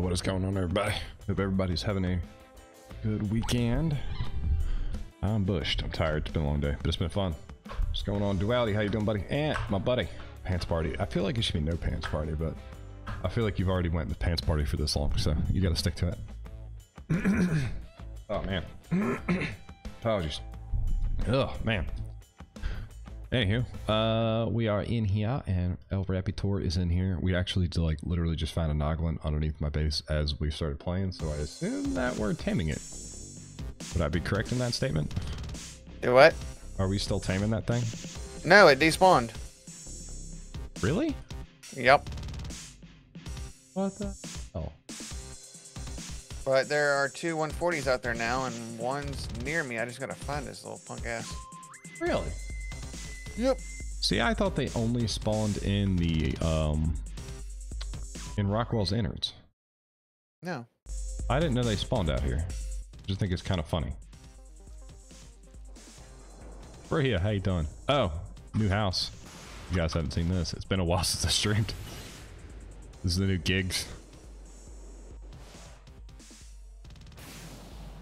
What is going on, everybody? Hope everybody's having a good weekend. I'm bushed. I'm tired. It's been a long day, but it's been fun. What's going on, Duality? How you doing, buddy? And my buddy, Pants Party. I feel like it should be no Pants Party, but I feel like you've already went with Pants Party for this long, so you got to stick to it. oh man, apologies. Oh man. Anywho, uh, we are in here, and El Rapitor is in here. We actually like literally just found a Noglin underneath my base as we started playing, so I assume that we're taming it. Would I be correct in that statement? Do what? Are we still taming that thing? No, it despawned. Really? Yep. What the? Oh, But there are two 140s out there now, and one's near me. I just gotta find this little punk ass. really? Yep. See, I thought they only spawned in the um in Rockwell's innards. No. I didn't know they spawned out here. I just think it's kind of funny. Here. How you doing? Oh, new house. You guys haven't seen this. It's been a while since I streamed. This is the new gigs.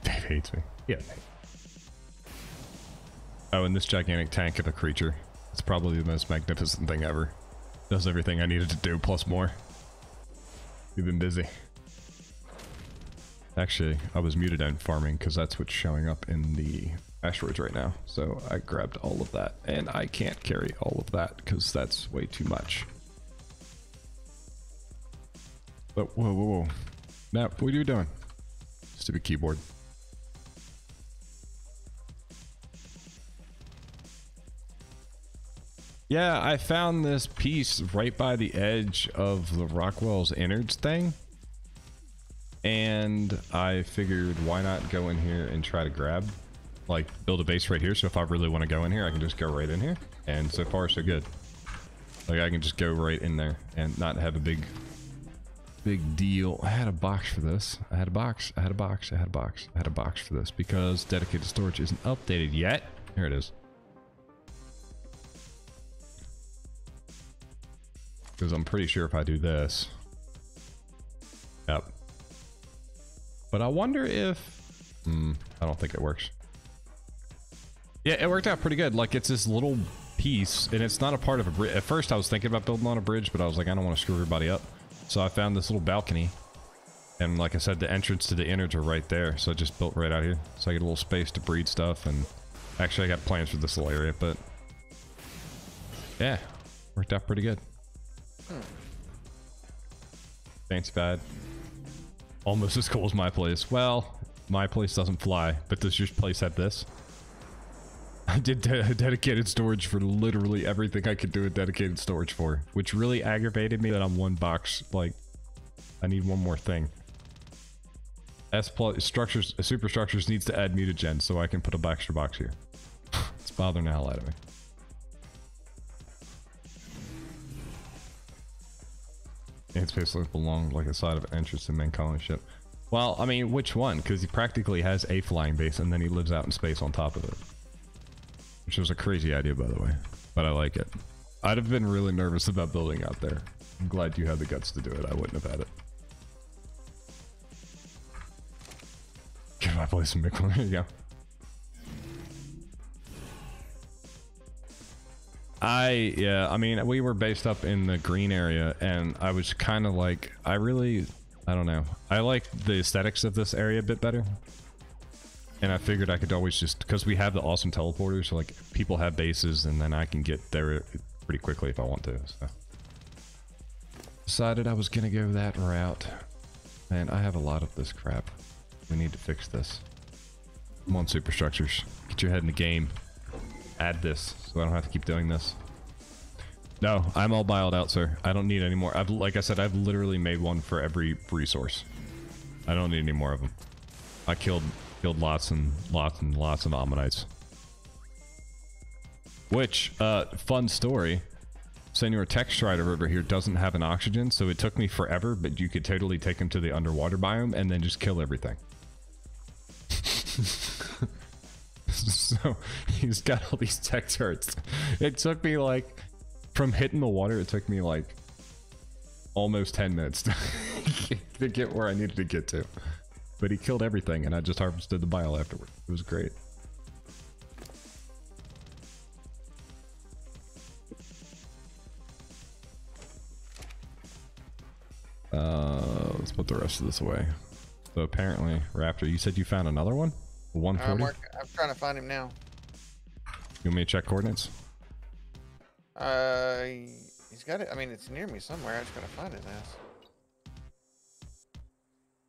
Dave hates me. Yeah. Oh, and this gigantic tank of a creature. It's probably the most magnificent thing ever. Does everything I needed to do plus more. We've been busy. Actually, I was muted on farming because that's what's showing up in the asteroids right now. So I grabbed all of that, and I can't carry all of that because that's way too much. But whoa, whoa, whoa. Nap, what are you doing? Stupid keyboard. Yeah, I found this piece right by the edge of the Rockwell's innards thing. And I figured why not go in here and try to grab, like build a base right here. So if I really want to go in here, I can just go right in here. And so far so good. Like I can just go right in there and not have a big, big deal. I had a box for this. I had a box. I had a box. I had a box. I had a box for this because dedicated storage isn't updated yet. Here it is. Because I'm pretty sure if I do this. Yep. But I wonder if... Hmm, I don't think it works. Yeah, it worked out pretty good. Like, it's this little piece, and it's not a part of a bridge. At first, I was thinking about building on a bridge, but I was like, I don't want to screw everybody up. So I found this little balcony. And like I said, the entrance to the innards are right there. So I just built right out here. So I get a little space to breed stuff. And actually, I got plans for this little area, but... Yeah, worked out pretty good. Fancy bad. Almost as cool as my place. Well, my place doesn't fly, but does your place have this? I did de dedicated storage for literally everything I could do a dedicated storage for, which really aggravated me that I'm one box. Like, I need one more thing. S plus structures, superstructures needs to add mutagen so I can put a extra box here. it's bothering the hell out of me. Space looks belong like a side of entrance in main colony ship. Well, I mean, which one? Because he practically has a flying base and then he lives out in space on top of it. Which was a crazy idea, by the way. But I like it. I'd have been really nervous about building out there. I'm glad you had the guts to do it. I wouldn't have had it. Give my place some Bitcoin. There I yeah, I mean we were based up in the green area and I was kind of like I really I don't know. I like the aesthetics of this area a bit better. And I figured I could always just because we have the awesome teleporters, so like people have bases and then I can get there pretty quickly if I want to. So decided I was gonna go that route. Man, I have a lot of this crap. We need to fix this. Come on, superstructures. Get your head in the game add this so I don't have to keep doing this. No, I'm all biled out, sir. I don't need any more. I've, like I said, I've literally made one for every resource. I don't need any more of them. I killed killed lots and lots and lots of ammonites. Which, uh, fun story. Senor Tek Stryder over here doesn't have an oxygen, so it took me forever, but you could totally take him to the underwater biome and then just kill everything. so he's got all these tek turrets. It took me like from hitting the water, it took me like almost 10 minutes to to get where I needed to get to. But he killed everything, and I just harvested the bile afterward. It was great. Uh, let's put the rest of this away. So apparently, Raptor, you said you found another one? I'm, 140? I'm trying to find him now. You want me to check coordinates? Uh, he's got it. I mean, it's near me somewhere. I just gotta find his ass.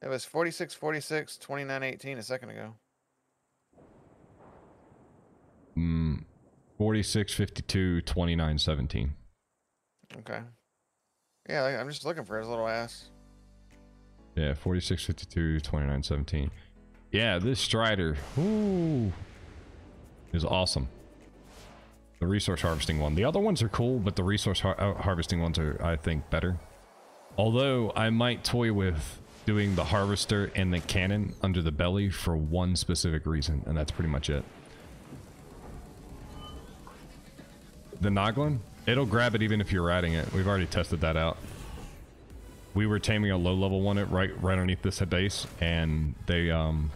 It was 46, 46, 29, 18 a second ago. Mm, 46, 52, 29, 17. Okay. Yeah, I'm just looking for his little ass. Yeah, 46, 52, 29, 17. Yeah, this Stryder, ooh, is awesome. The resource harvesting one. The other ones are cool, but the resource har- uh, harvesting ones are, I think, better. Although I might toy with doing the harvester and the cannon under the belly for one specific reason, and that's pretty much it. The Noglin, it'll grab it even if you're riding it. We've already tested that out. We were taming a low level one at right right underneath this base, and they um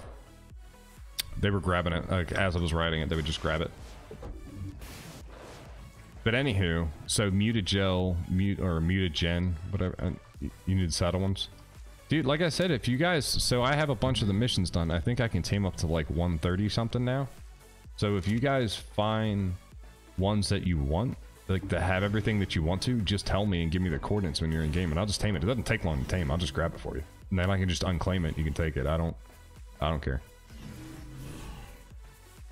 they were grabbing it like as I was riding it. They would just grab it. But anywho, so mutagel, mute or mutagen, whatever. Uh, you need saddle ones, dude. Like I said, if you guys, so I have a bunch of the missions done. I think I can tame up to like 130 something now. So if you guys find ones that you want, like that have everything that you want to, just tell me and give me the coordinates when you're in game, and I'll just tame it. It doesn't take long to tame. I'll just grab it for you, and then I can just unclaim it. You can take it. I don't, I don't care.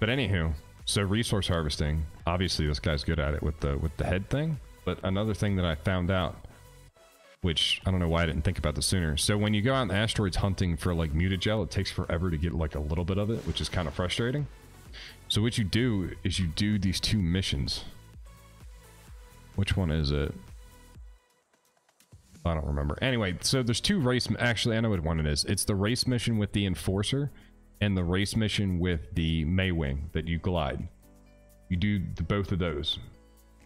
But anywho, so resource harvesting. Obviously, this guy's good at it with the with the head thing. But another thing that I found out, which I don't know why I didn't think about this sooner. So when you go out in the asteroids hunting for like mutagel, it takes forever to get like a little bit of it, which is kind of frustrating. So what you do is you do these two missions. Which one is it? I don't remember. Anyway, so there's two race. Actually, I know what one it is. It's the race mission with the enforcer, and the race mission with the Maewing that you glide. You do the, both of those,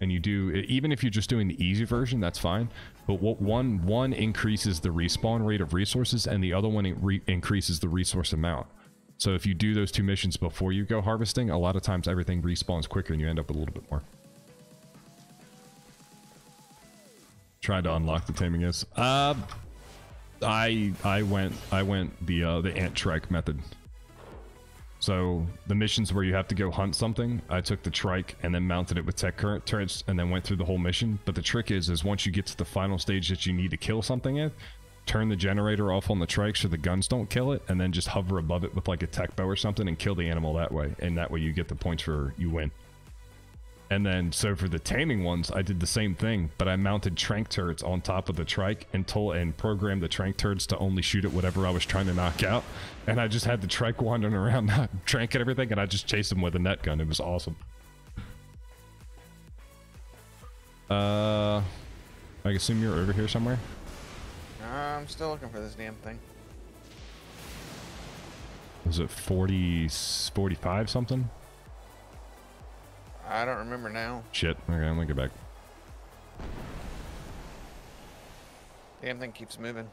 and you do even if you're just doing the easy version, that's fine. But what one one increases the respawn rate of resources, and the other one re- increases the resource amount. So if you do those two missions before you go harvesting, a lot of times everything respawns quicker, and you end up with a little bit more. Tried to unlock the taming is. Uh, I I went I went the uh, the ant trike method. So the missions where you have to go hunt something, I took the trike and then mounted it with tech current turrets and then went through the whole mission. But the trick is, is once you get to the final stage that you need to kill something in, turn the generator off on the trike so the guns don't kill it, and then just hover above it with like a tek bow or something and kill the animal that way. And that way you get the points for you win. And then, so for the taming ones, I did the same thing, but I mounted trank turrets on top of the trike and told and programmed the trank turrets to only shoot at whatever I was trying to knock out. And I just had the trike wandering around, not trank and everything, and I just chased them with a net gun. It was awesome. Uh, I assume you're over here somewhere. I'm still looking for this damn thing. Was it 40, 45 something? I don't remember now. Shit. Okay, I'm gonna get back. Damn thing keeps moving.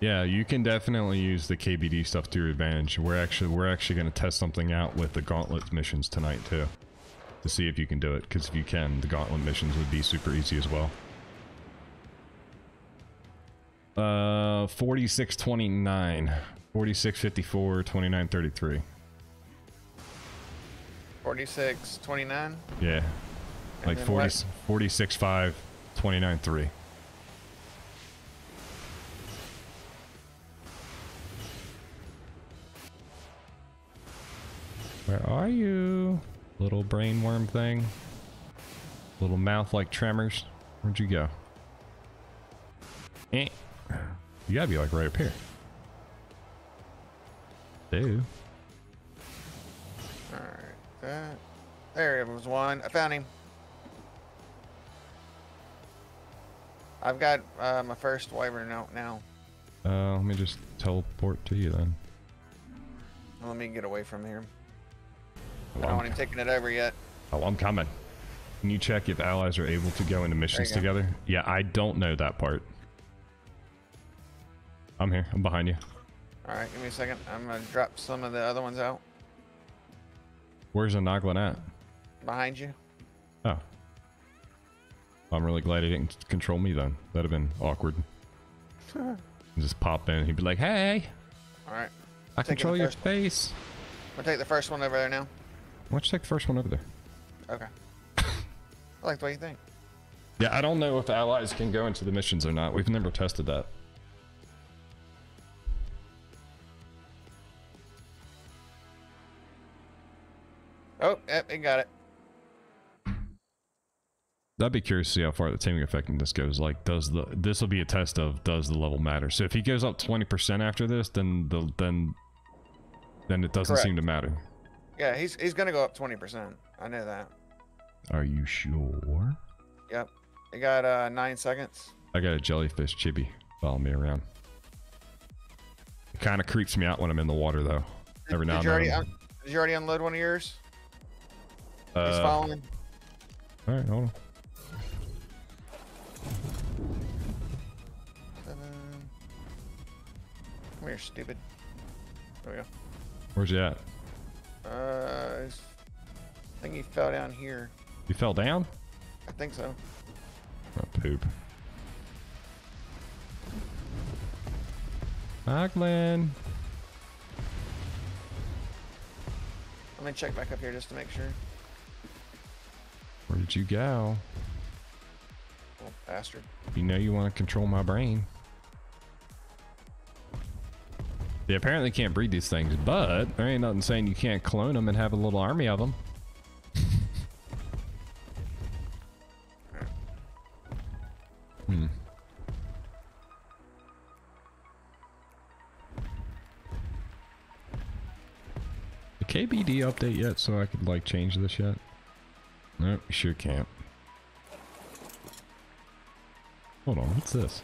Yeah, you can definitely use the KBD stuff to your advantage. We're actually we're actually going to test something out with the Gauntlet missions tonight too, to see if you can do it. Because if you can, the Gauntlet missions would be super easy as well. Uh, 4629, 4654, 2933. 46, 29. Yeah, like then 40, what? 46.5, 29.3. Where are you? Little brainworm thing. Little mouth like tremors. Where'd you go? Eh. You gotta be like right up here. Do. That. There was one. I found him. I've got uh, my first wyvern out now. Uh, let me just teleport to you then. Let me get away from here. I don't want him taking it over yet. oh, I'm coming. Can you check if allies are able to go into missions go. together? Yeah, I don't know that part. I'm here. I'm behind you. All right, give me a second. I'm gonna drop some of the other ones out Where's the Noglin at? behind you. Oh. I'm really glad he didn't control me then. That'd have been awkward. Just pop in. He'd be like, "Hey, All right, I Taking control the your first space." we'll take the first one over there now. Why don't you take the first one over there? Okay. I like the way you think. Yeah, I don't know if allies can go into the missions or not. We've never tested that. Oh, yep, it got it. I'd be curious to see how far the teaming effectiveness goes. Like, does the this will be a test of does the level matter? So if he goes up twenty percent after this, then the then then it doesn't Correct. seem to matter. Yeah, he's he's gonna go up twenty percent. I know that. Are you sure? Yep. I got uh nine seconds. I got a jellyfish chibi following me around. It kind of creeps me out when I'm in the water though. Did, Every now did and already then. did you already unload one of yours? He's Uh, following. all right, hold on. Seven. Come here, stupid. There we go. Where's he at? Uh, I think he fell down here. He fell down? I think so. Oh, poop. Aglan. Let me check back up here just to make sure. Where did you go? Little bastard. You know you want to control my brain. They apparently can't breed these things, but there ain't nothing saying you can't clone them and have a little army of them. hmm. The KBD update yet so I could like change this yet? Nope, you sure can't. Hold on, what's this?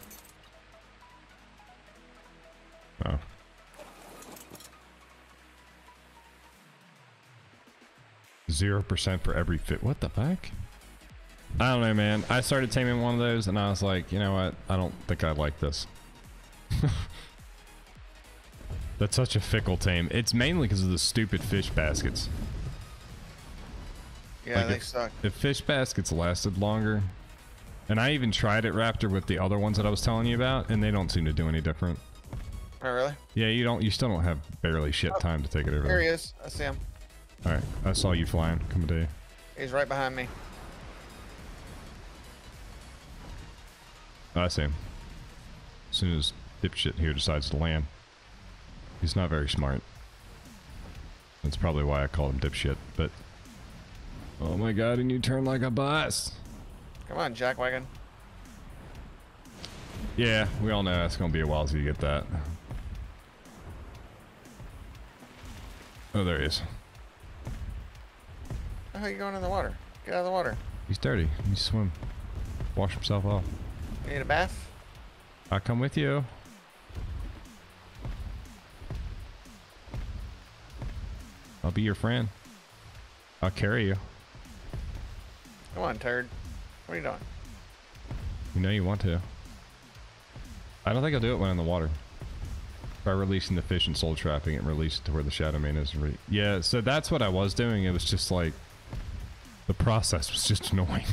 Oh. Zero percent for every fit. What the fuck? I don't know, man. I started taming one of those, and I was like, you know what? I don't think I like this. That's such a fickle tame. It's mainly because of the stupid fish baskets. Yeah, Like they if- suck. If fish baskets lasted longer, and I even tried it, Raptor, with the other ones that I was telling you about, and they don't seem to do any different. Oh, really? Yeah, you don't. You still don't have barely shit Oh, time to take it over. There he is. I see him. All right, I saw you flying. Coming to you. He's right behind me. I see him. As soon as dipshit here decides to land, he's not very smart. That's probably why I call him dipshit. But oh my god, and you turn like a bus. Come on, Jackwagon. Yeah, we all know it's gonna be a while till you get that. Oh, there he is. How are you going in the water? Get out of the water. He's dirty. He needs to swim. Wash himself off. You need a bath? I'll come with you. I'll be your friend. I'll carry you. Come on, turd. What are you doing? You know you want to. I don't think I'll do it when in the water. By releasing the fish and soul trapping it and release it to where the shadow man is. Re- yeah, so that's what I was doing. It was just like the process was just annoying.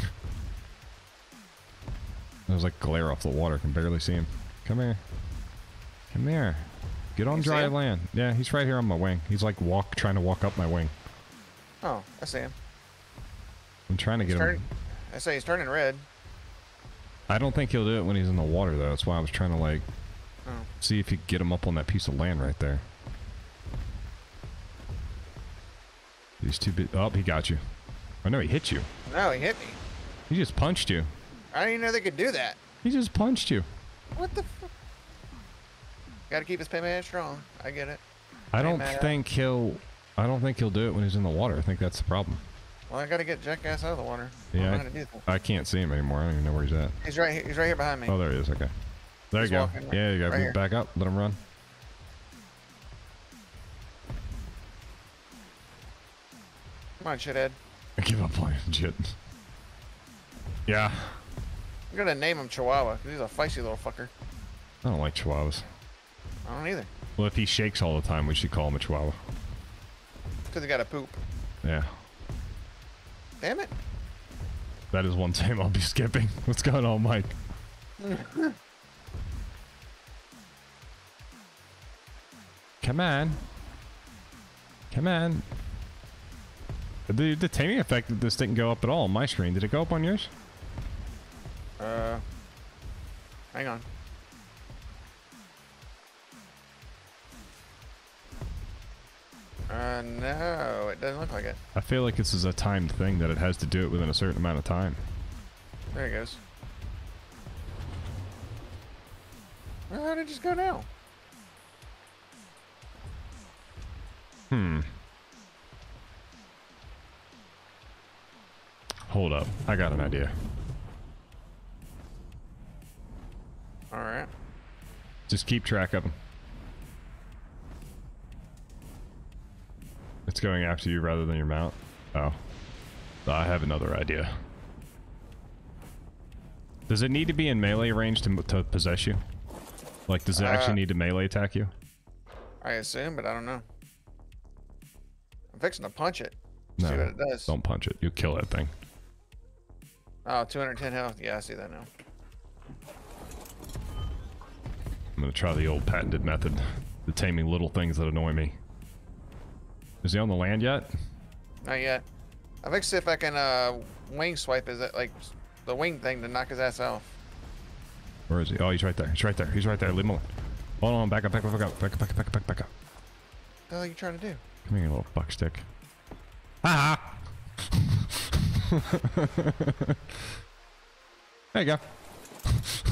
It was like glare off the water. I Can barely see him. Come here. Come here. Get on dry land. Yeah, he's right here on my wing. He's like walk trying to walk up my wing. Oh, I see him. I'm trying to He's get turning. him. I say he's turning red. I don't think he'll do it when he's in the water though. That's why I was trying to like Oh. see if you could get him up on that piece of land right there. He's too big. Oh, he got you. Oh, I know he hit you. No, he hit me. He just punched you. I didn't even know they could do that. He just punched you. What the fuck? Gotta keep his payment strong. I get it. I don't think he'll. I don't think he'll do it when he's in the water. I think that's the problem. Well, I gotta get Jackass out of the water. Yeah, know how to do that. I can't see him anymore. I don't even know where he's at. He's right here. He's right here behind me. Oh, there he is. Okay. There He's you go. walking right- Yeah, you got to right move back up. Let him run. Come on, shithead. I give up playing shit. Yeah. I'm gonna name him Chihuahua because he's a feisty little fucker. I don't like chihuahuas. I don't either. Well, if he shakes all the time, we should call him a chihuahua. Because he got a poop. Yeah. Damn it. That is one time I'll be skipping. What's going on, Mike? Come on. Come on. The, the taming effect of this didn't go up at all on my screen. Did it go up on yours? Uh, hang on. Uh, no, it doesn't look like it. I feel like this is a timed thing that it has to do it within a certain amount of time. There it goes. Well, how did it just go now? Hmm. Hold up. I got an idea. Alright. Just keep track of them. It's going after you rather than your mount. Oh. I have another idea. Does it need to be in melee range to, to possess you? Like, does it actually Uh, need to melee attack you? I assume, but I don't know. I'm fixing to punch it. No, See what it does. Don't punch it. You'll kill that thing. Oh, 210 health. Yeah, I see that now. I'm gonna try the old patented method. The taming little things that annoy me. Is he on the land yet? Not yet. I think see if I can uh wing swipe his like the wing thing to knock his ass off. Where is he? Oh, he's right there. He's right there. He's right there. Leave him alone. Hold on. Back up. Back up. Back up. Back up. Back up. Back up. Back up. Back up. What the hell are you trying to do? Come here, you little fuck stick. Ah! there you go.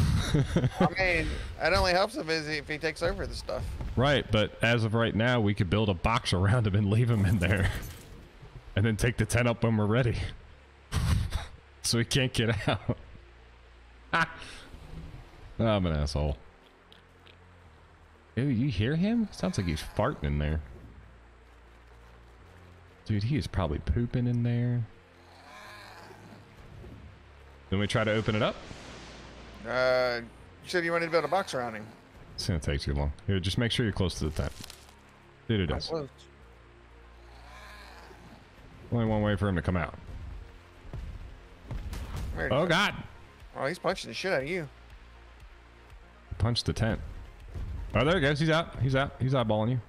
I mean, it only helps him if he takes over the stuff. Right, but as of right now, we could build a box around him and leave him in there. And then take the tent up when we're ready. so he can't get out. Ah. I'm an asshole. Ew, you hear him? Sounds like he's farting in there. Dude, he is probably pooping in there. Then we try to open it up? Uh, you said you wanted to build a box around him. It's gonna take too long. Here, just make sure you're close to the tent. Dude, it I'm close. Only one way for him to come out. There he Oh god! Oh, he's punching the shit out of you. Punch the tent. Oh, there he goes. He's out. He's out. He's eyeballing you.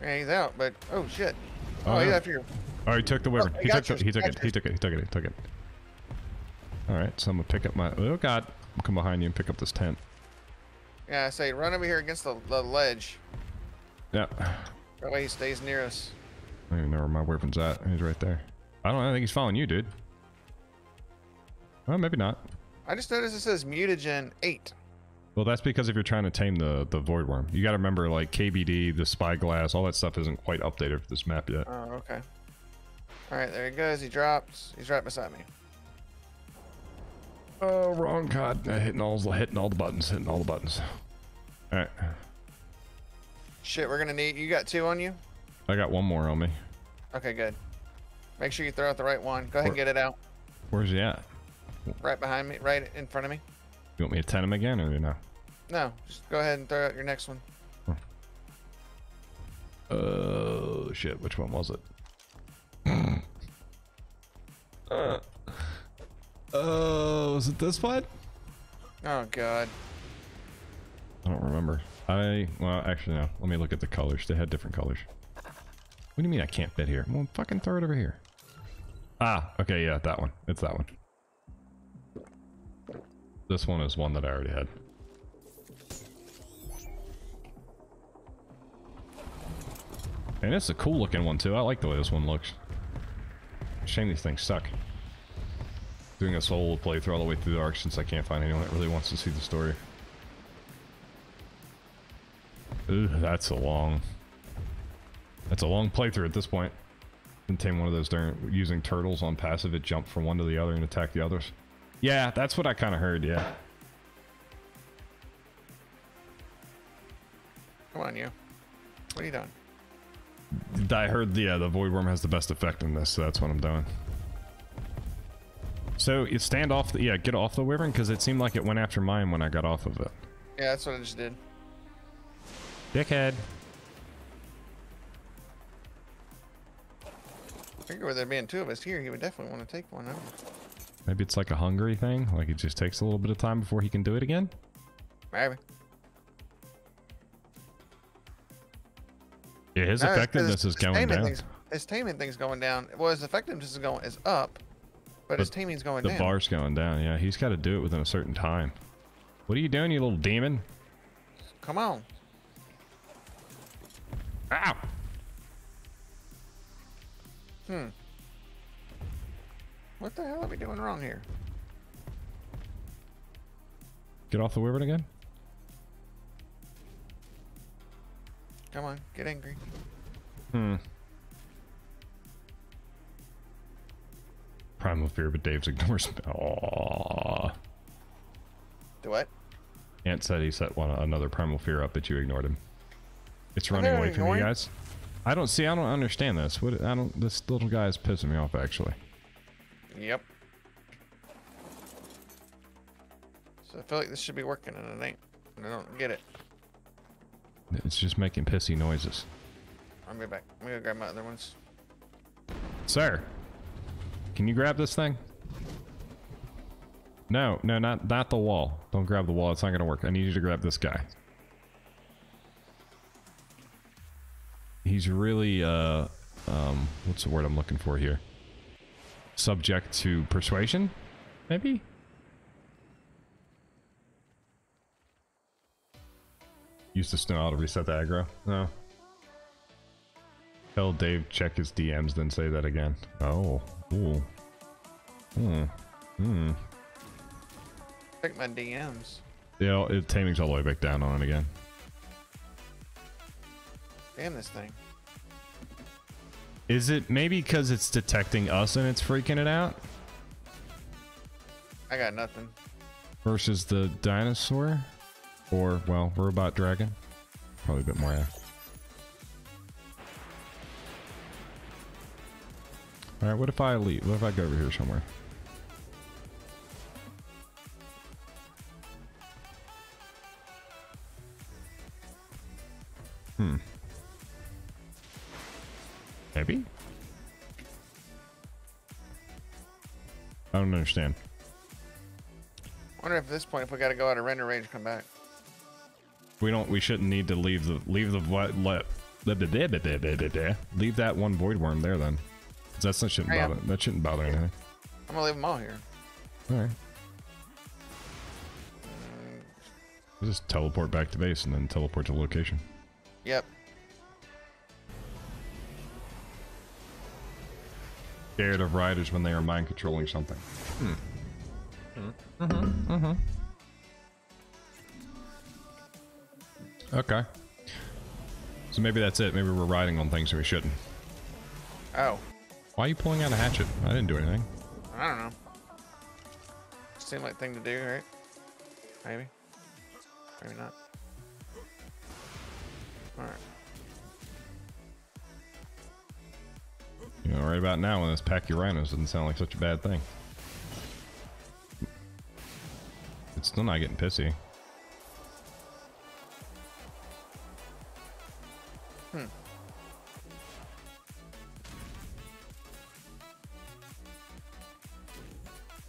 Yeah, he's out, but oh shit. Oh, Oh, he's yeah. after you. Oh, he took the wyvern. I he, got took the, he took got it. He took it. He took it. He took it. All right, so I'm gonna pick up my. Oh god! Come behind you and pick up this tent. Yeah, I say run over here against the, the ledge. Yeah. That way he stays near us. I don't even know where my weapon's at. He's right there. I don't know. I think he's following you, dude. Well, maybe not. I just noticed it says mutagen eight. Well, that's because if you're trying to tame the the void worm, you got to remember like KBD, the spyglass, all that stuff isn't quite updated for this map yet. Oh, okay. All right, there he goes. He drops. He's right beside me. Oh, wrong card. Uh, hitting all hitting all the buttons. Hitting all the buttons. All right, Shit, we're gonna need. You got two on you? I got one more on me. Okay, good. Make sure you throw out the right one. Go ahead and get it out. Where's he at? Right behind me, right in front of me. You want me to ten him again or no? No, just go ahead and throw out your next one. Oh shit! Which one was it? uh, oh, was it this one? Oh god. I don't remember. I well, actually no. Let me look at the colors. They had different colors. What do you mean I can't fit here? Well, I'm fucking throw it over here. Ah, okay, yeah, that one. It's that one. This one is one that I already had. And it's a cool looking one too. I like the way this one looks. Shame these things suck. Doing a solo playthrough all the way through the Ark since I can't find anyone that really wants to see the story. Ooh, that's a long. That's a long playthrough at this point. And tame one of those during using turtles on passive, it jump from one to the other and attack the others. Yeah, that's what I kind of heard. Yeah. Come on, you. What are you doing? I heard the the void worm has the best effect in this, so that's what I'm doing. So you stand off. The, yeah, get off the wyvern because it seemed like it went after mine when I got off of it. Yeah, that's what I just did. Dickhead. I figure with there being two of us here, he would definitely want to take one over. Maybe it's like a hungry thing. Like it just takes a little bit of time before he can do it again. Maybe. Yeah, his No, effectiveness is going down. Thing's, his taming thing's going down. Well, his effectiveness is going is up, but, his But taming's going The down. The bar's going down. Yeah, he's got to do it within a certain time. What are you doing, you little demon? Come on. Ow! Hmm. What the hell are we doing wrong here? Get off the wyvern again. Come on, get angry. Hmm. Primal fear, but Dave's ignores. Aww. Do what? Ant said he set one another primal fear up, but you ignored him. It's running away from you guys. I don't see. I don't understand this. What? I don't. This little guy is pissing me off. Actually. Yep. So I feel like this should be working and it ain't. And I don't get it. It's just making pissy noises. I'll be back. I'm gonna grab my other ones. Sir, can you grab this thing? No, no, not not the wall. Don't grab the wall. It's not gonna work. I need you to grab this guy. He's really uh um what's the word I'm looking for here? Subject to persuasion? Maybe? Use to snow to reset the aggro? No. Tell Dave check his DMs, then say that again. Oh. Ooh. Hmm. Hmm. Check my DMs. Yeah, it taming's all the way back down on it again. Damn this thing. Is it maybe because it's detecting us and it's freaking it out? I got nothing. Versus the dinosaur? Or, well, robot dragon? Probably a bit more, yeah. Alright, what if I leave? What if I go over here somewhere? Hmm. Maybe? I don't understand. I Wonder if at this point if we gotta go out of render range, come back. We don't. We shouldn't need to leave the leave the what let leave that one void worm there then. 'Cause That's that shouldn't I bother. That shouldn't bother anything. I'm gonna leave them all here. All right. We'll just teleport back to base and then teleport to location. Yep. Scared of riders when they are mind controlling something. Hmm. Mm-hmm. Mm-hmm. Okay. So maybe that's it. Maybe we're riding on things we shouldn't. Oh, Why are you pulling out a hatchet? I didn't do anything. I don't know. Seemed like thing to do, right? Maybe. Maybe not. Alright. You know, right about now when this Pachyrhinos doesn't sound like such a bad thing. It's still not getting pissy. Hmm.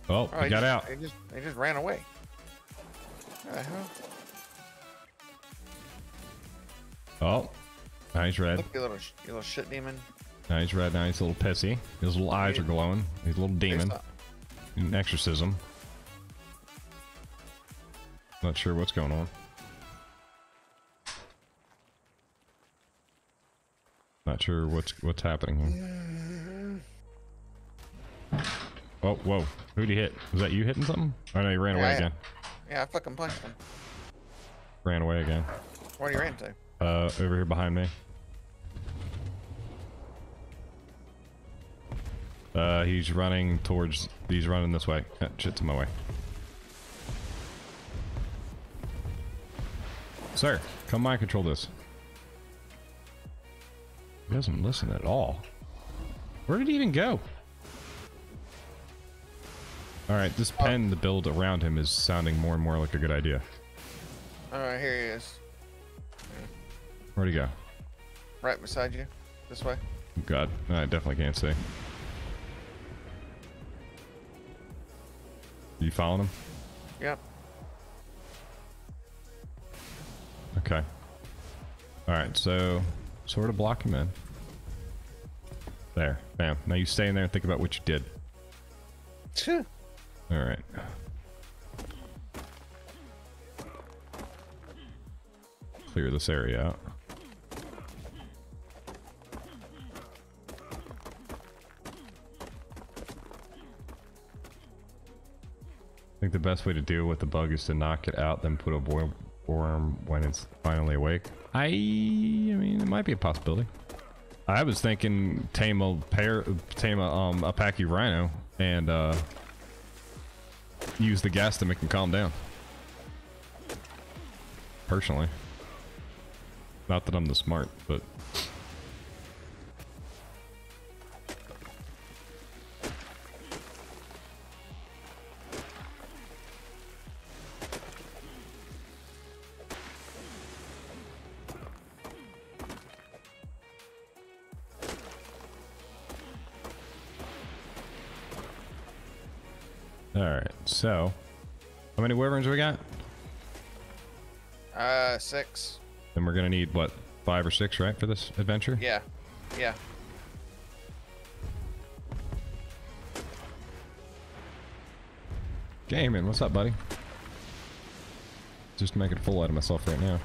Oh, Oh, he got just, out. They just, they just ran away. What the hell? Oh, now he's red. Look, you little, you little shit demon. Now he's red. Now he's a little pissy. His little eyes are glowing. He's a little demon. An exorcism. Not sure what's going on. Not sure what's what's happening Oh, whoa. Who'd he hit? Was that you hitting something? Oh no, he ran Yeah, away I- again. Yeah, I fucking punched him. Ran away again. Where'd you ran to? Uh, over here behind me. Uh, he's running towards. He's running this way. Uh, shit's in my way. Sir, come mind control this. He doesn't listen at all. Where did he even go? Alright, this uh, pen, the build around him is sounding more and more like a good idea. Alright, here he is. Where'd he go? Right beside you. This way. God, I definitely can't see. You following him? Yep. Okay. Alright, so sort of block him in. There. Bam. Now you stay in there and think about what you did. Phew. Alright. Clear this area out. I think the best way to deal with the bug is to knock it out, then put a worm when it's finally awake. I, I mean, it might be a possibility. I was thinking tame a pair, tame a um a Pachyrhino and uh use the gas to make him calm down. Personally, not that I'm the smart, but we got? Uh, six. Then we're gonna need what five or six, right, for this adventure? Yeah. Yeah. Gaming, what's up, buddy? Just making a fool out of myself right now.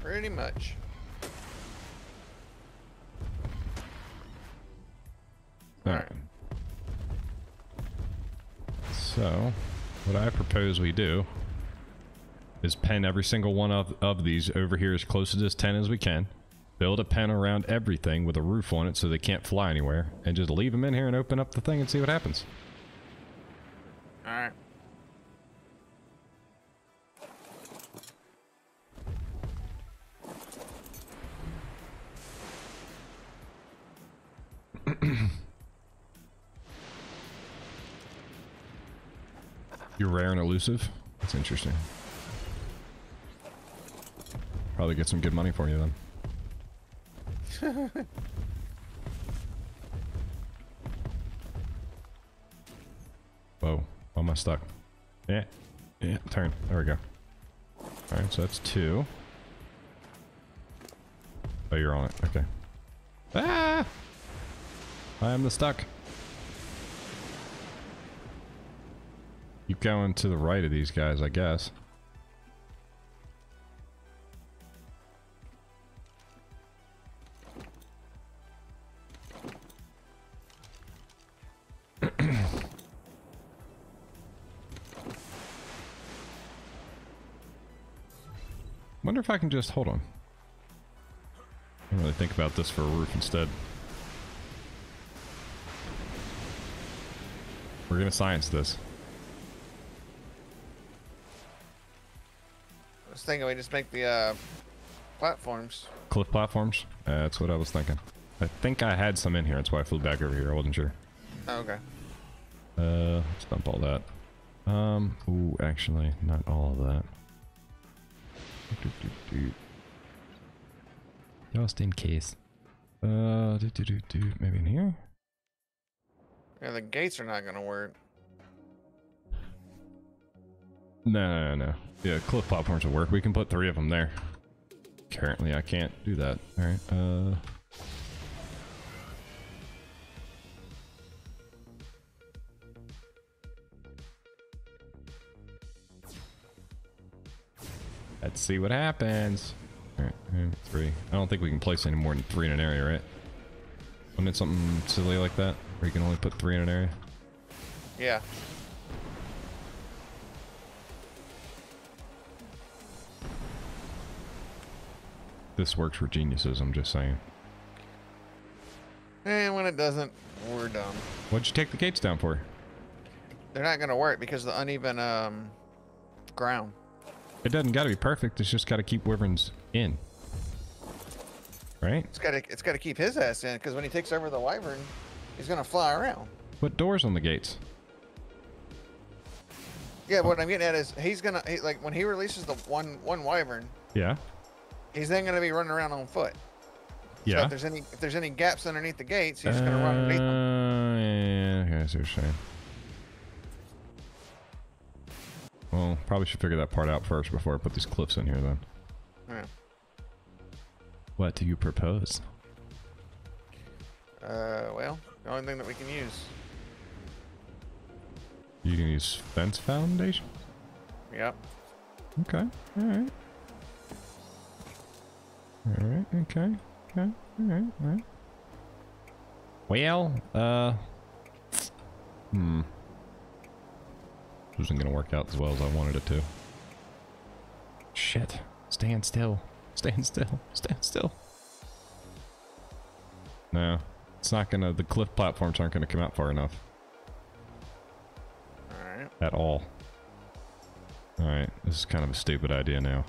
Pretty much. Alright. So, what I propose we do is pen every single one of, of these over here as close to this 10 as we can. Build a pen around everything with a roof on it so they can't fly anywhere. And just leave them in here and open up the thing and see what happens. Elusive? That's interesting. Probably get some good money for you then. Whoa, why am I stuck? Yeah, yeah, turn. There we go. Alright, so that's two. Oh, you're on it. Okay. Ah! I am the stuck. Keep going to the right of these guys, I guess. Wonder if I can just hold on. I can really think about this for a roof instead. We're gonna science this. Was thinking we just make the uh, platforms. Cliff platforms? Uh, that's what I was thinking. I think I had some in here. That's why I flew back over here. I wasn't sure. Oh, okay. Uh, let's dump all that. Um, ooh, actually, not all of that. Do, do, do. Just in case. Uh, do, do, do, do. maybe in here? Yeah, the gates are not gonna work. No, no, no. Yeah, cliff platforms will work. We can put three of them there. Currently, I can't do that. All right. Uh. Let's see what happens. All right, three. I don't think we can place any more than three in an area, right? Wasn't it something silly like that? Where you can only put three in an area? Yeah. This works for geniuses, I'm just saying. And when it doesn't, we're dumb. What'd you take the gates down for? They're not gonna work because of the uneven um ground. It doesn't gotta be perfect, it's just gotta keep wyverns in. Right? It's gotta it's gotta keep his ass in because when he takes over the wyvern, he's gonna fly around. Put doors on the gates. Yeah, what I'm getting at is he's gonna he, like when he releases the one one wyvern, Yeah. He's then going to be running around on foot. So Yeah. if there's any if there's any gaps underneath the gates, he's just going to run underneath them. Uh, yeah, okay, I see what you're saying. Well, probably should figure that part out first before I put these cliffs in here then. Yeah. What do you propose? Uh, well, the only thing that we can use. You can use fence foundation? Yep. Okay, alright. Alright, okay, okay, alright, alright. Well, uh... Hmm. This isn't gonna work out as well as I wanted it to. Shit. Stand still. Stand still. Stand still. No. It's not gonna... The cliff platforms aren't gonna come out far enough. All right. At all. Alright, this is kind of a stupid idea now.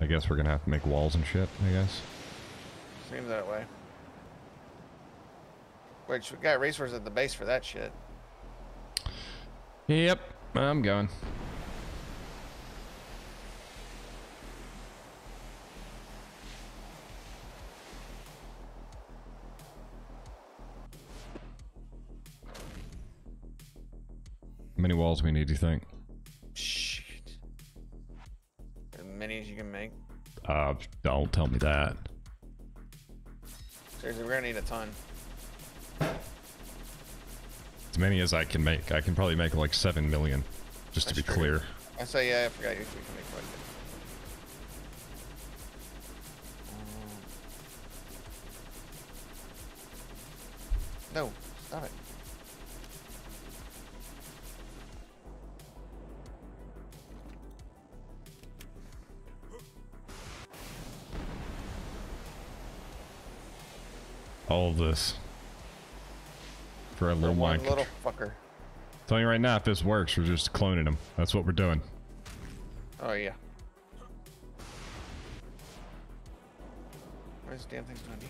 I guess we're gonna have to make walls and shit, I guess. Seems that way. Which we got resources at the base for that shit. Yep, I'm going. How many walls we need, do you think? Many as you can make. Uh, don't tell me that. Seriously, we're gonna need a ton. As many as I can make. I can probably make like 7 million, just to be true. clear. I say yeah, I forgot you can make quite a bit. Um, No, stop it. All of this. For a little one mind little fucker. Telling you right now, if this works, we're just cloning him. That's what we're doing. Oh yeah. This damn thing's gonna need?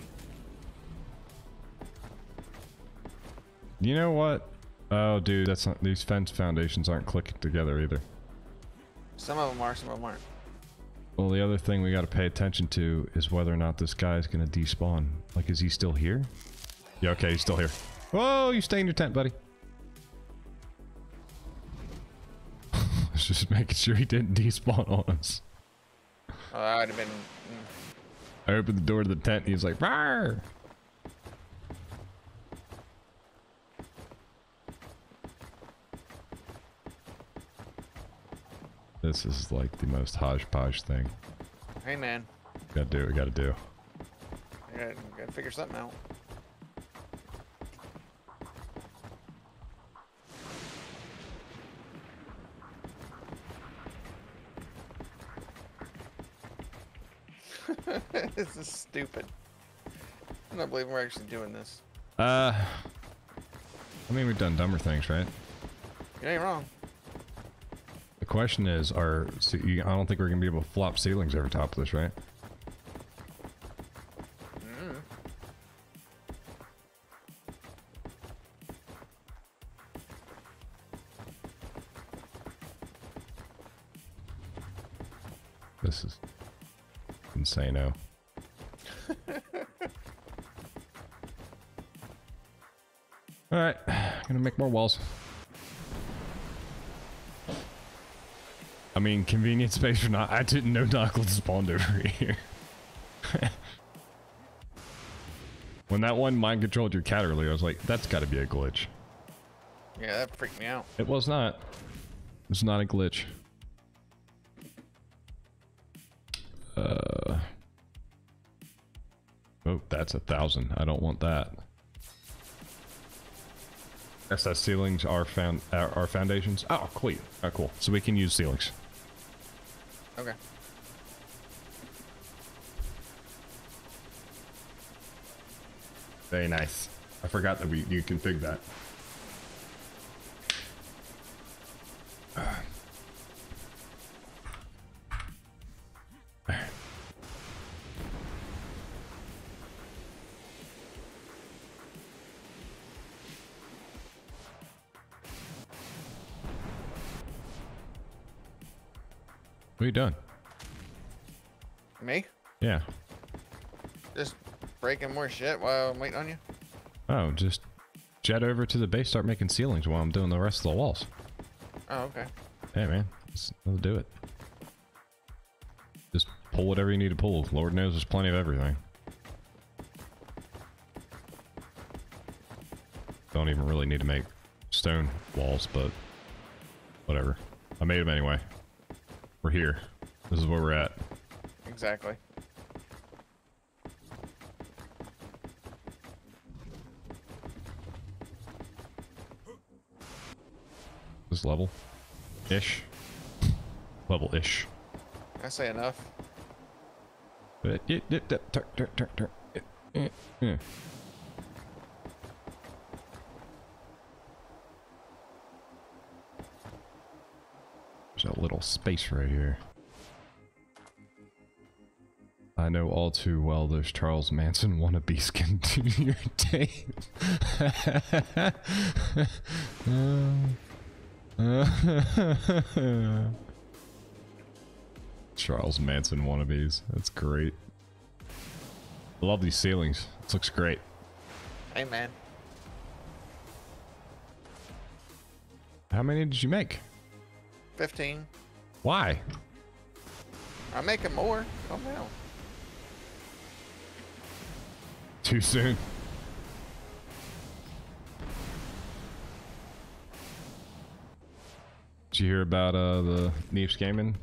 You know what? Oh, dude, that's not. These fence foundations aren't clicking together either. Some of them are, some of them aren't. Well, the other thing we got to pay attention to is whether or not this guy is going to despawn. Like, is he still here? Yeah, okay, he's still here. Whoa, you stay in your tent, buddy. just making sure he didn't despawn on us. Oh, I'd have been. mm. I opened the door to the tent and he was like, Rawr! This is like the most hodgepodge thing. Hey man, Gotta do what we gotta do. I gotta, gotta figure something out. this is stupid. I don't believe we're actually doing this. Uh, I mean, we've done dumber things, right? You ain't wrong. The question is, are see, you- I don't think we're gonna be able to flop ceilings over top of this, right? Mm. This is insano. All right, I'm gonna make more walls. I mean, convenient space or not, I didn't know knuckles spawned over here. when that one mind controlled your cat earlier, I was like, that's got to be a glitch. Yeah, that freaked me out. It was not. It's not a glitch. Uh. Oh, that's a thousand. I don't want that. SS ceilings are found are, are foundations. Oh, cool. Oh, cool. So we can use ceilings. Okay. Very nice. I forgot that we you config that. Are you doing? Me? Yeah. Just breaking more shit while I'm waiting on you? Oh, just jet over to the base, start making ceilings while I'm doing the rest of the walls. Oh, okay. Hey, man, let's, let's do it. Just pull whatever you need to pull. Lord knows there's plenty of everything. Don't even really need to make stone walls, but whatever. I made them anyway. We're here. This is where we're at. Exactly. This level. Ish. Level ish. I say enough. Uh, but it, it, it, tur- tur- tur- tur- it, eh, eh. There's a little space right here. I know all too well those Charles Manson wannabes can do your tape. Charles Manson wannabes. That's great. I love these ceilings. This looks great. Hey, man. How many did you make? 15. Why? I'm making more. Calm down. Too soon. Did you hear about uh the Neebs gaming?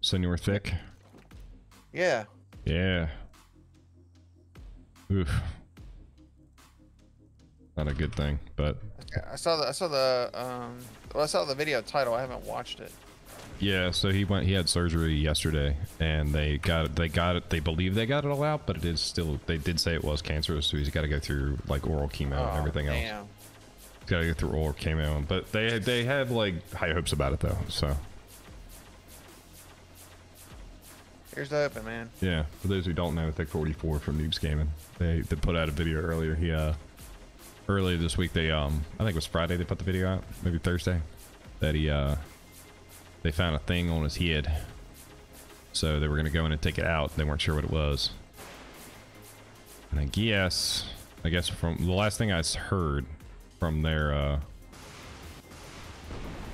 Senor Thick? Yeah. Yeah. Oof. Not a good thing, but I saw the I saw the um well I saw the video title. I haven't watched it. yeah. So he went. He had surgery yesterday, and they got it. They got it. They believe they got it all out, but it is still. They did say it was cancerous, so he's got to go through like oral chemo Oh, and everything else. He's got to go through oral chemo, but they they have like high hopes about it though. So Here's the open, man. yeah. For those who don't know, Thick 44 from Neebs Gaming, they they put out a video earlier. He uh earlier this week they um I think it was Friday they put the video out, maybe Thursday, that he uh they found a thing on his head. So they were gonna go in and take it out. They weren't sure what it was. And I guess I guess from the last thing I heard from their uh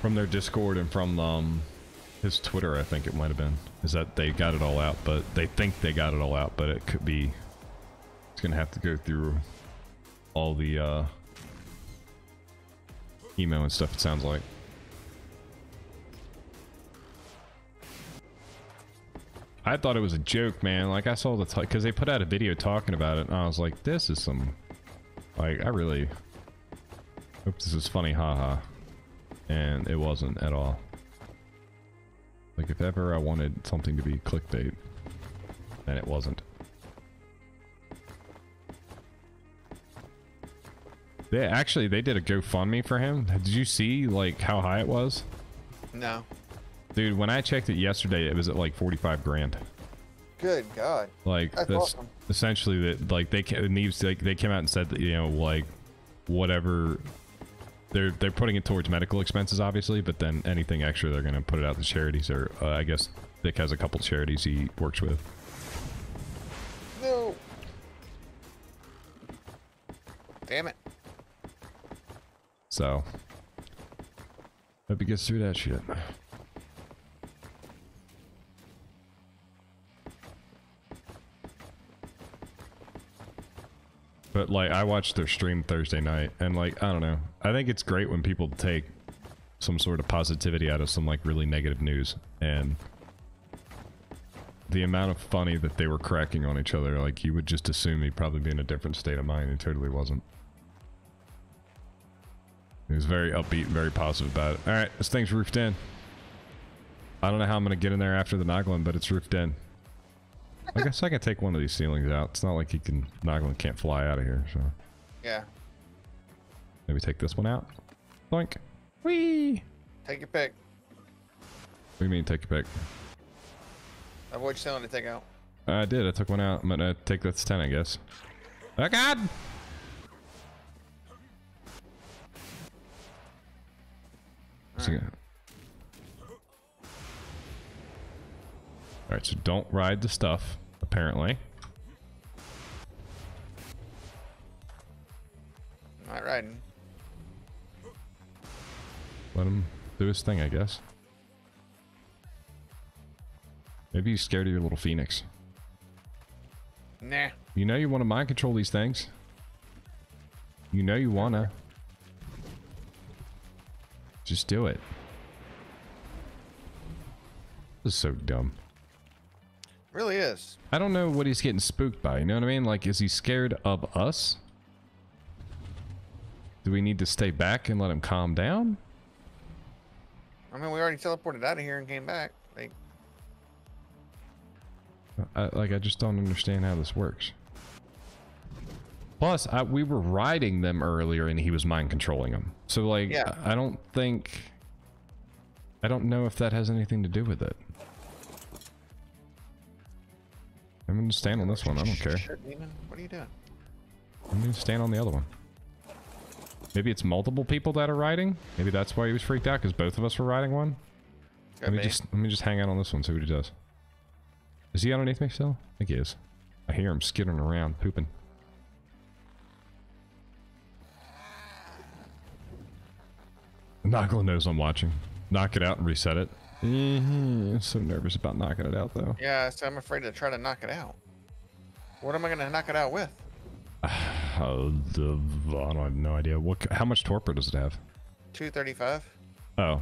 from their Discord and from um his Twitter, I think it might have been, is that they got it all out, but they think they got it all out, but it could be it's gonna have to go through all the uh email and stuff it sounds like. I thought it was a joke, man. Like I saw the because they put out a video talking about it, and I was like, "This is some, like, I really hope this is funny, haha." And it wasn't at all. Like if ever I wanted something to be clickbait, and it wasn't. They actually they did a GoFundMe for him. Did you see like how high it was? No. Dude, when I checked it yesterday, it was at like 45 grand. Good God. Like That's that's awesome. essentially that like they ca- Neebs like they came out and said that you know like whatever they're they're putting it towards medical expenses obviously, but then anything extra they're gonna put it out to charities or uh, I guess Vic has a couple charities he works with. No. Damn it. So hope he gets through that shit. But like I watched their stream Thursday night and like I don't know. I think it's great when people take some sort of positivity out of some like really negative news and the amount of funny that they were cracking on each other like you would just assume he'd probably be in a different state of mind He totally wasn't. He was very upbeat and very positive about it. All right, this thing's roofed in. I don't know how I'm gonna get in there after the Noglin, but it's roofed in. I guess I can take one of these ceilings out. It's not like he can Noglin can't fly out of here, so Yeah. maybe take this one out. Boink. Whee! Take your pick. What do you mean take your pick? Avoid selling to take out. I did. I took one out. I'm gonna take this ten, I guess. Oh God! So, right, so don't ride the stuff, apparently. Not riding. Let him do his thing, I guess. Maybe he's scared of your little phoenix. Nah. You know you want to mind control these things. You know you wanna. Just do it. This is so dumb. Really is. I don't know what he's getting spooked by. You know what I mean? Like, is he scared of us? Do we need to stay back and let him calm down? I mean, we already teleported out of here and came back. Like, I, like, I just don't understand how this works. Plus, I, we were riding them earlier and he was mind controlling them. So, like, Yeah. I, don't think. I don't know if that has anything to do with it. I'm gonna stand on this one. I don't care. What are you doing? I'm gonna stand on the other one. Maybe it's multiple people that are riding. Maybe that's why he was freaked out because both of us were riding one. Let me just let me just hang out on this one, see what he does. Is he underneath me still? I think he is. I hear him skittering around, pooping. Noglin knows I'm watching. Knock it out and reset it. Mm -hmm. I'm so nervous about knocking it out though. Yeah, so I'm afraid to try to knock it out. What am I gonna knock it out with? Uh, the, I don't have no idea. What? How much torpor does it have? 235. Oh,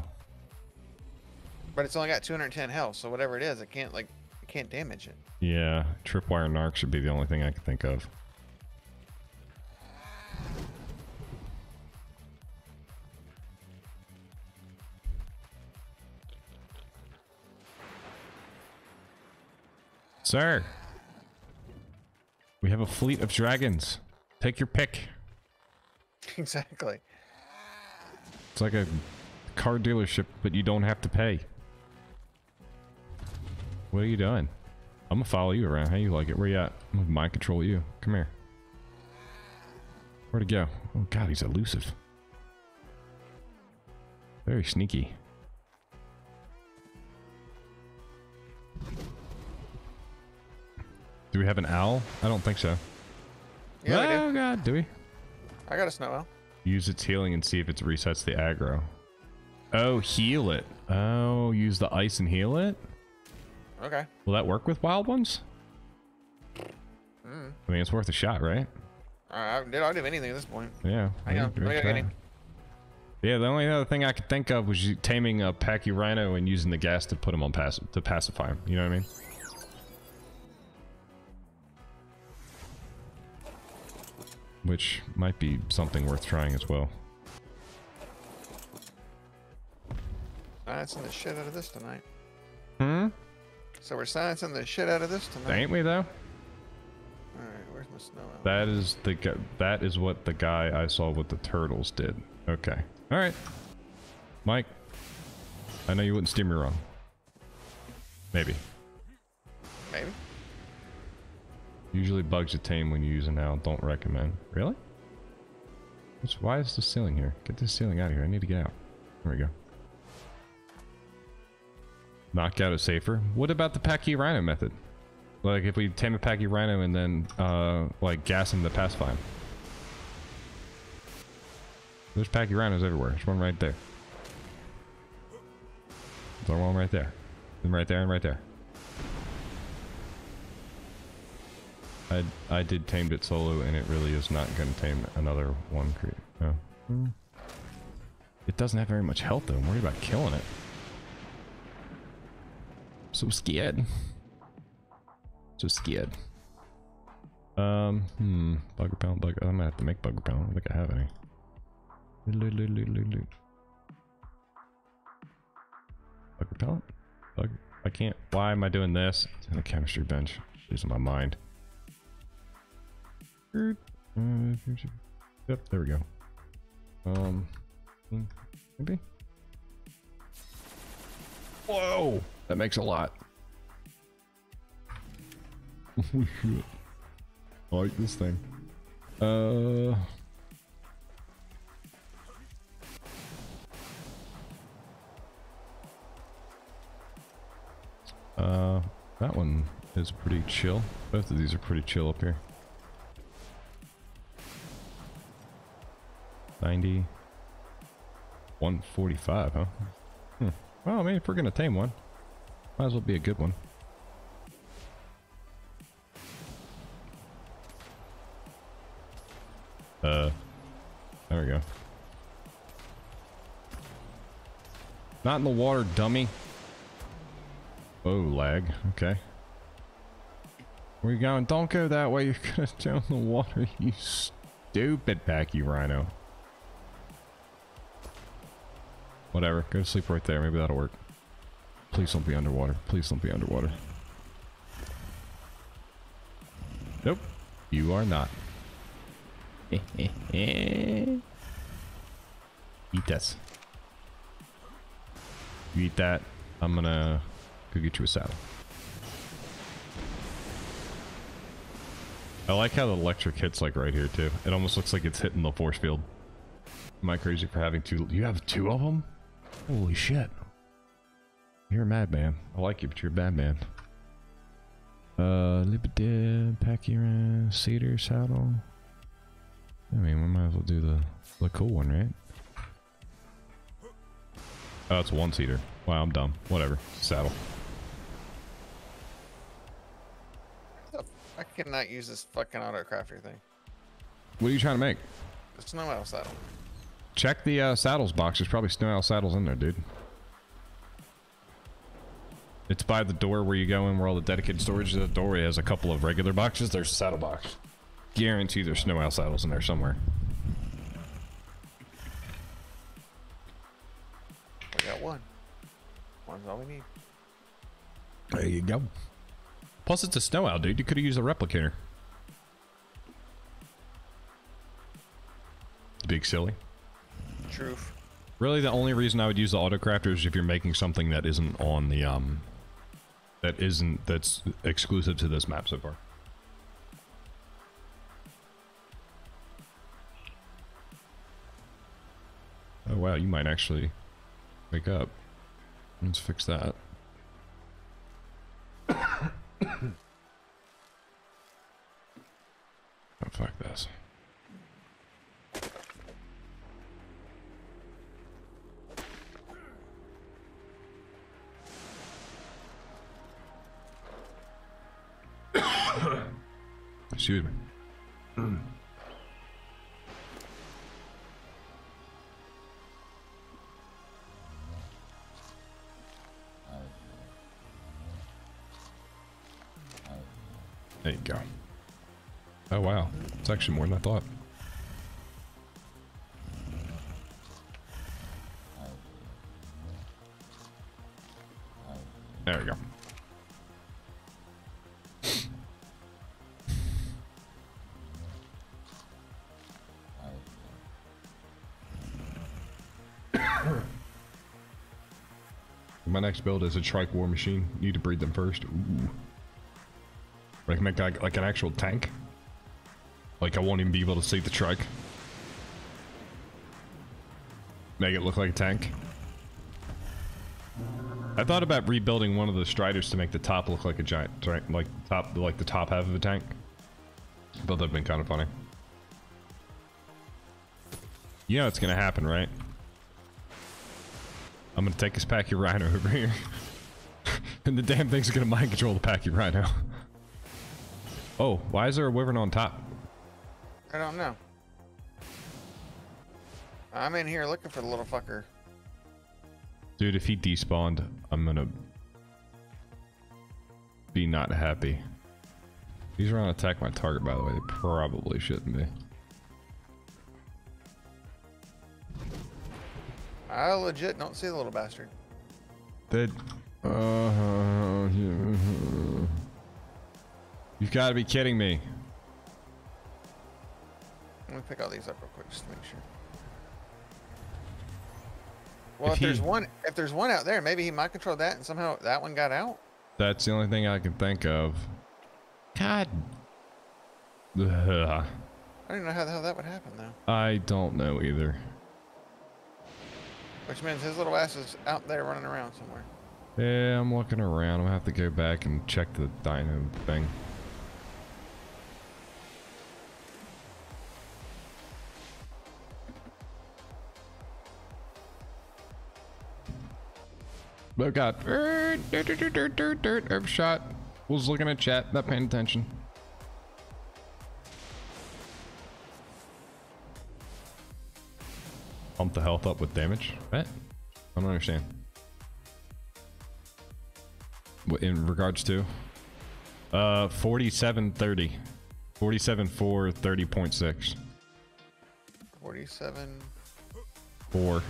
But it's only got 210 health, so whatever it is, it can't like it can't damage it. yeah. Tripwire Narc should be the only thing I can think of. Sir, we have a fleet of dragons. Take your pick. exactly. It's like a car dealership, but you don't have to pay. What are you doing? I'm gonna follow you around. How you like it? Where you at? I'm gonna mind control you. Come here. Where'd it go? Oh god, he's elusive. Very sneaky. Do we have an owl? I don't think so. Yeah, oh do. god, do we? I got a snow owl. Use its healing and see if it resets the aggro. Oh, heal it. Oh, use the ice and heal it? Okay. Will that work with wild ones? Mm. I mean, it's worth a shot, right? Alright, did I do anything at this point? Yeah. Hang yeah, on, good let me go try. get him. Yeah, the only other thing I could think of was you taming a Pachyrhino and using the gas to put him on pass to pacify him. You know what I mean? Which might be something worth trying as well. Silencing the shit out of this tonight. Hmm? So we're silencing the shit out of this tonight. Ain't we though? Alright, where's my snow owl? That is the that is what the guy I saw with the turtles did. Okay. All right. Mike, I know you wouldn't steer me wrong. Maybe. Maybe. Usually bugs you tame when you use an owl. Don't recommend. Really? What's, why is the ceiling here? Get this ceiling out of here. I need to get out. There we go. Knockout is safer. What about the Pachyrhino method? Like if we tame a Pachyrhino and then uh, like gas him to pacify him. There's Pachyrhinos everywhere. There's one right there. There's one right there. And right there and right there. I I did tamed it solo, and it really is not going to tame another one creep. Oh. Hmm. It doesn't have very much health though. I'm worried about killing it. So scared. So scared. Um. Hmm. Bugger pound. Bug. I'm gonna have to make bugger pound. I don't think I have any. Bugger pellet. Bug. I can't. Why am I doing this? It's in the chemistry bench. Losing my mind. Uh, Yep, there we go. Um, maybe. Whoa, that makes a lot. Holy shit! I like this thing. Uh. Uh, That one is pretty chill. Both of these are pretty chill up here. 90. 145, huh? Hmm. Well, I mean, if we're going to tame one, might as well be a good one. Uh, there we go. Not in the water, dummy. Oh, lag. Okay. Where you going? Don't go that way. You're gonna down the water, you stupid Pachyrhino. Whatever. Go to sleep right there. Maybe that'll work. Please don't be underwater. Please don't be underwater. Nope. You are not. Eat this. You eat that. I'm gonna go get you a saddle. I like how the electric hits like right here too. It almost looks like it's hitting the force field. Am I crazy for having two? You have two of them? Holy shit. You're a madman. I like you, but you're a bad man. Uh, Lipidib, Pachyrhino, Cedar, Saddle. I mean, we might as well do the, the cool one, right? Oh, it's one seater. Wow, I'm dumb. Whatever. Saddle. I cannot use this fucking auto crafter thing. What are you trying to make? It's not owl saddle. Check the uh, saddles box. There's probably snow owl saddles in there, dude. It's by the door where you go in where all the dedicated storage is. The door has a couple of regular boxes. There's a saddle box. Guarantee there's snow owl saddles in there somewhere. We got one. One's all we need. There you go. Plus, it's a snow owl, dude. You could have used a replicator. Big silly. Truth. Really, the only reason I would use the autocrafter is if you're making something that isn't on the um, that isn't that's exclusive to this map so far. Oh wow, you might actually wake up. Let's fix that. oh fuck this. Excuse me. There you go. Oh wow, it's actually more than I thought. Next build is a trike war machine. You Need to breed them first. Ooh. I can make like, like an actual tank. Like I won't even be able to see the trike. Make it look like a tank. I thought about rebuilding one of the Stryders to make the top look like a giant, like top, like the top half of a tank. But that'd been kind of funny. You know it's gonna happen, right? I'm gonna take this Pachyrhino over here. and the damn thing's gonna mind control the Pachyrhino. Oh, why is there a wyvern on top? I don't know. I'm in here looking for the little fucker. Dude, if he despawned, I'm gonna be not happy. These are on attack my target, by the way. They probably shouldn't be. I legit don't see the little bastard. That. Uh, You've got to be kidding me. Let me pick all these up real quick just to make sure. Well, If if, he- there's one, if there's one out there, maybe he might control that, and somehow that one got out. That's the only thing I can think of. God. Ugh. I don't know how the hell that would happen though. I don't know either. Which means his little ass is out there running around somewhere. Yeah, I'm looking around. I'm gonna have to go back and check the dino thing. Oh god. Er, dirt, dirt, dirt, dirt, dirt, dirt. Overshot. Was looking at chat, not paying attention. Pump the health up with damage? What? I don't understand. What, in regards to? Uh, 4730. 47 4 30.6. 47. 4.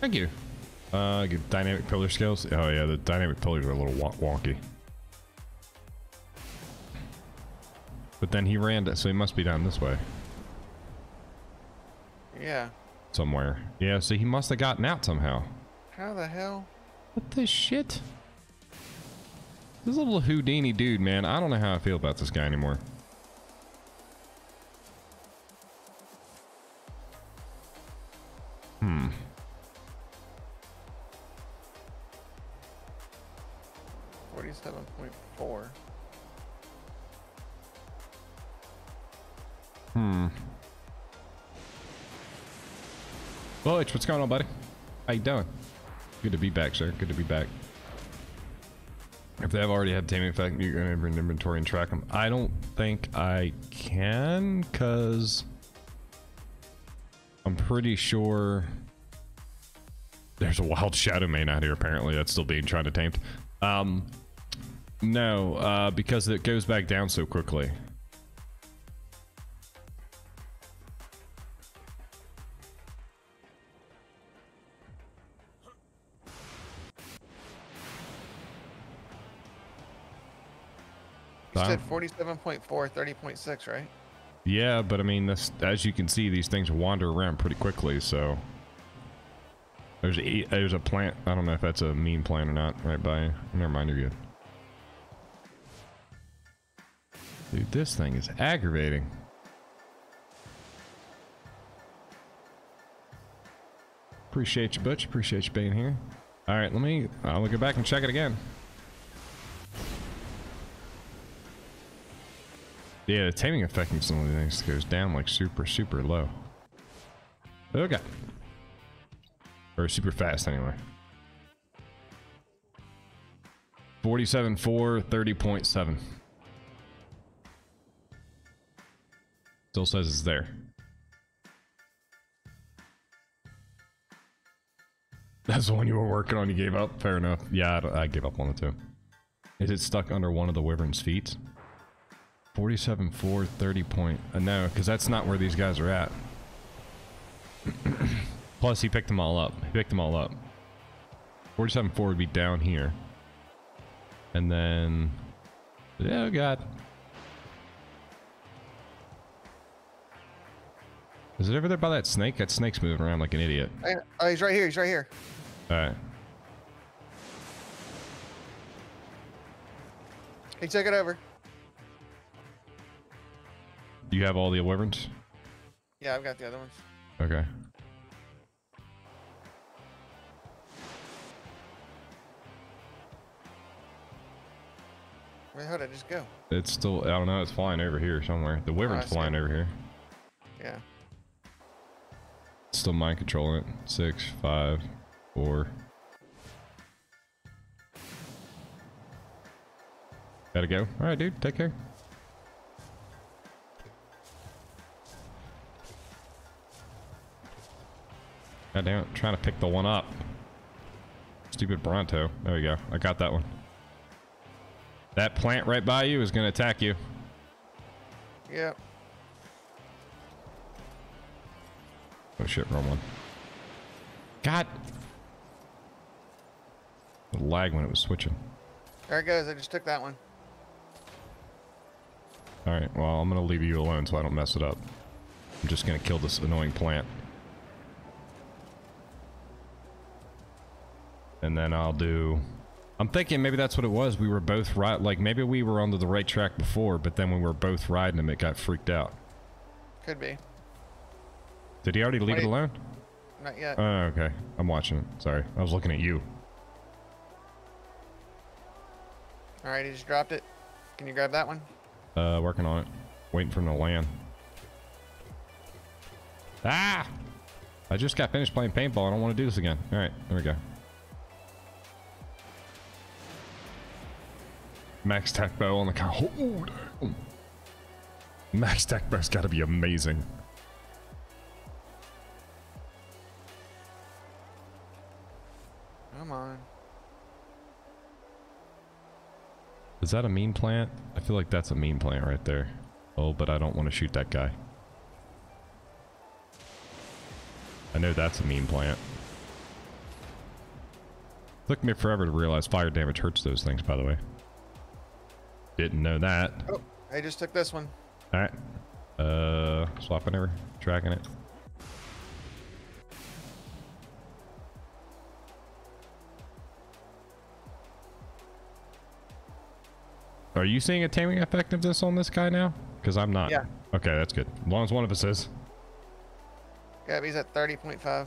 Thank you. Uh, dynamic pillar scales. Oh yeah, the dynamic pillars are a little won- wonky. But then he ran, so he must be down this way Yeah. somewhere. Yeah, so he must have gotten out somehow. How the hell? What the shit? This little Houdini dude, man. I don't know how I feel about this guy anymore. Hmm. Forty-seven point four. Hmm. Butch, what's going on, buddy? How you doing? Good to be back, sir. Good to be back. If they have already had taming effect, you're gonna bring inventory and track them. I don't think I can, cause I'm pretty sure there's a wild Shadowmane out here. Apparently, that's still being tried to tamed. Um, no, uh, because it goes back down so quickly. You said 47.4, 30.6, right? Yeah, but I mean, this, as you can see, these things wander around pretty quickly. So there's a there's a plant. I don't know if that's a mean plant or not. Right by you. Never mind, you're good. Dude, this thing is aggravating. Appreciate you, Butch. Appreciate you being here. All right, let me. I'll go back and check it again. Yeah, the taming effect in some of these things goes down like super, super low. Okay. Or super fast, anyway. 47 4 30.7. Still says it's there. That's the one you were working on, you gave up? Fair enough. Yeah, I, I gave up on it too. Is it stuck under one of the wyvern's feet? 47 4 30 point uh, no because that's not where these guys are at plus he picked them all up he picked them all up 47 4 would be down here and then oh god is it over there by that snake that snake's moving around like an idiot oh, he's right here. He's right here. all right Hey, check it over. You have all the wyverns Yeah, I've got the other ones. okay Where the hell did it just go? it's still i don't know it's flying over here somewhere the wyvern's I see flying over here Yeah. Still mind controlling it. Six, five, four. Gotta go. Alright, dude. Take care. God damn it. Trying to pick the one up. Stupid Bronto. There we go. I got that one. That plant right by you is going to attack you. Yep. Oh shit, wrong one. God. The lag when it was switching. There it goes. I just took that one. Alright, well, I'm gonna leave you alone so I don't mess it up. I'm just gonna kill this annoying plant. And then I'll do... I'm thinking maybe that's what it was. We were both right, like maybe we were onto the right track before, but then when we were both riding him, it got freaked out. Could be. Did he already leave it alone? not yet. Oh, okay. I'm watching it. Sorry. I was looking at you. All right, he just dropped it. Can you grab that one? Uh, working on it. Waiting for him to land. Ah! I just got finished playing paintball. I don't want to do this again. All right, there we go. Max Tek Bow on the count. Oh, damn. Max Tek Bow's got to be amazing. Come on. Is that a mean plant? I feel like that's a mean plant right there. Oh, but I don't want to shoot that guy. I know that's a mean plant. Took me forever to realize fire damage hurts those things, by the way. Didn't know that. Oh, I just took this one. Alright. Uh, swapping over, tracking it. Are you seeing a taming effect effectiveness on this guy now? Because I'm not. Yeah. Okay, that's good. As long as one of us is. Yeah, he's at 30.5.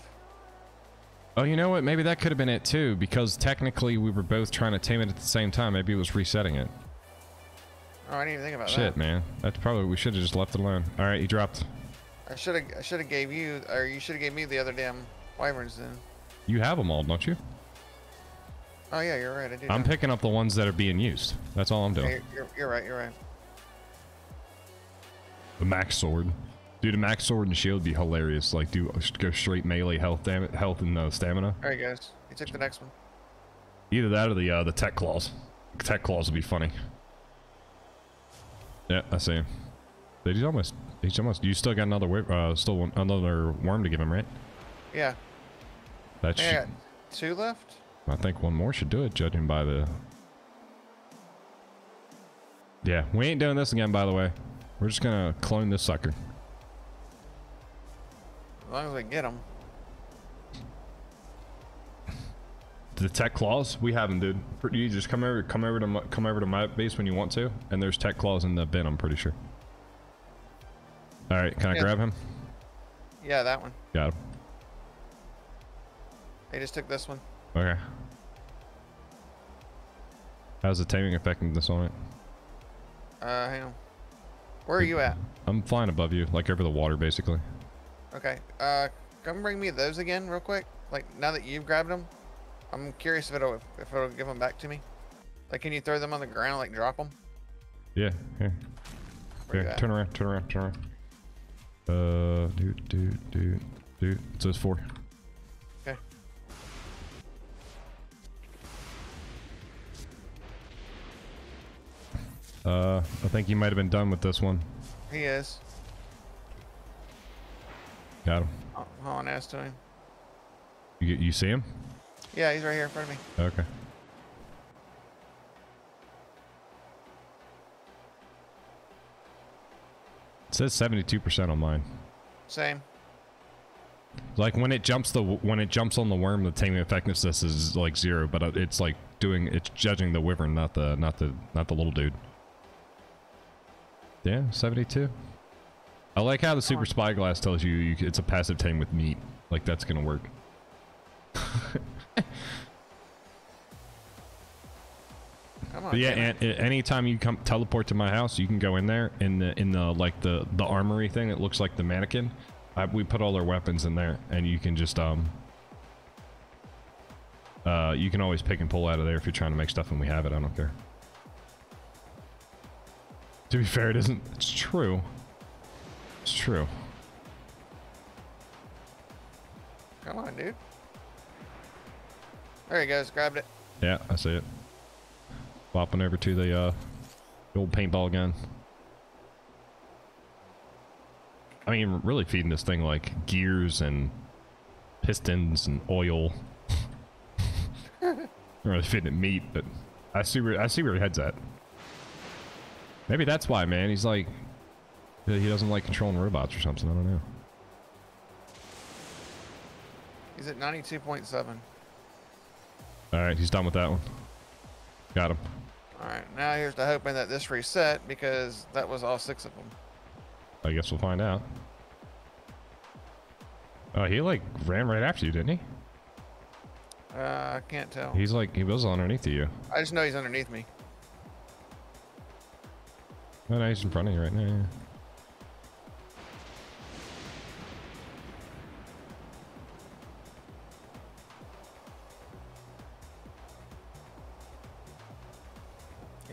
Oh, you know what? Maybe that could have been it too, because technically we were both trying to tame it at the same time. Maybe it was resetting it. Oh, I didn't even think about Shit, that. man. That's probably we should have just left it alone. All right, you dropped. I should have I should have gave you or you should have gave me the other damn wyverns then. You have them all, don't you? Oh yeah, you're right. I do. I'm picking up the ones that are being used. That's all I'm doing. Yeah, you're, you're right. You're right. The max sword. Dude, a max sword and shield would be hilarious. Like, do go straight melee health, damn it, health and uh, stamina. All right, guys. You took the next one. Either that or the uh, the tek claws. Tek claws would be funny. Yeah, I see him. He's almost. He's almost. You still got another uh, still one, another worm to give him, right? Yeah. That's. Got two left. I think one more should do it, judging by the. Yeah, we ain't doing this again, by the way. We're just gonna clone this sucker. As long as I get them. The tek claws, we have them, dude. You just come over, come over to my, come over to my base when you want to, and there's tek claws in the bin. I'm pretty sure. All right, can I Yeah. grab him? Yeah, that one. Got him. They just took this one. Okay. How's the taming effectiveness on it? Uh, hang on. Where are you at? I'm flying above you, like over the water, basically. Okay. Uh, come bring me those again, real quick. Like now that you've grabbed them, I'm curious if it'll if it'll give them back to me. Like, can you throw them on the ground, like drop them? Yeah, here. Where you turn around, turn around, turn around. Uh, do, do, do, do. It says four. Okay. Uh, I think you might have been done with this one. He is. Got him. Oh, hold on, ask to him. You, you see him? Yeah, he's right here in front of me. Okay. It says 72% on mine. Same. Like when it jumps the when it jumps on the worm, the taming effectiveness is like zero, but uh, it's like doing it's judging the wyvern, not the not the not the little dude. Yeah, 72. I like how the super spyglass tells you, you it's a passive tame with meat. Like that's gonna work. Come on. But yeah, and anytime you come teleport to my house, you can go in there in the in the like the the armory thing It looks like the mannequin. I, we put all our weapons in there, and you can just um. Uh, you can always pick and pull out of there if you're trying to make stuff, and we have it. I don't care. To be fair, it isn't. It's true. It's true. Come on, dude. There he goes. Grabbed it. Yeah, I see it. Bopping over to the uh, old paintball gun. I mean, really feeding this thing like gears and pistons and oil. Not really feeding it meat, but I see where I see where your head's at. Maybe that's why, man. He's like, he doesn't like controlling robots or something. I don't know. He's at 92.7. All right, he's done with that one. Got him. All right. Now here's to hoping that this reset because that was all six of them. I guess we'll find out. Oh, he like ran right after you, didn't he? Uh, I can't tell. He's like he was underneath you. I just know he's underneath me. Oh, no, he's in front of you right now.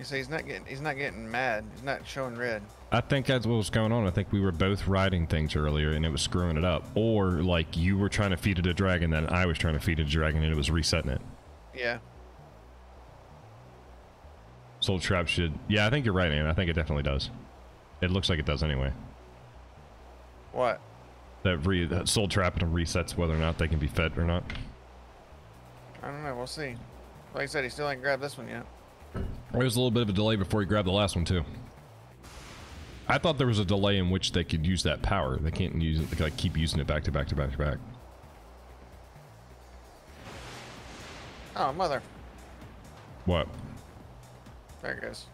Say he's not getting he's not getting mad. He's not showing red. I think that's what was going on. I think we were both riding things earlier and it was screwing it up. Or like you were trying to feed it a dragon, then I was trying to feed it a dragon and it was resetting it. Yeah. Soul Trap should. Yeah, I think you're right, man. I think it definitely does. It looks like it does anyway. What? That, re- that Soul Trap and resets whether or not they can be fed or not. I don't know. We'll see. Like I said, he still ain't grabbed this one yet. There was a little bit of a delay before he grabbed the last one too. I thought there was a delay in which they could use that power. They can't use it. They like keep using it back to back to back to back. Oh mother. What? There it goes.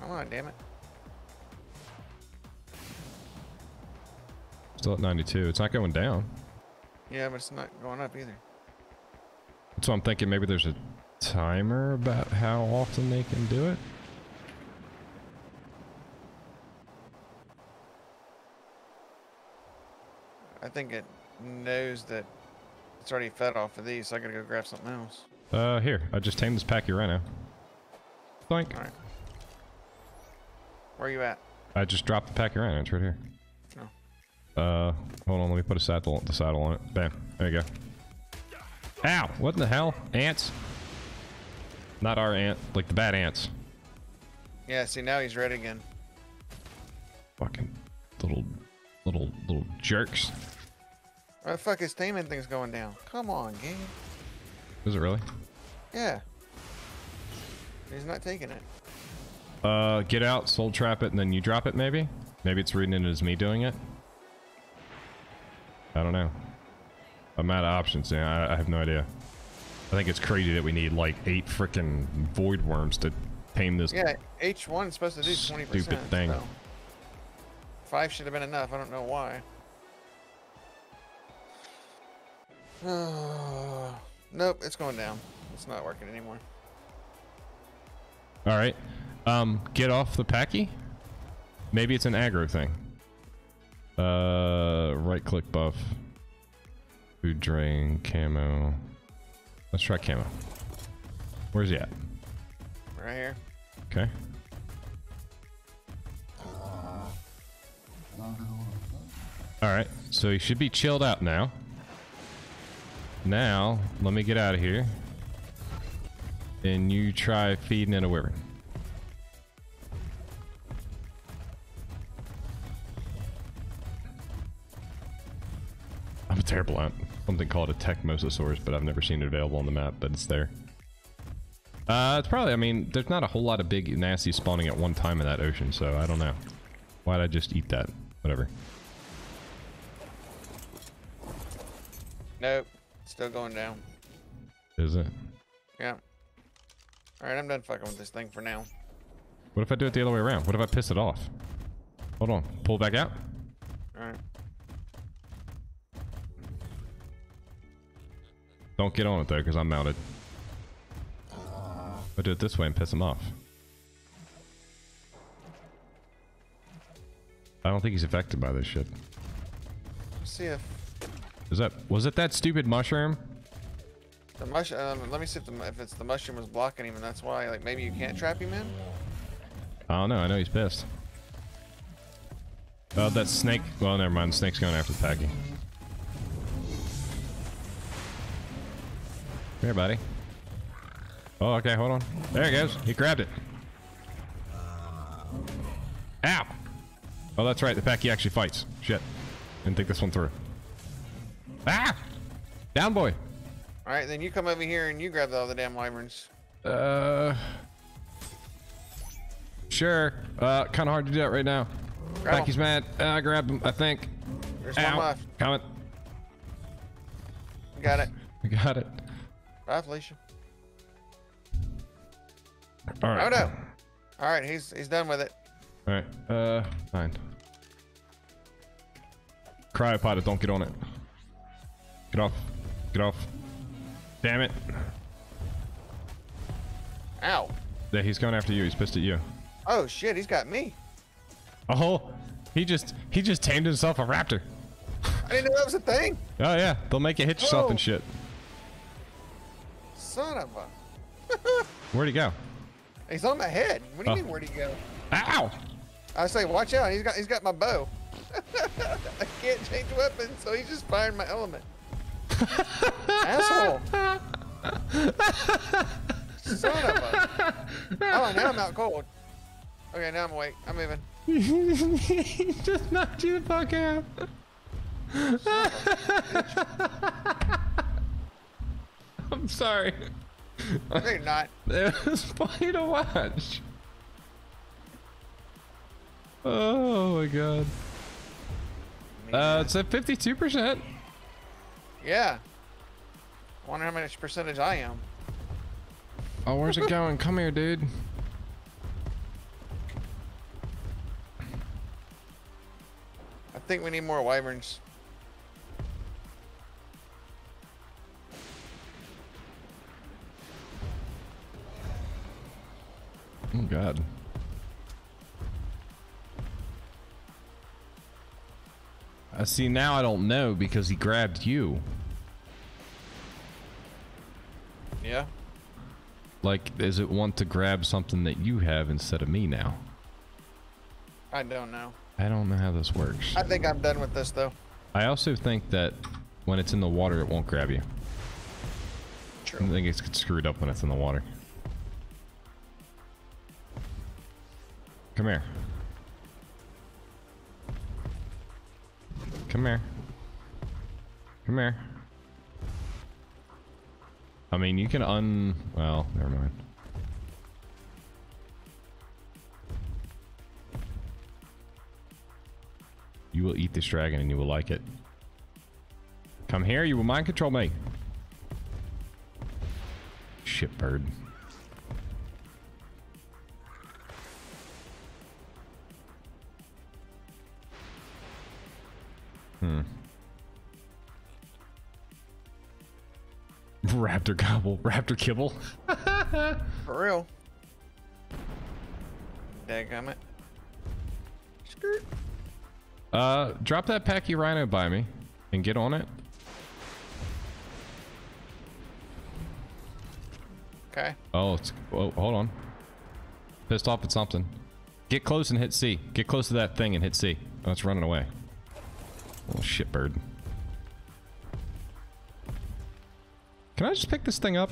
Come on, damn it. Still at 92. It's not going down. Yeah, but it's not going up either. So I'm thinking maybe there's a timer about how often they can do it. I think it knows that it's already fed off of these, so I gotta go grab something else. Uh, here. I just tamed this Pachyrhino. Blank. Alright. Where are you at? I just dropped the Pachyrhino. It's right here. Oh. Uh, hold on. Let me put a saddle, the saddle on it. Bam. There you go. Ow! What in the hell? Ants? Not our ant. Like the bad ants. Yeah, see now he's red again. Fucking little, little, little jerks. Why the fuck is taming things going down? Come on, game. Is it really? Yeah. He's not taking it. Uh, get out, soul trap it, and then you drop it, maybe? Maybe it's reading it as me doing it? I don't know. I'm out of options now. I, I have no idea. I think it's crazy that we need like eight freaking Voidwyrms to tame this. Yeah, H1 is supposed to do 20%. Stupid thing. so Five should have been enough. I don't know why. nope, it's going down. It's not working anymore. All right. Um, get off the packy. Maybe it's an aggro thing. Uh, right click buff. Food drain, camo. Let's try camo. Where's he at? Right here. Okay. All right, so he should be chilled out now. Now, let me get out of here. And you try feeding it a wyvern. I'm a terrible at something called a Tek Mosasaurus, but I've never seen it available on the map, but it's there. Uh, it's probably, I mean, there's not a whole lot of big nasty spawning at one time in that ocean, so I don't know. Why'd I just eat that? Whatever. Nope. Still going down. Is it? Yeah. Alright, I'm done fucking with this thing for now. What if I do it the other way around? What if I piss it off? Hold on. Pull back out? Alright. Don't get on it though, because I'm mounted. I'll do it this way and piss him off. I don't think he's affected by this shit. Let's see if Is that was it that stupid mushroom? the mush. Um, let me see if, the, if it's the mushroom was blocking him, and that's why. Like maybe you can't trap him in. I don't know. I know he's pissed. Oh, that snake. Well, never mind. The snake's going after the packy. Here, buddy. Oh, okay. Hold on. There he goes. He grabbed it. Ow! Oh, that's right. The packy actually fights. Shit. Didn't think this one through. Ah! Down, boy. All right, then you come over here and you grab all the damn wyverns. Uh. Sure. Uh, kind of hard to do that right now. Grab. Packy's mad. Uh, I grabbed him, I think. There's one Ow. left. Coming. Got it. I got it. Bye, Felicia. All right. Oh no. All right, he's he's done with it. All right. Uh, fine. Cryopod don't get on it. Get off. Get off. Damn it. Ow. Yeah, he's going after you. He's pissed at you. Oh shit, he's got me. Oh, he just he just tamed himself a raptor. I didn't know that was a thing. Oh yeah, they'll make you hit yourself Whoa. and shit. Son of a. Where'd he go? He's on my head. What do you Oh. mean where'd he go? Ow! I say, watch out. He's got he's got my bow. I can't change weapons, so he's just firing my element. Asshole. Son of a. Oh, now I'm out cold. Okay, now I'm awake. I'm moving. he just knocked you the fuck out. I'm sorry. You're not. It was funny to watch. Oh my god. Uh, it's at 52%. yeah. Wonder how much percentage I am. Oh, where's it going? Come here, dude. I think we need more wyverns. Oh god. I see now I don't know because he grabbed you. Yeah. Like, does it want to grab something that you have instead of me now? I don't know. I don't know how this works. I think I'm done with this though. I also think that when it's in the water, it won't grab you. True. I think it's screwed up when it's in the water. Come here. Come here. Come here. I mean, you can un... Well, never mind. You will eat this dragon and you will like it. Come here, you will mind control me. Shitbird. Hmm. Raptor gobble. Raptor kibble. For real. Dadgummit. Skirt. Uh, drop that packy rhino by me and get on it. Okay. Oh, it's. Oh, hold on. Pissed off at something. Get close and hit C. Get close to that thing and hit C. Oh, it's running away. Little shitbird. Can I just pick this thing up?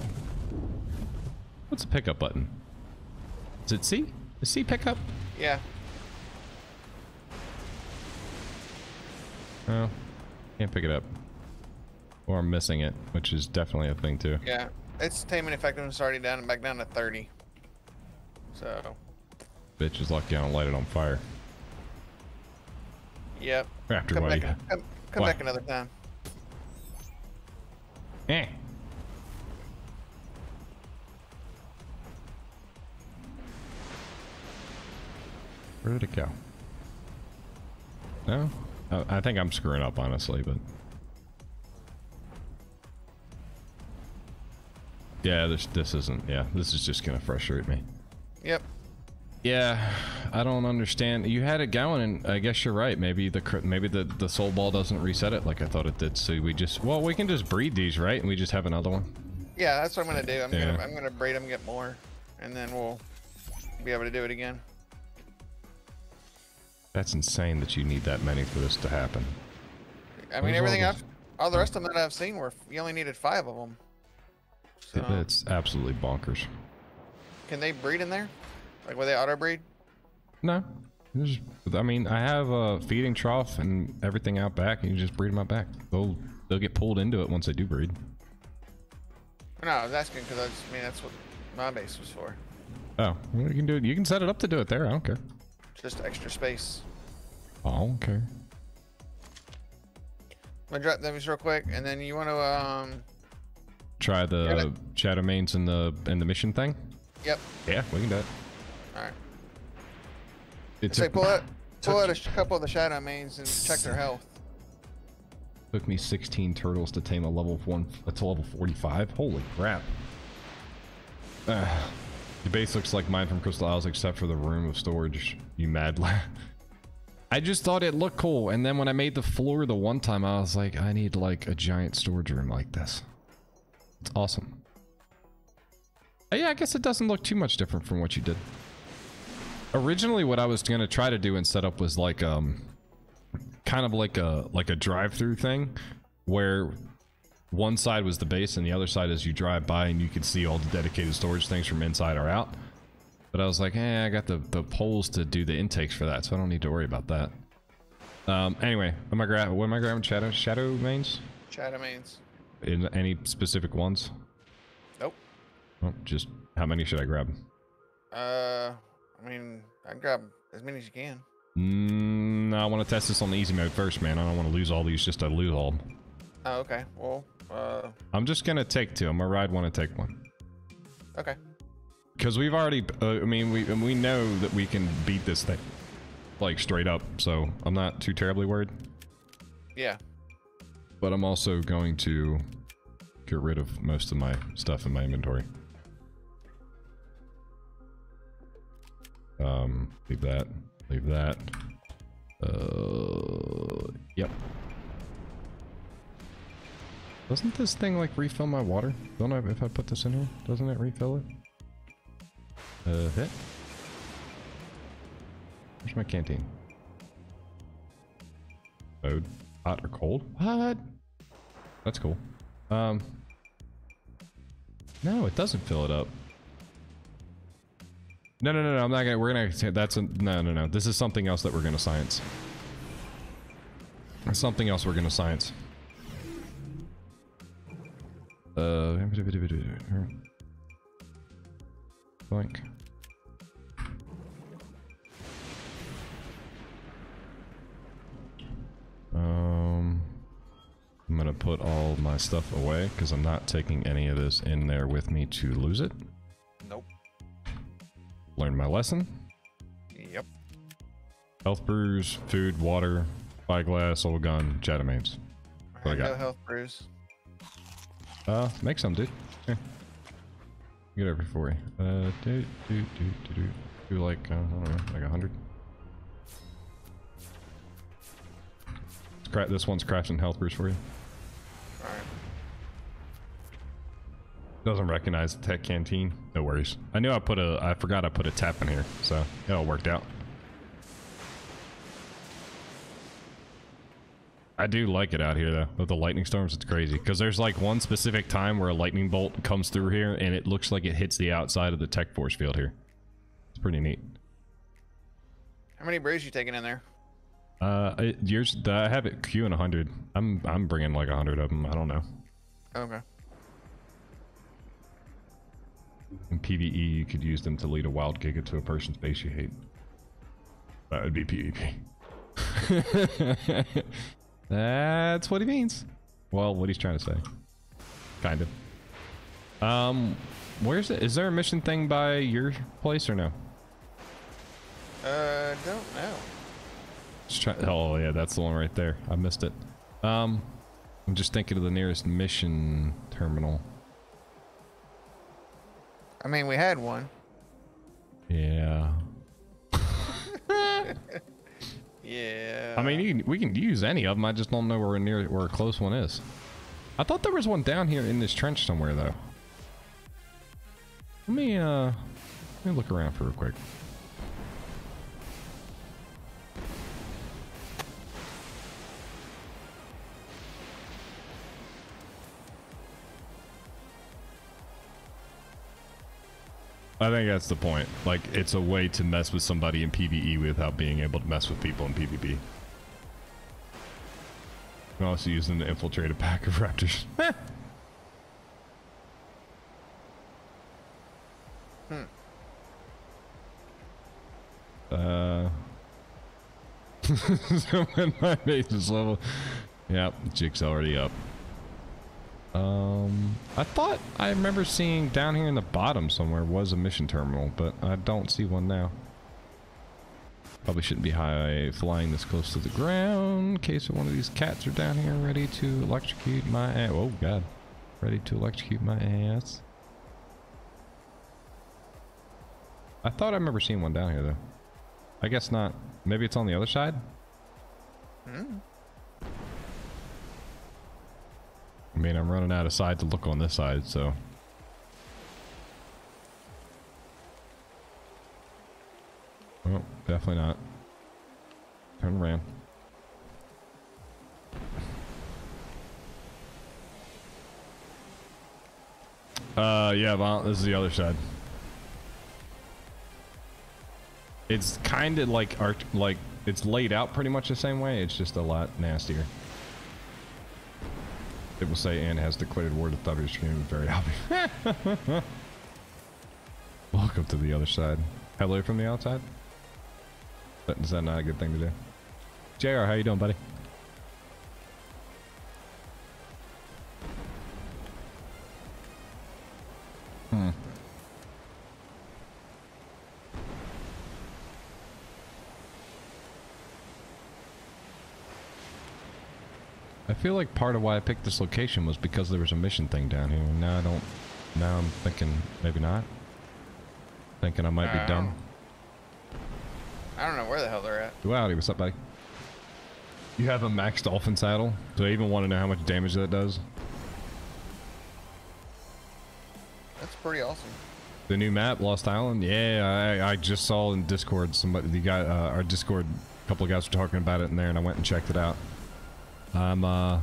What's the pickup button? Is it C? Is C pickup? Yeah. Oh, can't pick it up. Or I'm missing it, which is definitely a thing too. Yeah. Its taming effectiveness already down and back down to 30. So, Bitch is lucky I don't light it on fire. Yep. After Come back, come, come back another time. Eh. Where did it go? No? I I think I'm screwing up, honestly, but... Yeah, this, this isn't... Yeah, this is just gonna frustrate me. Yep. Yeah, I don't understand. You had it going, and I guess you're right. Maybe the maybe the the soul ball doesn't reset it like I thought it did. So we just well, we can just breed these, right? And we just have another one. Yeah, that's what I'm gonna do. I'm Yeah. gonna I'm gonna breed them, get more, and then we'll be able to do it again. That's insane that you need that many for this to happen. I mean, Where's everything this? I've, all the rest of them that I've seen were you only needed five of them. So, it's absolutely bonkers. can they breed in there? Like, will they auto breed? No, just- I mean, I have a feeding trough and everything out back, and you just breed them out back. They'll they'll get pulled into it once they do breed. No, I was asking because I, just, I mean that's what my base was for. Oh, well, you can do it. You can set it up to do it there. I don't care. Just extra space. I don't care. I'm gonna drop them just real quick, and then you want to um. Try the Shadowmanes and the and the mission thing. Yep. Yeah, we can do it. It's Say pull out pull out a couple of the Shadowmanes and check their health. Took me 16 turtles to tame a level one to level 45. Holy crap. Uh, the base looks like mine from Crystal Isles except for the room of storage. You mad lad. I just thought it looked cool, and then when I made the floor the one time, I was like, I need like a giant storage room like this. It's awesome. Uh, yeah, I guess it doesn't look too much different from what you did. Originally, what I was gonna try to do and set up was like um, kind of like a like a drive-through thing, where one side was the base and the other side as you drive by and you could see all the dedicated storage things from inside or out. But I was like, eh, I got the, the poles to do the intakes for that, so I don't need to worry about that. Um, anyway, am I gra what am I grabbing? Shadow Shadowmanes? Shadow mains. In any specific ones? Nope. Oh, just how many should I grab? Uh, I mean, I can grab as many as you can. Mm, I want to test this on the easy mode first, man. I don't want to lose all these just to lose all. Oh, okay. Well, uh, I'm just gonna take two. I'm gonna ride one and take one. okay. Because we've already, uh, I mean, we we know that we can beat this thing, like straight up. So I'm not too terribly worried. Yeah. But I'm also going to get rid of most of my stuff in my inventory. Um, leave that. Leave that. Uh, yep. Doesn't this thing like refill my water? Don't I, if I put this in here, doesn't it refill it? Uh, hit. Where's my canteen? Mode. Hot or cold? What? That's cool. Um. No, it doesn't fill it up. No, no, no, no. I'm not gonna. We're gonna. That's a. No, no, no. This is something else that we're gonna science. Something else we're gonna science. Uh. Blank. Um, I'm gonna put all my stuff away because I'm not taking any of this in there with me to lose it. Nope. Learn my lesson. Yep. Health brews, food, water, spyglass, old gun, chatamains. What I no got? health brews. Uh, make some, dude. Here. Get over for you. Uh, do, do, do, do, do. Do like, uh, I don't know, like a hundred. This one's crafting health brews for you. Alright. Doesn't recognize the tek canteen. No worries. I knew I put a, I forgot I put a tap in here, so it all worked out. I do like it out here though, with the lightning storms. It's crazy because there's like one specific time where a lightning bolt comes through here, and it looks like it hits the outside of the tech force field here. It's pretty neat. How many brews you taking in there? Uh, it, yours, the, I have it queuing 100. I'm I'm bringing like 100 of them. I don't know. Okay. In PVE, you could use them to lead a wild giga to a person's base you hate. That would be PvP. That's what he means. Well, what he's trying to say. Kind of. Um, where's it? Is there a mission thing by your place or no? Uh, don't know. Just try oh, yeah, that's the one right there. I missed it. Um, I'm just thinking of the nearest mission terminal. I mean, we had one. Yeah. Yeah. I mean, you can, we can use any of them. I just don't know where near where a close one is. I thought there was one down here in this trench somewhere, though. Let me uh, let me look around for real quick. I think that's the point. Like, it's a way to mess with somebody in PvE without being able to mess with people in PvP. You can also use them to infiltrate a pack of raptors. Hmm. Uh. so when my base is level. Yep, jig's already up. Um, I thought I remember seeing down here in the bottom somewhere was a mission terminal, but I don't see one now. Probably shouldn't be high flying this close to the ground in case one of these cats are down here ready to electrocute my ass. Oh god. Ready to electrocute my ass. I thought I remember seeing one down here though. I guess not. Maybe it's on the other side? Hmm. I mean, I'm running out of side to look on this side, so. Oh, definitely not. Turn around. Uh, yeah, well, this is the other side. It's kind of like art, like it's laid out pretty much the same way. It's just a lot nastier. It will say and has declared war to Thunder's Stream. Very happy. Welcome to the other side. Hello from the outside. Is that not a good thing to do? Jr, how you doing, buddy? Hmm. I feel like part of why I picked this location was because there was a mission thing down here. And now I don't. Now I'm thinking maybe not. Thinking I might be Uh, dumb. I don't know where the hell they're at. Howdy, what's up, buddy? You have a max dolphin saddle, Do I even want to know how much damage that does. That's pretty awesome. The new map, Lost Island. Yeah, I, I just saw in Discord somebody, the guy, uh, our Discord, a couple of guys were talking about it in there, and I went and checked it out. I'm, uh,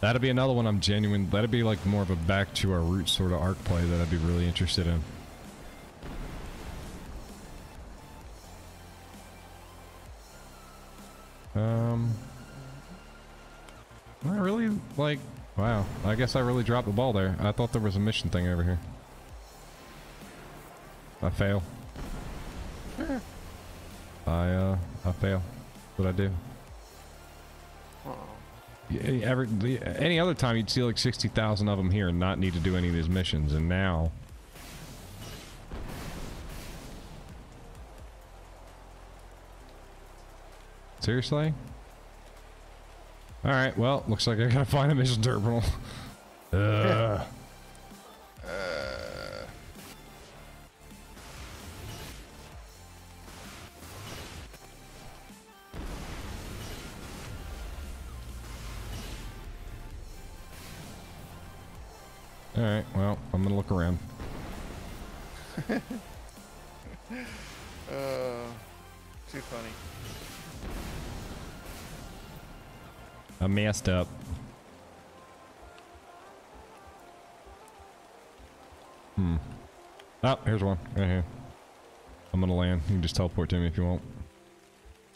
that'd be another one I'm genuine. That'd be like more of a back to our roots sort of Ark play that I'd be really interested in. Um, I really like. Wow, I guess I really dropped the ball there. I thought there was a mission thing over here. I fail. I uh, I fail. What I do? Every any other time you'd see like sixty thousand of them here and not need to do any of these missions, and now. Seriously? All right. Well, looks like I gotta find a mission terminal. uh, Uh, all right. Well, I'm gonna look around. uh, too funny. I messed up. Hmm. Oh, here's one right here. I'm gonna land. You can just teleport to me if you want.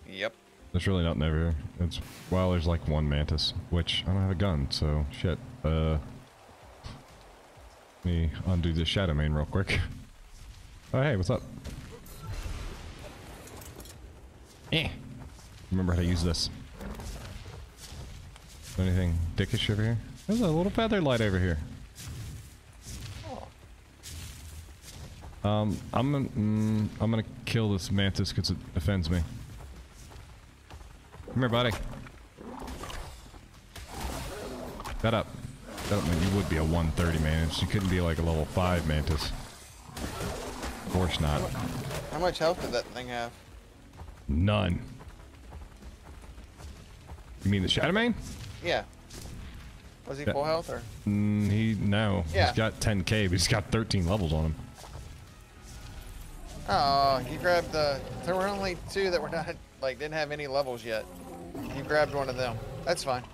Yep. There's really nothing over here. It's well, there's like one mantis, which I don't have a gun, so shit. Uh, let me undo this Shadowmane real quick. Oh hey, what's up? Eh. Remember how to use this. Anything dickish over here? There's a little feather light over here. Oh. Um, I'm gonna, mm, I'm gonna kill this mantis because it defends me. Come here, buddy. Shut up. Shut up, man. You would be a 130 mantis. You couldn't be like a level 5 mantis. Of course not. How much health did that thing have? None. You mean the Shadowmane? Yeah. Was he Yeah. full health or? Mm, he, no. Yeah. He's got 10k, but he's got 13 levels on him. Oh, he grabbed the. There were only two that were not like didn't have any levels yet. He grabbed one of them. That's fine.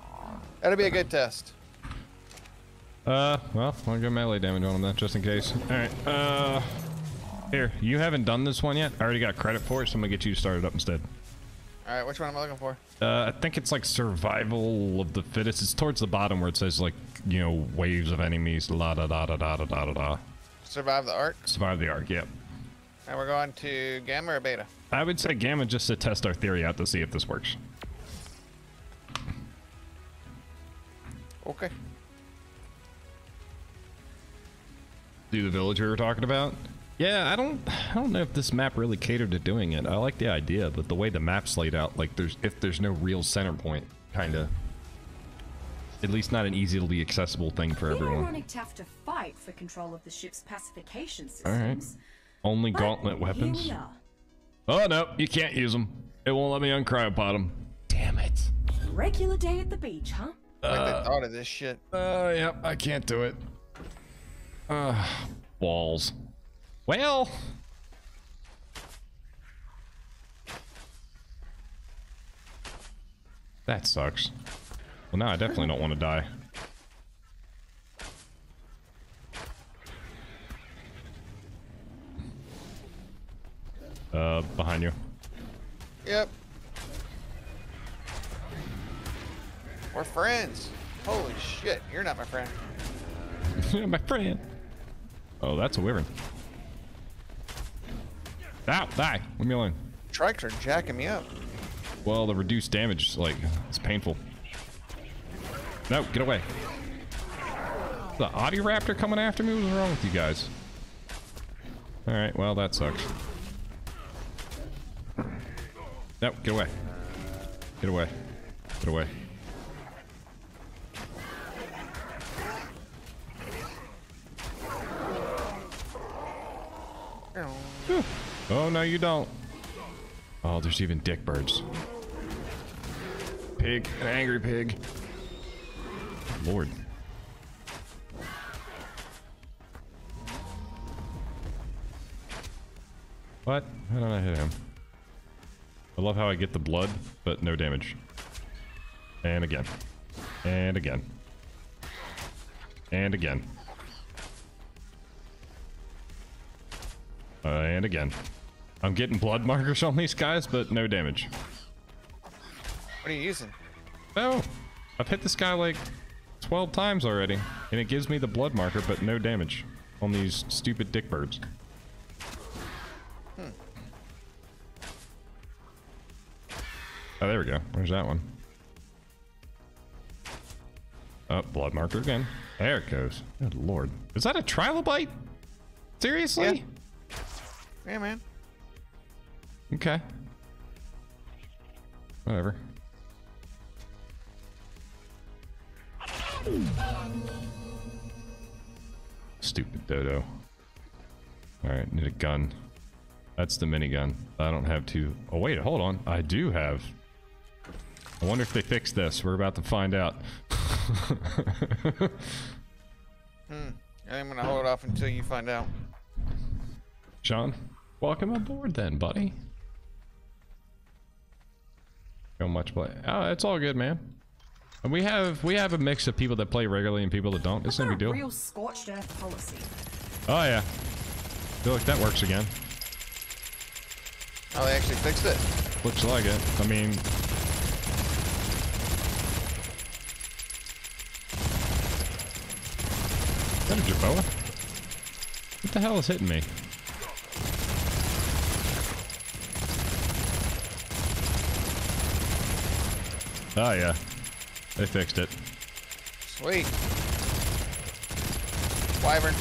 That'll be a good test. Uh, well, I'll go melee damage on him then, just in case. Alright, uh... Here, you haven't done this one yet. I already got credit for it, so I'm gonna get you started up instead. All right, which one am I looking for? Uh, I think it's like survival of the fittest. It's towards the bottom where it says like, you know, waves of enemies, la da da da da da da da da. Survive the arc. Survive the arc, yep. And we're going to gamma or beta. I would say gamma just to test our theory out to see if this works. Okay. Do the village we were talking about? Yeah, I don't I don't know if this map really catered to doing it. I like the idea, but the way the map's laid out, like there's if there's no real center point, kinda. At least not an easily accessible thing for We are everyone. running to have to fight for control of the ship's pacification Alright. systems. Only But gauntlet weapons. we. Oh no, you can't use them. It won't let me uncryopod them. Damn it. Regular day at the beach, huh? Like they thought of this shit. Uh, yep, I can't do it. Uh, balls. Well. That sucks. Well, now I definitely don't want to die. Uh, behind you. Yep. We're friends. Holy shit, you're not my friend. You're my friend. Oh, that's a wyvern. Ow, die. Leave me alone. Trikes are jacking me up. Well, the reduced damage, like, it's painful. No, get away. The Audi Raptor coming after me? What's wrong with you guys? Alright, well, that sucks. No, get away. Get away. Get away. Hmm. Oh, no, you don't. Oh, there's even dick birds. Pig, an angry pig. Lord. What? How did I hit him? I love how I get the blood, but no damage. And again. And again. And again. Uh, and again. I'm getting blood markers on these guys, but no damage. What are you using? Oh, I've hit this guy like 12 times already, and it gives me the blood marker, but no damage on these stupid dick birds. Oh, there we go. Where's that one? Oh, blood marker again. There it goes. Good lord. Is that a trilobite? Seriously? Yeah, man. Okay. Whatever. Stupid dodo. Alright, need a gun. That's the minigun. I don't have two. Oh, wait, hold on. I do have. I wonder if they fixed this. We're about to find out. hmm. I'm gonna hold off until you find out. Sean, welcome aboard then, buddy. So much play. Oh, it's all good, man. And we have we have a mix of people that play regularly and people that don't. It's no We're big deal. real scorched earth policy. Oh yeah. Feel like that works again. Oh, they actually fixed it. Looks like it. I mean, is that a Jerboa? What the hell is hitting me? Oh yeah, they fixed it. Sweet. Wyvern.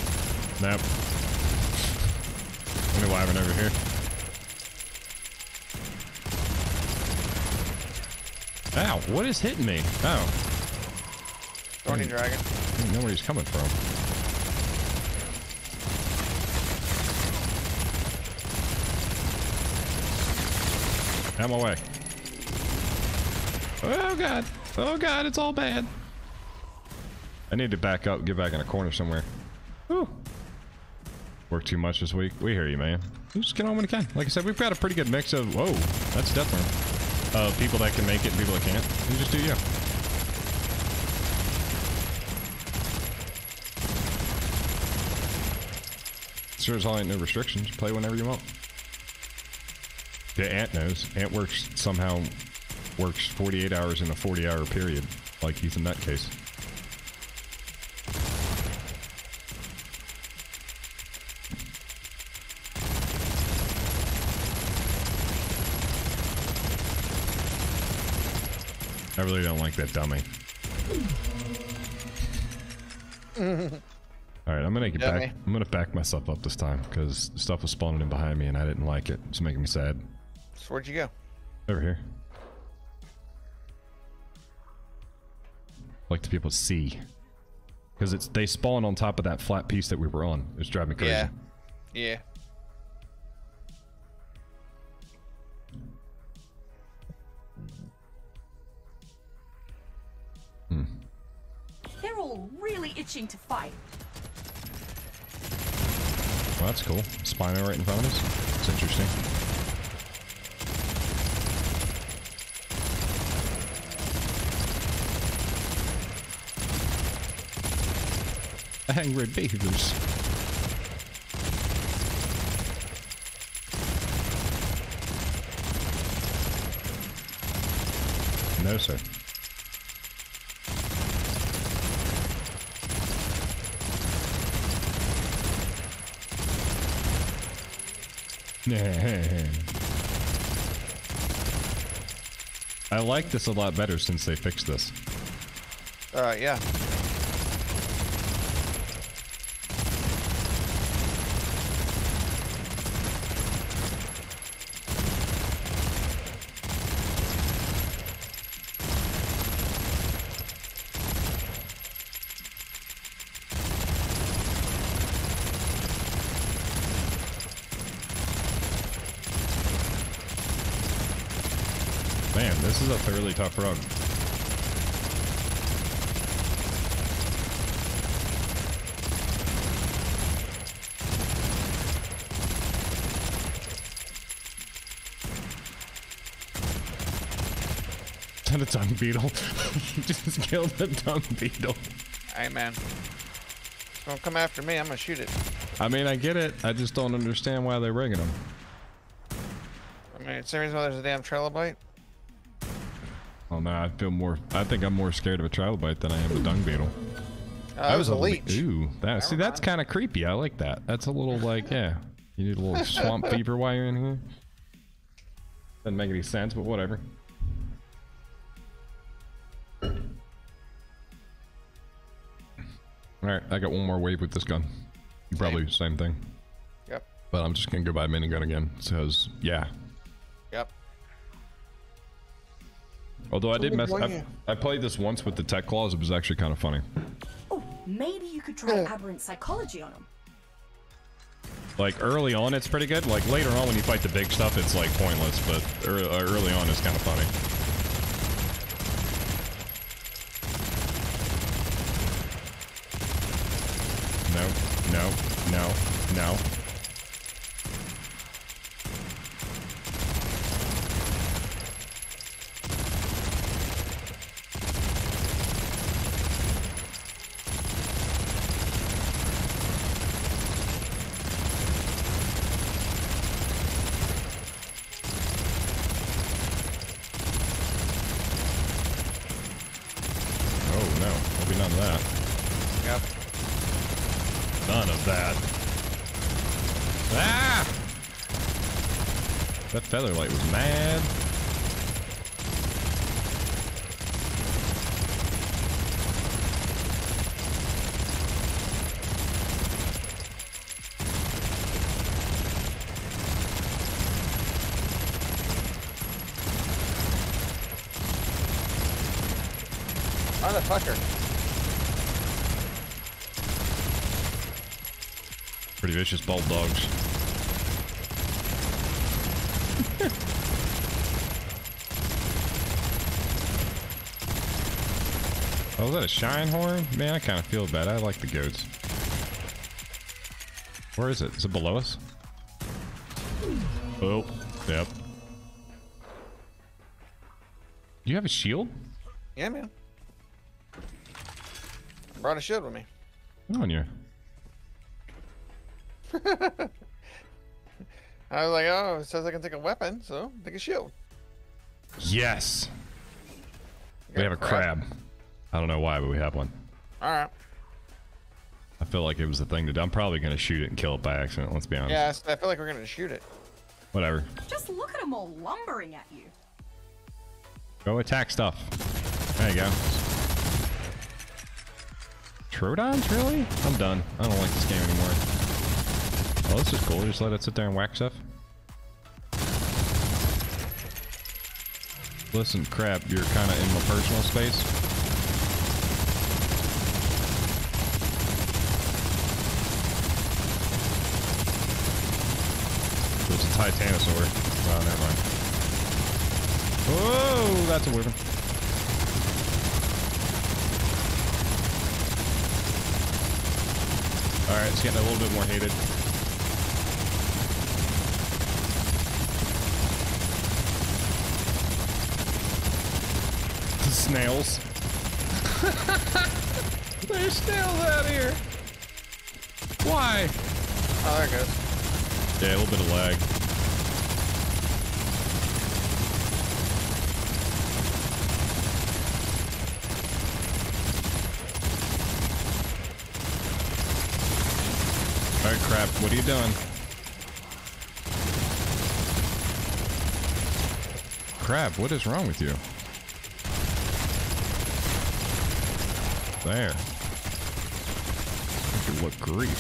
Nope. Only wyvern over here. Ow, what is hitting me? Oh, Thorny Hmm. dragon. I don't know where he's coming from. Out of my way. Oh god. Oh god, it's all bad. I need to back up, get back in a corner somewhere. Whew. Work too much this week. We hear you, man. You just get on when you can. Like I said, we've got a pretty good mix of, whoa, that's different. Uh, people that can make it and people that can't. You just do you. Sure as hell ain't no restrictions. Play whenever you want. The Ant knows. Ant works somehow works 48 hours in a 40 hour period, like he's a nutcase. I really don't like that dummy. All right, I'm gonna get Dummy. back. I'm gonna back myself up this time because stuff was spawning in behind me and I didn't like it. It's making me sad. So where'd you go? Over here. Like to be able to see. Because it's they spawn on top of that flat piece that we were on. It's driving me crazy. Yeah. Yeah. Hmm. They're all really itching to fight. Well, that's cool. Spino right in front of us. It's interesting. Angry beavers. No, sir. I like this a lot better since they fixed this. Uh, yeah. Man, this is a fairly tough rug. And a dung beetle. just killed a dung beetle. Hey, man. It's gonna come after me. I'm gonna shoot it. I mean, I get it. I just don't understand why they're rigging them. I mean, it's the reason why there's a damn trilobite. Oh no, I feel more. I think I'm more scared of a trilobite than I am a dung beetle. Uh, that was a li- leech. Ooh, that see, that's kind of creepy. I like that. That's a little like, yeah. You need a little swamp fever while you're in here. Doesn't make any sense, but whatever. All right, I got one more wave with this gun. Probably the same thing, Yep. but I'm just gonna go buy a minigun again. Because yeah. Yep. Although I did mess, one, I. I played this once with the tek claws. It was actually kind of funny. Oh, maybe you could try aberrant psychology on them. Like early on, it's pretty good. Like later on, when you fight the big stuff, it's like pointless. But early, uh, early on, it's kind of funny. No, no, no, no. Oh no, there'll be none of that. Yep. None of that. Ah! That featherlight was mad. Motherfucker. Pretty vicious bulldogs. oh, was that a Shinehorn? Man, I kind of feel bad. I like the goats. Where is it? Is it below us? Oh, yep. Do you have a shield? Yeah, man. Brought a shield with me. Good on you. I was like, oh, it says I can take a weapon, so take a shield. Yes. You We have a crab. I don't know why, but we have one. All right. I feel like it was the thing to do. I'm probably going to shoot it and kill it by accident. Let's be honest. Yeah, I feel like we're gonna shoot it. Whatever. Just look at them all lumbering at you. Go attack stuff. There you go. Troodons, really? I'm done. I don't like this game anymore. Oh, this is cool. Just let it sit there and whack stuff. Listen, crap, you're kind of in my personal space. There's a Titanosaur. Oh, never mind. Oh, that's a weird Alright, it's getting a little bit more heated. The snails. There's snails out here. Why? Oh, there it goes. Yeah, a little bit of lag. Alright, crap. What are you doing? Crap, what is wrong with you? There. You look grief.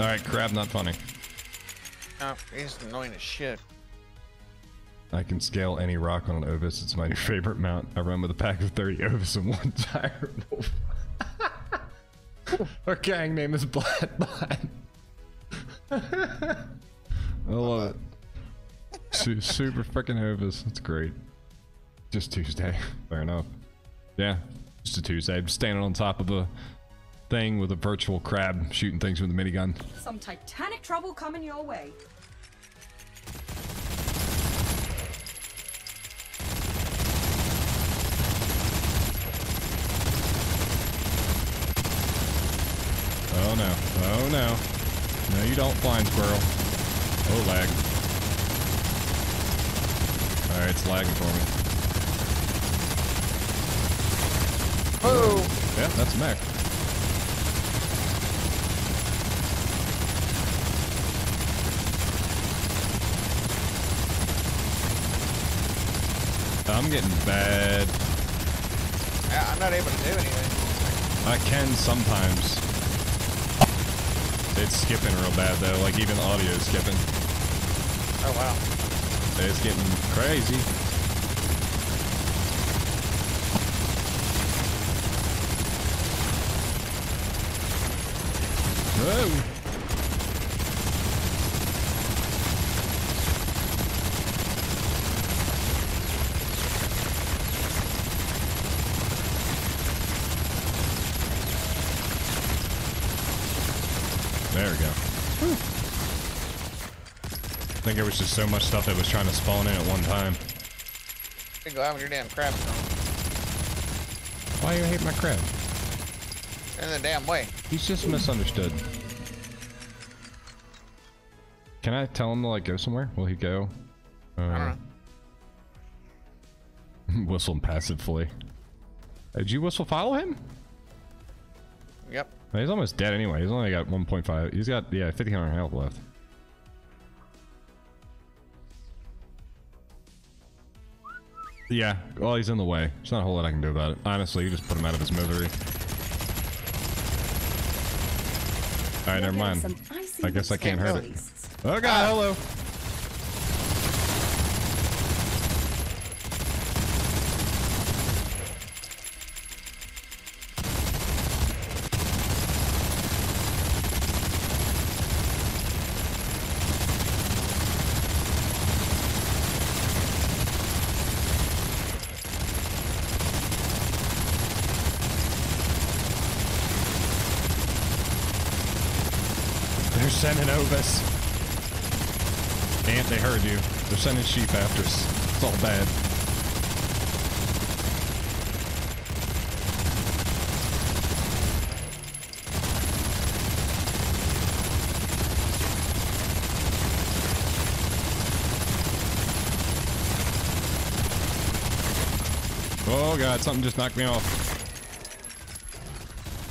Alright, crab, not funny. Oh, he's annoying as shit. I can scale any rock on an Ovis. It's my new favorite mount. I run with a pack of 30 Ovis and one dire wolf. Our gang name is Bloodbot. I love it. Su- super freaking Ovis. That's great. Just Tuesday. Fair enough. Yeah, just a Tuesday. I'm standing on top of a thing with a virtual crab shooting things with a minigun. Some titanic trouble coming your way. Oh no. Oh no. No, you don't, flying squirrel. Oh, lag. Alright, it's lagging for me. Oh, Yeah, that's a mech. I'm getting bad. yeah, I'm not able to do anything. I can sometimes. It's skipping real bad though, like even the audio is skipping. Oh wow. It's getting crazy. Whoa. There we go. I think there was just so much stuff that was trying to spawn in at one time. Be glad when your damn gone. Why you hate my crab? In the damn way. He's just misunderstood. Can I tell him to like go somewhere? Will he go? Uh, I don't know. whistle passively. Uh, Did you whistle follow him? Yep. He's almost dead anyway. He's only got 1.5. He's got yeah 1500 health left. Yeah, well he's in the way. There's not a whole lot I can do about it. Honestly, you just put him out of his misery. Alright, never mind. getting some icy I guess I can't hurt it. Oh god, ah. hello. They're sending Ovis. Ant, they heard you. They're sending sheep after us. It's all bad. Oh god, something just knocked me off.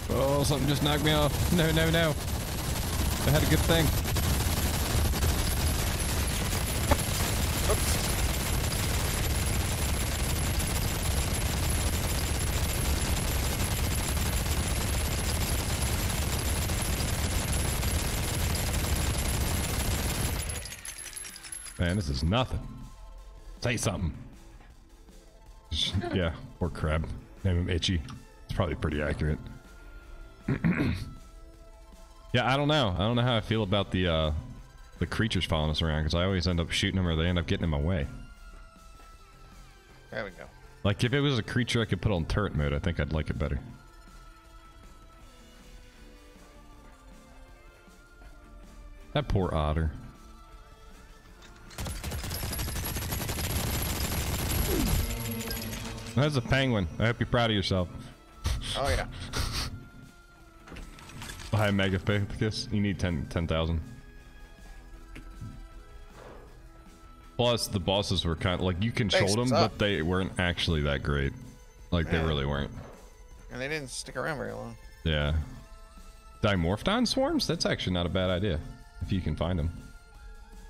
Oh, something just knocked me off. No, no, no had a good thing. Man, this is nothing. Say something. yeah, poor crab. Name him Itchy. It's probably pretty accurate. yeah, I don't know. I don't know how I feel about the uh, the creatures following us around because I always end up shooting them or they end up getting in my way. There we go. Like if it was a creature I could put on turret mode, I think I'd like it better. That poor otter. That's a penguin. I hope you're proud of yourself. Oh yeah. Hi, Megapithecus. You need 10 10,000. Plus, the bosses were kind of like you controlled them, but they weren't actually that great. Like they really weren't. And they didn't stick around very long. Yeah. Dimorphodon swarms? That's actually not a bad idea. If you can find them.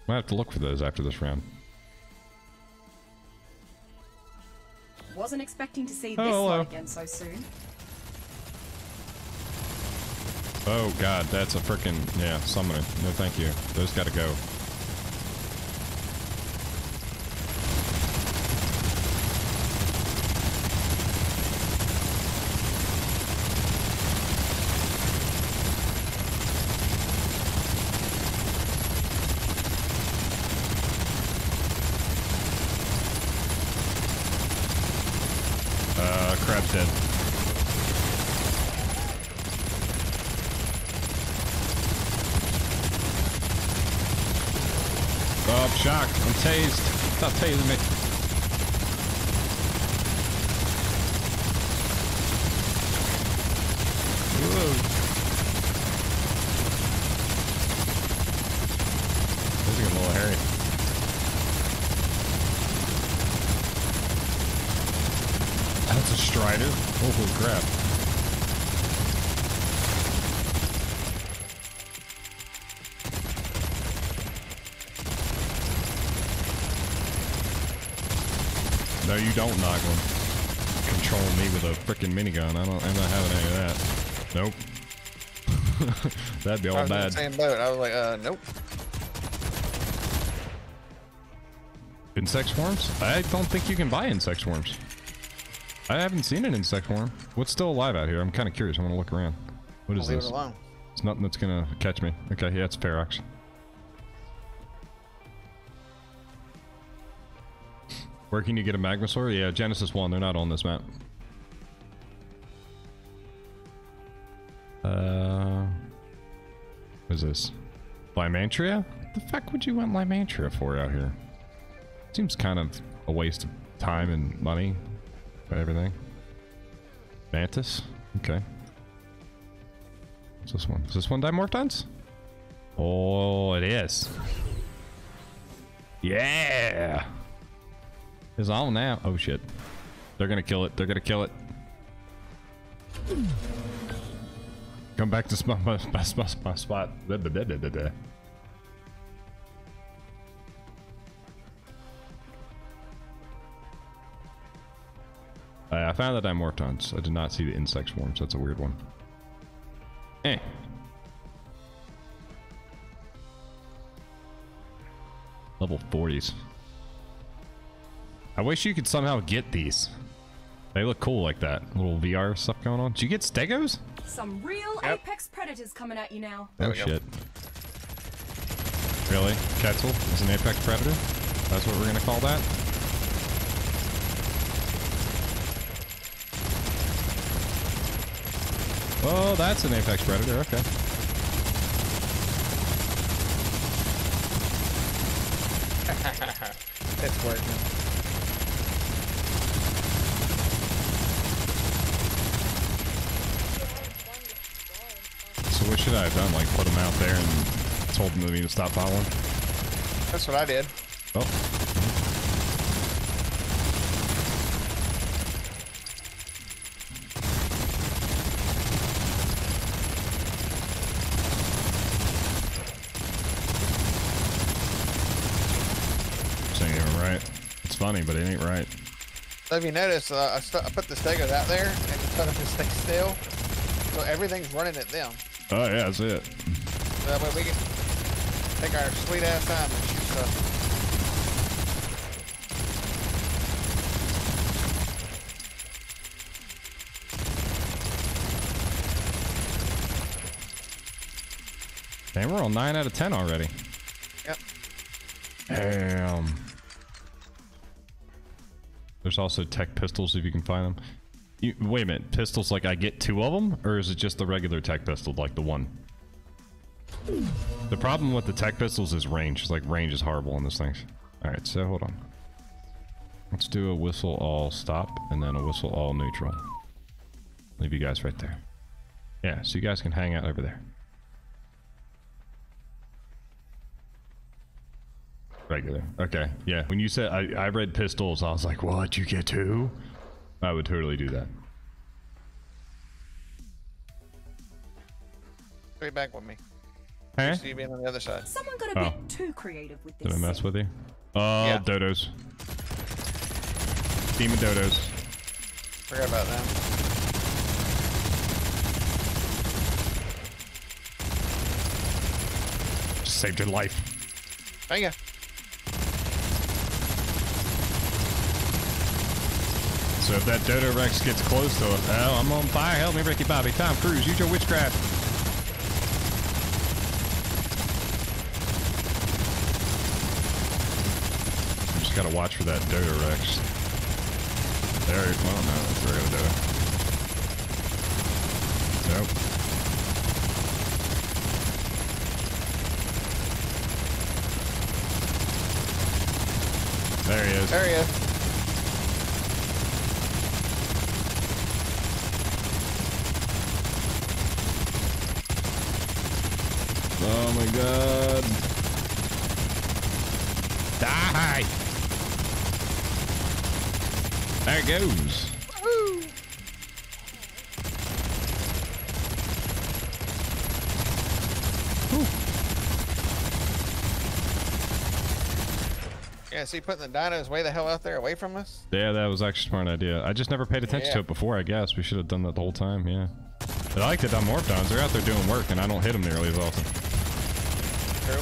Might have to look for those after this round. Wasn't expecting to see Oh, this hello. one again so soon. Oh god, that's a freaking yeah, summoner. No thank you. Those gotta go. Uh, crab's dead. Oh, I'm shocked. I'm tased. Stop tasing me. Whoa. This is getting a little hairy. That's a Stryder. Oh, holy crap. Don't, Noglin. Control me with a freaking minigun. I don't. I'm not having any of that. Nope. That'd be I all was in bad. the same boat. I was like, uh, nope. Insect swarms? I don't think you can buy insect swarms. I haven't seen an insect swarm. What's still alive out here? I'm kind of curious. I want to look around. What is this? it. It's nothing that's gonna catch me. Okay, yeah, it's Ferox. Where can you get a Magmasaur? Yeah, Genesis 1. They're not on this map. Uh, what is this? Lymantria? What the fuck would you want Lymantria for out here? Seems kind of a waste of time and money and everything. Mantis? Okay. What's this one? Is this one Dimorphons? Oh, it is. Yeah! It's on now. Oh shit. They're gonna kill it. They're gonna kill it. Come back to spot my, my, my, my spot. Blah, blah, blah, blah, blah. Uh, I found the Dimorphons. I did not see the insect swarms. That's a weird one. Eh. Level 40s. I wish you could somehow get these. They look cool like that. Little VR stuff going on. Did you get Stegos? Some real Yep. apex predators coming at you now. Oh, there oh we go. shit. Really? Quetzal is an apex predator? That's what we're gonna call that? Oh, that's an apex predator. Okay. It's working. So what should I have done? Like put them out there and told them to stop following? That's what I did. Oh. This ain't even right. It's funny, but it ain't right. So if you notice, uh, I, I put the stegos out there and tell them to stay still. So everything's running at them. Oh yeah, that's it. That way we can take our sweet ass time and shoot stuff. Damn, we're on 9 out of 10 already. Yep. Damn. There's also tek pistols if you can find them. You, wait a minute, pistols like I get two of them, or is it just the regular tek pistol, like the one? The problem with the tek pistols is range. It's like range is horrible on those things. All right, so hold on. Let's do a whistle all stop and then a whistle all neutral. Leave you guys right there. Yeah, so you guys can hang out over there. Regular. Okay. Yeah. When you said I, I read pistols, I was like, what? You get two? I would totally do that. Straight back with me. Huh? See you being on the other side. Someone got a Oh. bit too creative with this. Did I mess with you? Oh, Yeah. dodos. Team of dodos. Forgot about them. Saved your life. Thank you. So if that Dodo Rex gets close to us, oh, I'm on fire. Help me, Ricky Bobby. Tom Cruise, use your witchcraft. Just gotta watch for that Dodo Rex. There, well, no, that's a regular Dodo. Nope. There he is. There he is. Oh my god. Die! There it goes. Yeah, see, putting the dinos way the hell out there away from us. Yeah, that was actually a smart idea. I just never paid attention to it before, I guess. We should have done that the whole time, yeah. But I like the dinos. They're out there doing work, and I don't hit them nearly as often. True.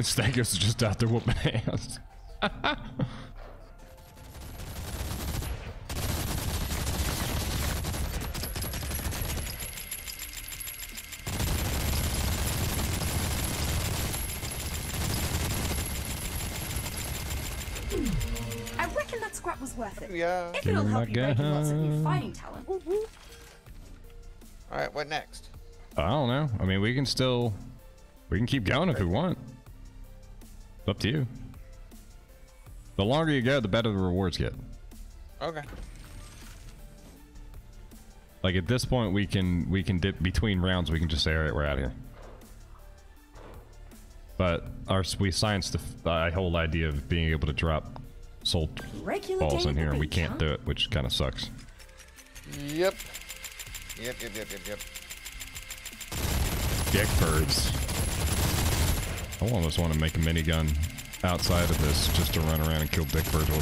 Stegos is just out there whooping ass. I reckon that scrap was. Yeah. If it'll help you break in lots of new fighting talent. All right, what next? I don't know. I mean, we can still... We can keep going if we want. It's up to you. The longer you go, the better the rewards get. Okay. Like at this point, we can we can dip between rounds. We can just say, all right, we're out of here. But our we science the uh, whole idea of being able to drop soul Regular balls in here, and we can't huh? do it, which kind of sucks. Yep. Yep, yep, yep, yep, yep. Dick birds. I almost want to make a minigun outside of this just to run around and kill dick birds with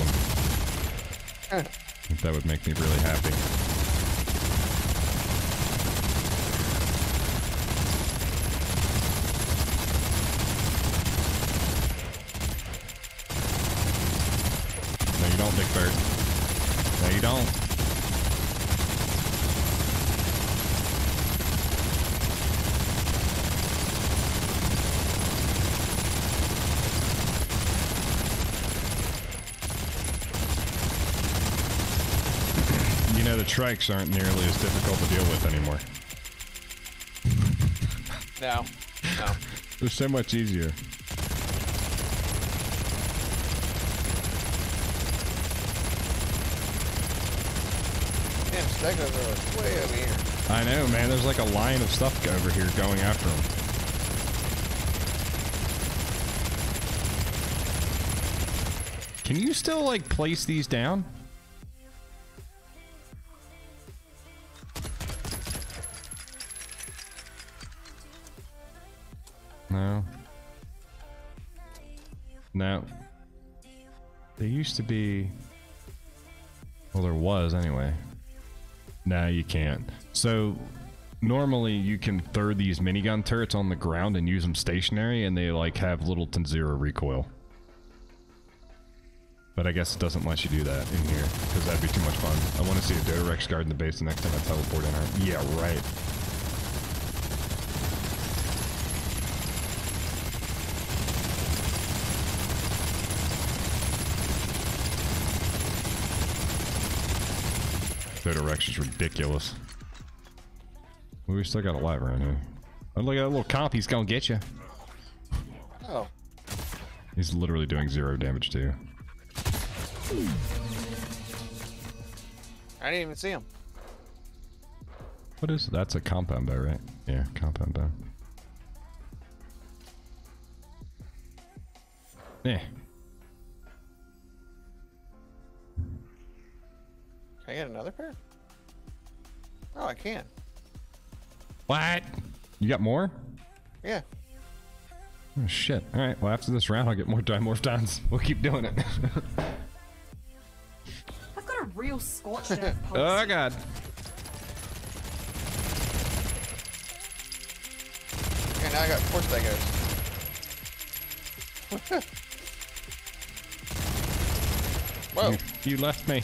them. I that would make me really happy. No, you don't, Dick Bird. No, you don't. You know, the trikes aren't nearly as difficult to deal with anymore. No. No. They're so much easier. Damn, Stegos are way over here. I know, man. There's like a line of stuff over here going after them. Can you still like place these down? No. No. There used to be. Well, there was anyway. No, you can't. So normally you can throw these minigun turrets on the ground and use them stationary, and they like have little to zero recoil. But I guess it doesn't let you do that in here, because that'd be too much fun. I want to see a Dodorex guard in the base the next time I teleport in her. Yeah, right. Dodorex is ridiculous. We still got a light around here. Oh, look at that little comp, he's gonna get you. Oh, He's literally doing zero damage to you. I didn't even see him. What is that's a compound bow, right? Yeah, compound bow. Yeah. Can I get another pair? Oh, I can. What? You got more? Yeah. Oh shit. Alright, well after this round I'll get more dimorphons. We'll keep doing it. I've got a real scorched earth pulse. oh god. Okay, now I got four stegos. Whoa. You, you left me.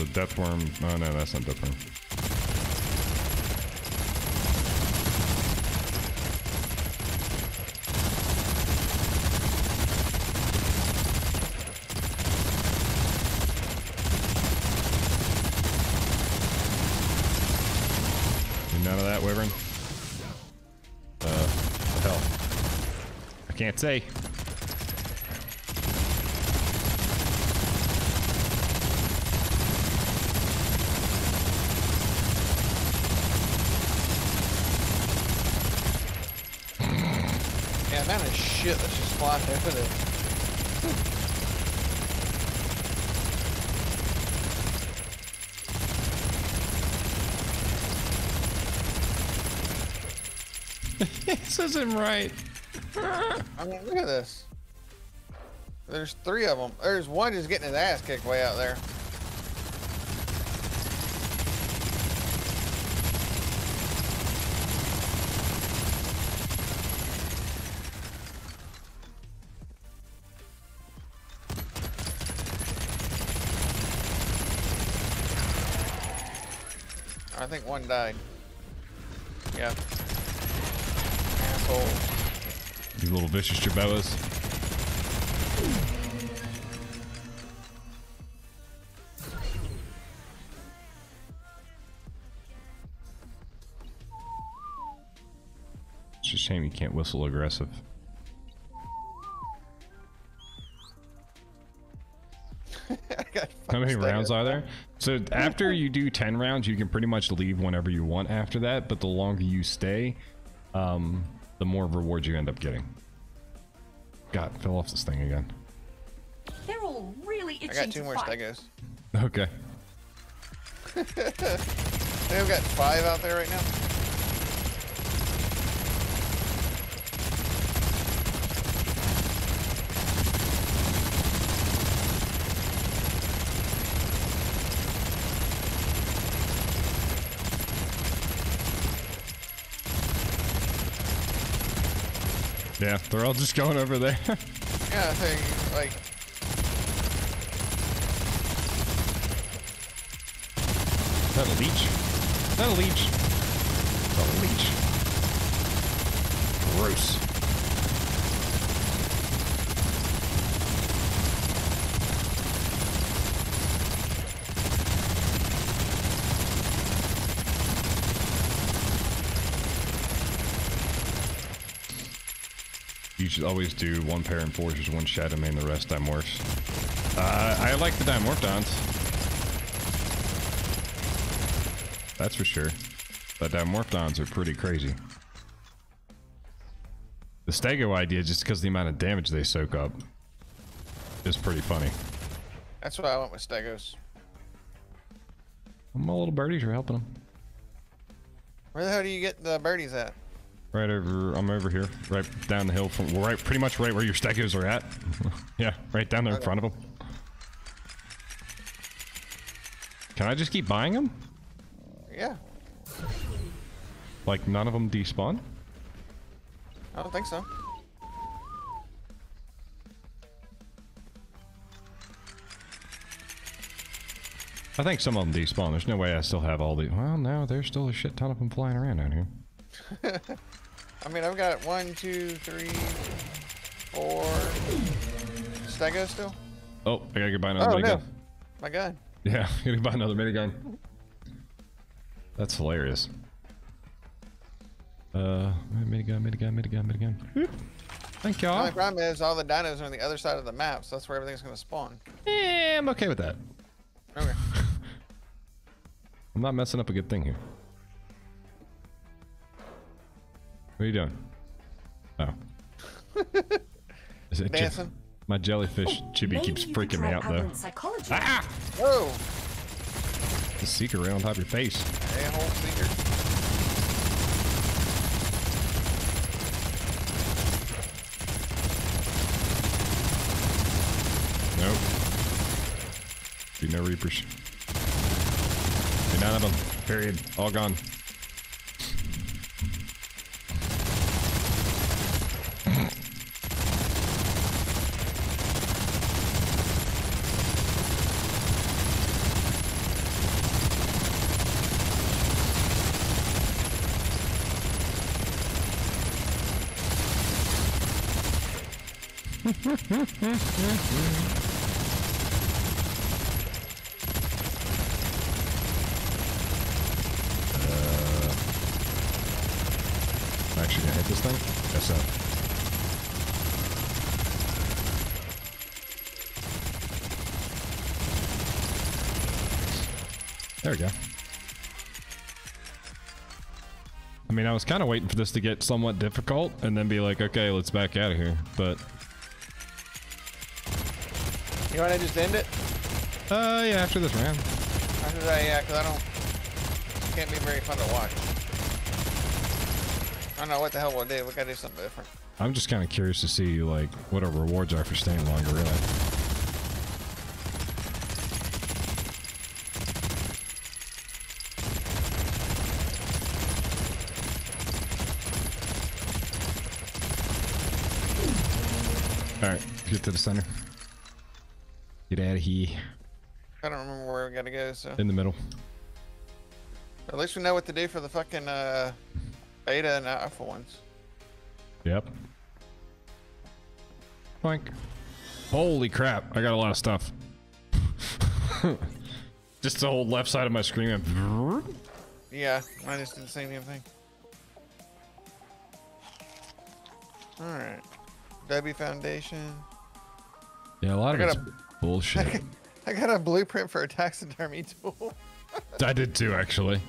The death worm. Oh no, that's not death worm. None of that, Wyvern. Uh, hell? I can't say. Yeah, amount of shit that's just flying over there. this isn't right. I mean, look at this. There's three of them. There's one just getting his ass kicked way out there. I think one died. Yeah. Asshole. You little vicious jabellas. It's a shame you can't whistle aggressive. How many rounds are there? So after you do 10 rounds, you can pretty much leave whenever you want after that, but the longer you stay, um, the more rewards you end up getting. God, fell off this thing again. They're all really itching I got two to more fight. stegos. Okay. I think I've got five out there right now. Yeah, they're all just going over there. Yeah, I think like Is that a leech? Is that a leech? It's a leech. Gross. Should always do one pair and enforcers, one Shadowmane, the rest dimorphs. Uh, I like the dimorphdons. That's for sure. But dimorphdons are pretty crazy. The stego idea, just because the amount of damage they soak up, is pretty funny. that's why I went with stegos. My little birdies are helping them. Where the hell do you get the birdies at? Right over, I'm over here, right down the hill from, right, pretty much right where your stegos are at. yeah, right down there in front of them. Can I just keep buying them? Yeah. Like none of them despawn? I don't think so. I think some of them despawn. There's no way I still have all the. Well, no, there's still a shit ton of them flying around down here. I mean, I've got one, two, three, four. Stego still? Oh, I gotta go buy another Oh, minigun. no. My gun. Yeah, I gotta buy another minigun. That's hilarious. Uh, minigun, minigun, minigun, minigun. Thank The only y'all. problem is all the dinos are on the other side of the map, so that's where everything's going to spawn. Yeah, I'm okay with that. Okay. I'm not messing up a good thing here. What are you doing? Oh. Is it ju- Dancing. my jellyfish chibi keeps freaking me out though. Alan psychology. Ah! Whoa! The seeker right on top of your face. A-hole seeker. Nope. Be no reapers. Be none of them. Period. All gone. I'm actually gonna hit this thing? Guess so. There we go. I mean, I was kind of waiting for this to get somewhat difficult and then be like, okay, let's back out of here. But, Want to just end it? uh, yeah, after this round. After that, yeah, because I don't. Can't be very fun to watch. I don't know what the hell we'll do. We gotta do something different. I'm just kind of curious to see, like, what our rewards are for staying longer, really. Alright, get to the center. Get out of here. I don't remember where we gotta go, so In the middle. at least we know what to do for the fucking uh, beta and alpha ones. Yep. Boink. Holy crap, I got a lot of stuff. Just the whole left side of my screen went Yeah, I just did the same damn thing. All right, W Foundation. Yeah, a lot of I it's got a- bullshit. I got a blueprint for a taxidermy tool. I did too, actually.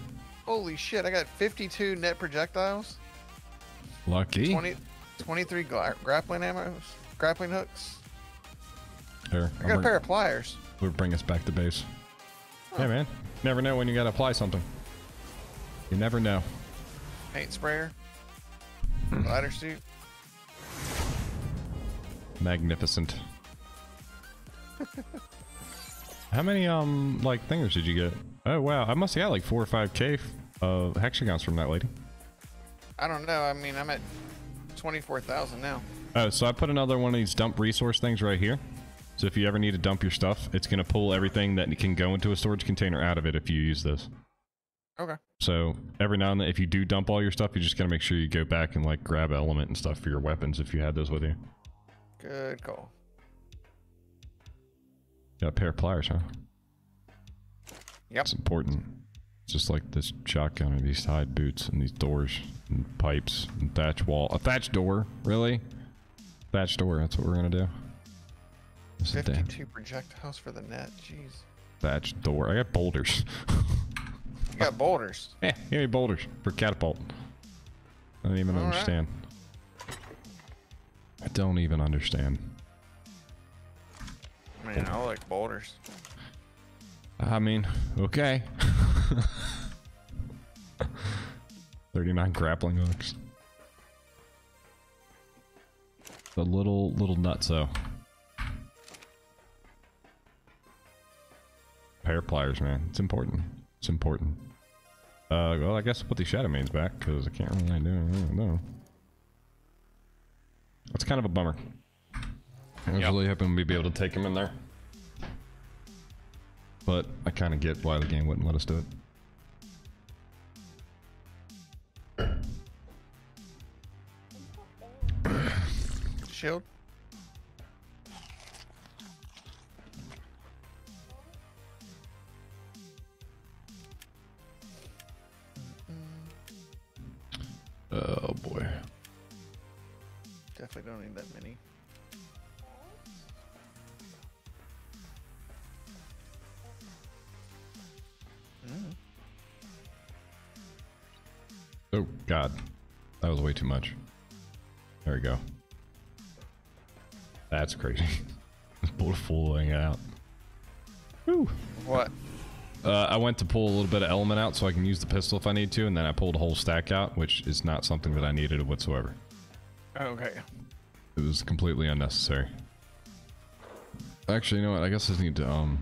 Holy shit! I got 52 net projectiles, Lucky. 20, 23 gra- grappling ammo, grappling hooks. Here, I got a pair of pliers. Would bring us back to base. Yeah, man. Never know when you gotta apply something. You never know. paint sprayer, glider suit. Magnificent. How many um like thingers did you get? Oh wow, I must have got like four or five k of hexagons from that lady. I don't know. I mean, I'm at 24,000 now. Oh, so I put another one of these dump resource things right here. So if you ever need to dump your stuff, it's gonna pull everything that can go into a storage container out of it if you use this. Okay. So every now and then, if you do dump all your stuff, you just gotta make sure you go back and like grab element and stuff for your weapons if you had those with you. Good call. Got a pair of pliers, huh? Yep. It's important. It's just like this shotgun and these side boots and these doors and pipes and thatch wall. A thatch door, really? Thatch door. That's what we're gonna do. This is damn 52 projectiles for the net. Jeez. thatch door. I got boulders. You got boulders. yeah, give me boulders for catapult. I don't even All right. understand. I don't even understand. Man, I like boulders. I mean, okay. 39 grappling hooks. The little, little nutso. Pair of pliers, man. It's important. It's important. Uh, well, I guess I'll put these Shadowmanes back, because I can't really do anything with them. It's kind of a bummer. I was Yep. really hoping we'd be able to take him in there. But I kind of get why the game wouldn't let us do it. Shield. Oh boy. Definitely don't need that many. Oh god. That was way too much. There we go. That's crazy. Pulled a full thing out. Woo. What? Uh, I went to pull a little bit of element out so I can use the pistol if I need to, and then I pulled a whole stack out, which is not something that I needed whatsoever. Okay. It was completely unnecessary. Actually, you know what? I guess I just need to, um,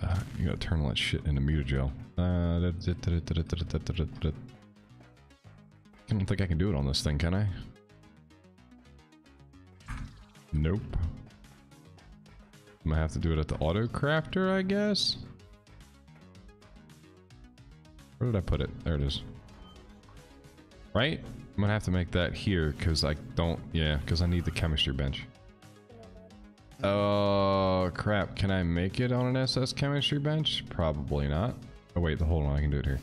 uh, you gotta turn all that shit into mutagel. Uh, I don't think I can do it on this thing, can I? Nope. I'm gonna have to do it at the auto crafter, I guess. Where did I put it? There it is. Right? I'm gonna have to make that here because I don't. Yeah, because I need the chemistry bench. Oh, crap. Can I make it on an SS chemistry bench? Probably not. Oh wait, hold on. I can do it here.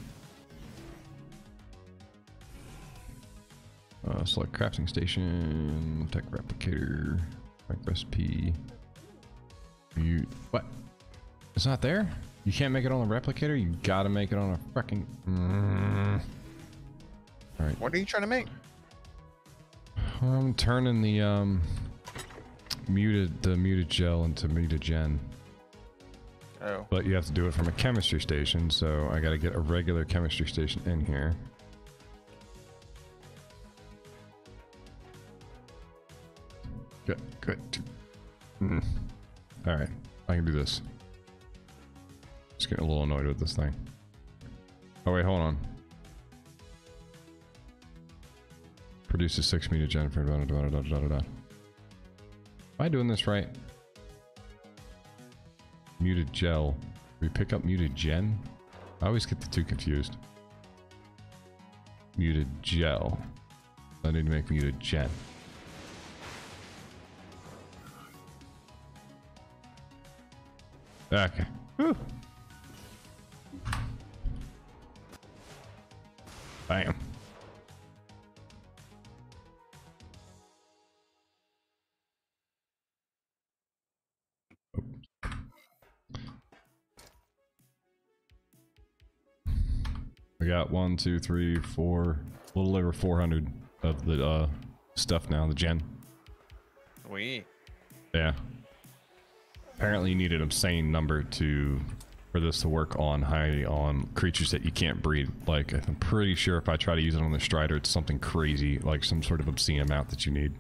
Uh, select crafting station, Tek Replicator, make recipe. You what? It's not there. You can't make it on a replicator. You gotta make it on a fucking. Mm. All right. What are you trying to make? I'm turning the um muted the mutagel into mutagen, Oh. but you have to do it from a chemistry station. So I got to get a regular chemistry station in here. Good, good. Mm. All right, I can do this. Just getting a little annoyed with this thing. Oh wait, hold on. Produces six mutagen for da da da da da da. Am I doing this right? Mutagel. We pick up mutagen? I always get the two confused. Muted gel. I need to make mutagen. Okay. Whew. Bam. One, two, three, four, a little over 400 of the uh, stuff now, the gen. We. Yeah. Apparently, you need an insane number to for this to work on high on creatures that you can't breed. Like, I'm pretty sure if I try to use it on the Stryder, it's something crazy, like some sort of obscene amount that you need.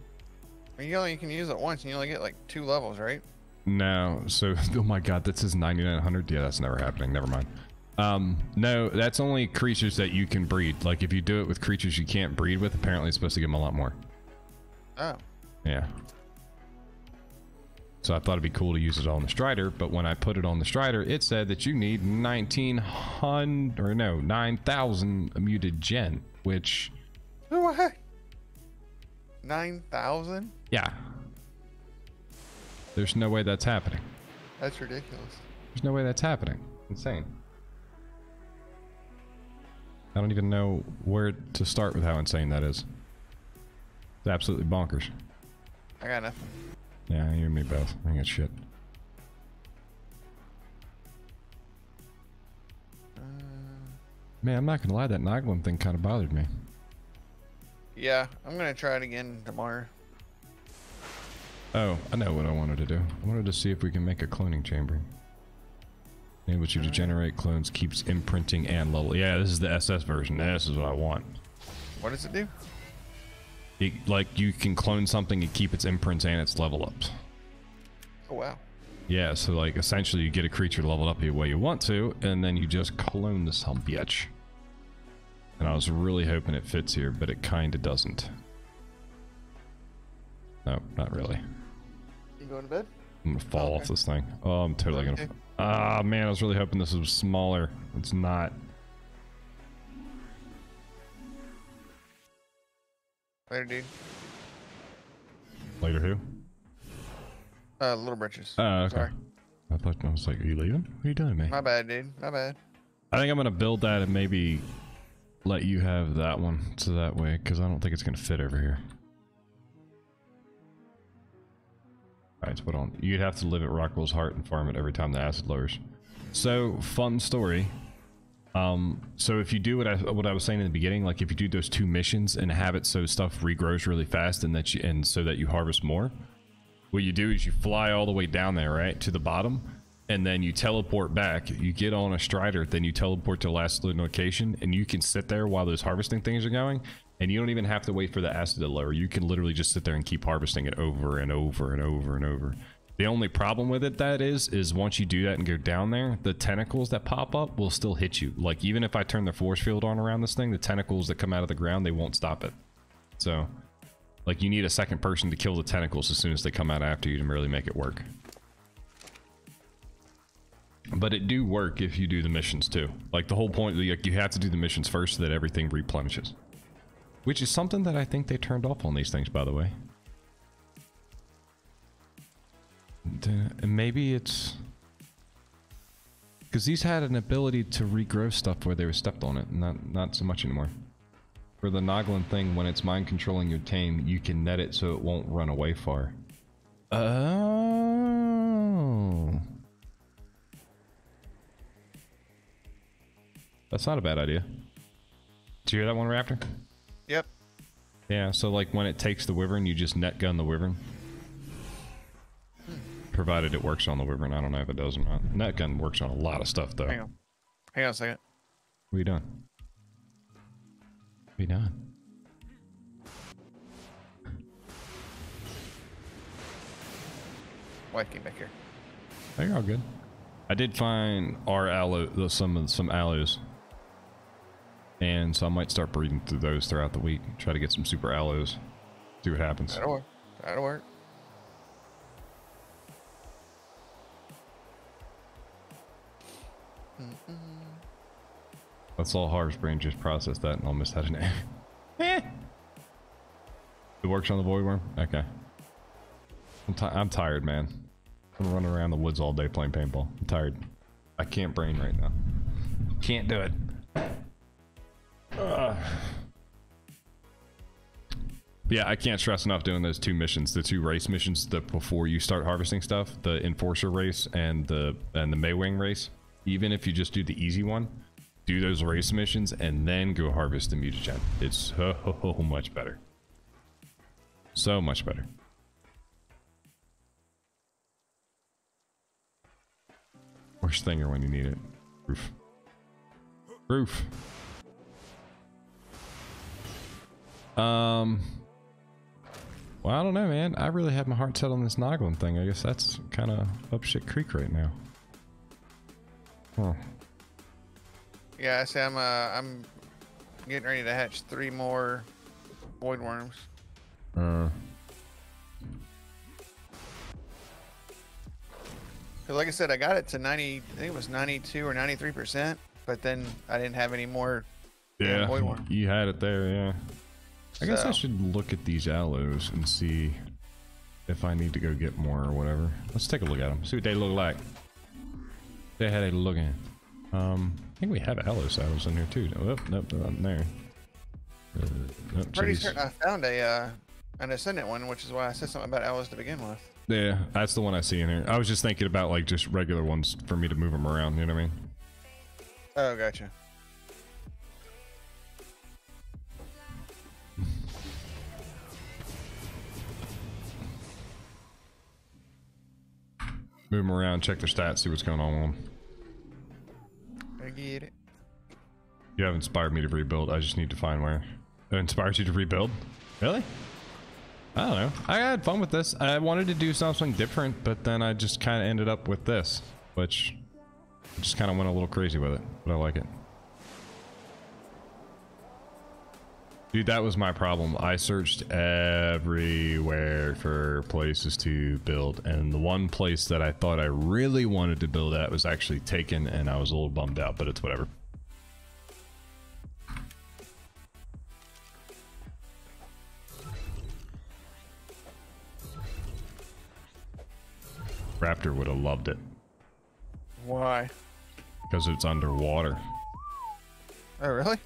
You only can use it once, and you only get like two levels, right? No, so oh my god, that says 9900. Yeah, that's never happening. Never mind. Um, no, that's only creatures that you can breed. Like if you do it with creatures you can't breed with, apparently it's supposed to give them a lot more. Oh. Yeah. So I thought it'd be cool to use it on the Stryder, but when I put it on the Stryder, it said that you need 1900 or no, 9000 mutagen, which What? Nine thousand? yeah. There's no way that's happening. That's ridiculous. There's no way that's happening. Insane. I don't even know where to start with how insane that is. It's absolutely bonkers. I got nothing. Yeah, you and me both. I got shit. Man, I'm not gonna lie, that Noglin thing kind of bothered me. Yeah, I'm gonna try it again tomorrow. Oh, I know what I wanted to do. I wanted to see if we can make a cloning chamber. Enables you to generate clones, keeps imprinting and level. Yeah, this is the SS version. This is what I want. What does it do? It, like, you can clone something and keep its imprints and its level ups. Oh wow. Yeah, so like essentially you get a creature leveled up the way you want to, and then you just clone the some bitch. And I was really hoping it fits here, but it kinda doesn't. No, not really. You going to bed? I'm gonna fall Okay. off this thing. Oh, I'm totally Okay. gonna. Ah, man, I was really hoping this was smaller. It's not. Later, dude. Later, who? Uh, little britches. Oh, okay. Sorry. I thought I was like, are you leaving? What are you doing, man? My bad, dude. My bad. I think I'm gonna build that and maybe let you have that one so that way, because I don't think it's gonna fit over here. Alright, so on. You'd have to live at Rockwell's Heart and farm it every time the acid lowers. So, fun story. Um, so if you do what I what I was saying in the beginning, like if you do those two missions and have it so stuff regrows really fast and that you and so that you harvest more, what you do is you fly all the way down there, right, to the bottom, and then you teleport back. You get on a Stryder, then you teleport to the last location, and you can sit there while those harvesting things are going, and you don't even have to wait for the acid to lower. You can literally just sit there and keep harvesting it over and over and over and over. The only problem with it that is is once you do that and go down there, the tentacles that pop up will still hit you. Like even if I turn the force field on around this thing, the tentacles that come out of the ground, they won't stop it. So like you need a second person to kill the tentacles as soon as they come out after you to really make it work. But it do work if you do the missions too. Like the whole point, like you have to do the missions first so that everything replenishes. Which is something that I think they turned off on these things, by the way. And, maybe it's because these had an ability to regrow stuff where they were stepped on it, not not so much anymore. For the Noglin thing, when it's mind controlling your tame, you can net it so it won't run away far. Oh. That's not a bad idea. Did you hear that one, Raptor? Yeah, so like when it takes the wyvern, you just net gun the wyvern. Provided it works on the wyvern. I don't know if it does or not. Net gun works on a lot of stuff though. Hang on. Hang on a second. What are you doing? What are you doing? Wife came back here. Oh, you're all good. I did find our aloe, some some aloes, and so I might start breeding through those throughout the week. Try to get some super aloes. See what happens. That'll work. That'll work. Let's all Harvest Brain just process that and I'll miss name. eh. It works on the Voidwyrm? Okay. I'm, ti I'm tired, man. I'm running around the woods all day playing paintball. I'm tired. I can't brain right now. Can't do it. Yeah, I can't stress enough doing those two missions, the two race missions that before you start harvesting stuff, the enforcer race and the and the Maewing race. Even if you just do the easy one, do those race missions and then go harvest the mutagen. It's so much better. So much better. Where's Stinger when you need it? Roof. Roof. Um. Well, I don't know, man. I really have my heart set on this Noglin thing. I guess that's kind of up shit creek right now. Huh. Yeah, I see. I'm uh, I'm getting ready to hatch three more Voidwyrms. Uh, Cause like I said, I got it to 90. I think it was 92 or 93 percent. But then I didn't have any more. yeah, you had it there, yeah. I guess I should look at these aloes and see if I need to go get more or whatever. Let's take a look at them. See what they look like. See how they looking. Um, I think we have aloe saddles in here too. Oh, nope, not in there. Uh, nope, Pretty certain I found a uh, an ascendant one, which is why I said something about aloes to begin with. Yeah, that's the one I see in here. I was just thinking about like just regular ones for me to move them around. You know what I mean? Oh, gotcha. Move them around, check their stats, see what's going on with them. I get it. You have inspired me to rebuild. I just need to find where. It inspires you to rebuild? Really? I don't know. I had fun with this. I wanted to do something different, but then I just kind of ended up with this, which I just kind of went a little crazy with it, but I like it. Dude, that was my problem. I searched everywhere for places to build, and the one place that I thought I really wanted to build at was actually taken, and I was a little bummed out, but it's whatever. Raptor would have loved it Why? because it's underwater. Oh, really?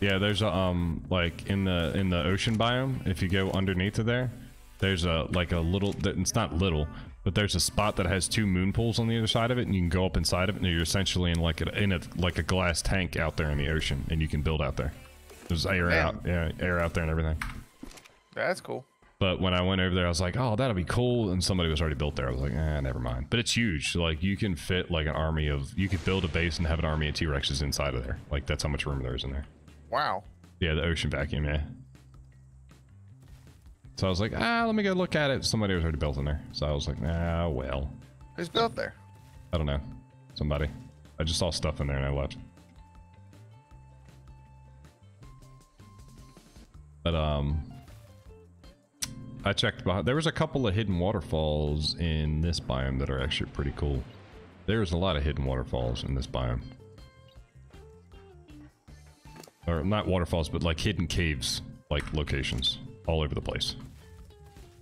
Yeah, there's a um like in the in the ocean biome. If you go underneath of there, there's a like a little. It's not little, but there's a spot that has two moon pools on the other side of it, and you can go up inside of it, and you're essentially in like a, in a like a glass tank out there in the ocean, and you can build out there. There's air Man. out, yeah, air out there and everything. That's cool. But when I went over there, I was like, "Oh, that'll be cool," and somebody was already built there. I was like, "Eh, never mind." But it's huge. Like you can fit like an army of. You could build a base and have an army of T Rexes inside of there. Like that's how much room there is in there. Wow. Yeah, the ocean vacuum, yeah. So I was like, ah, let me go look at it. Somebody was already built in there. So I was like, ah, well. Who's built there? I don't know. Somebody. I just saw stuff in there and I left. But, um... I checked behind... There was a couple of hidden waterfalls in this biome that are actually pretty cool. There's a lot of hidden waterfalls in this biome. Or not waterfalls, but like hidden caves, like locations all over the place.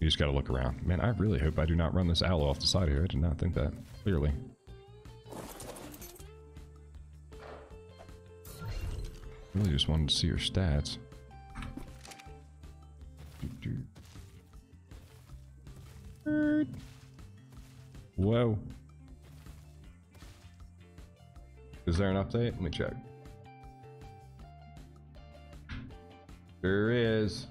You just gotta look around. Man, I really hope I do not run this owl off the side here. I did not think that, clearly. Really just wanted to see your stats. Whoa. Is there an update? Let me check. There is.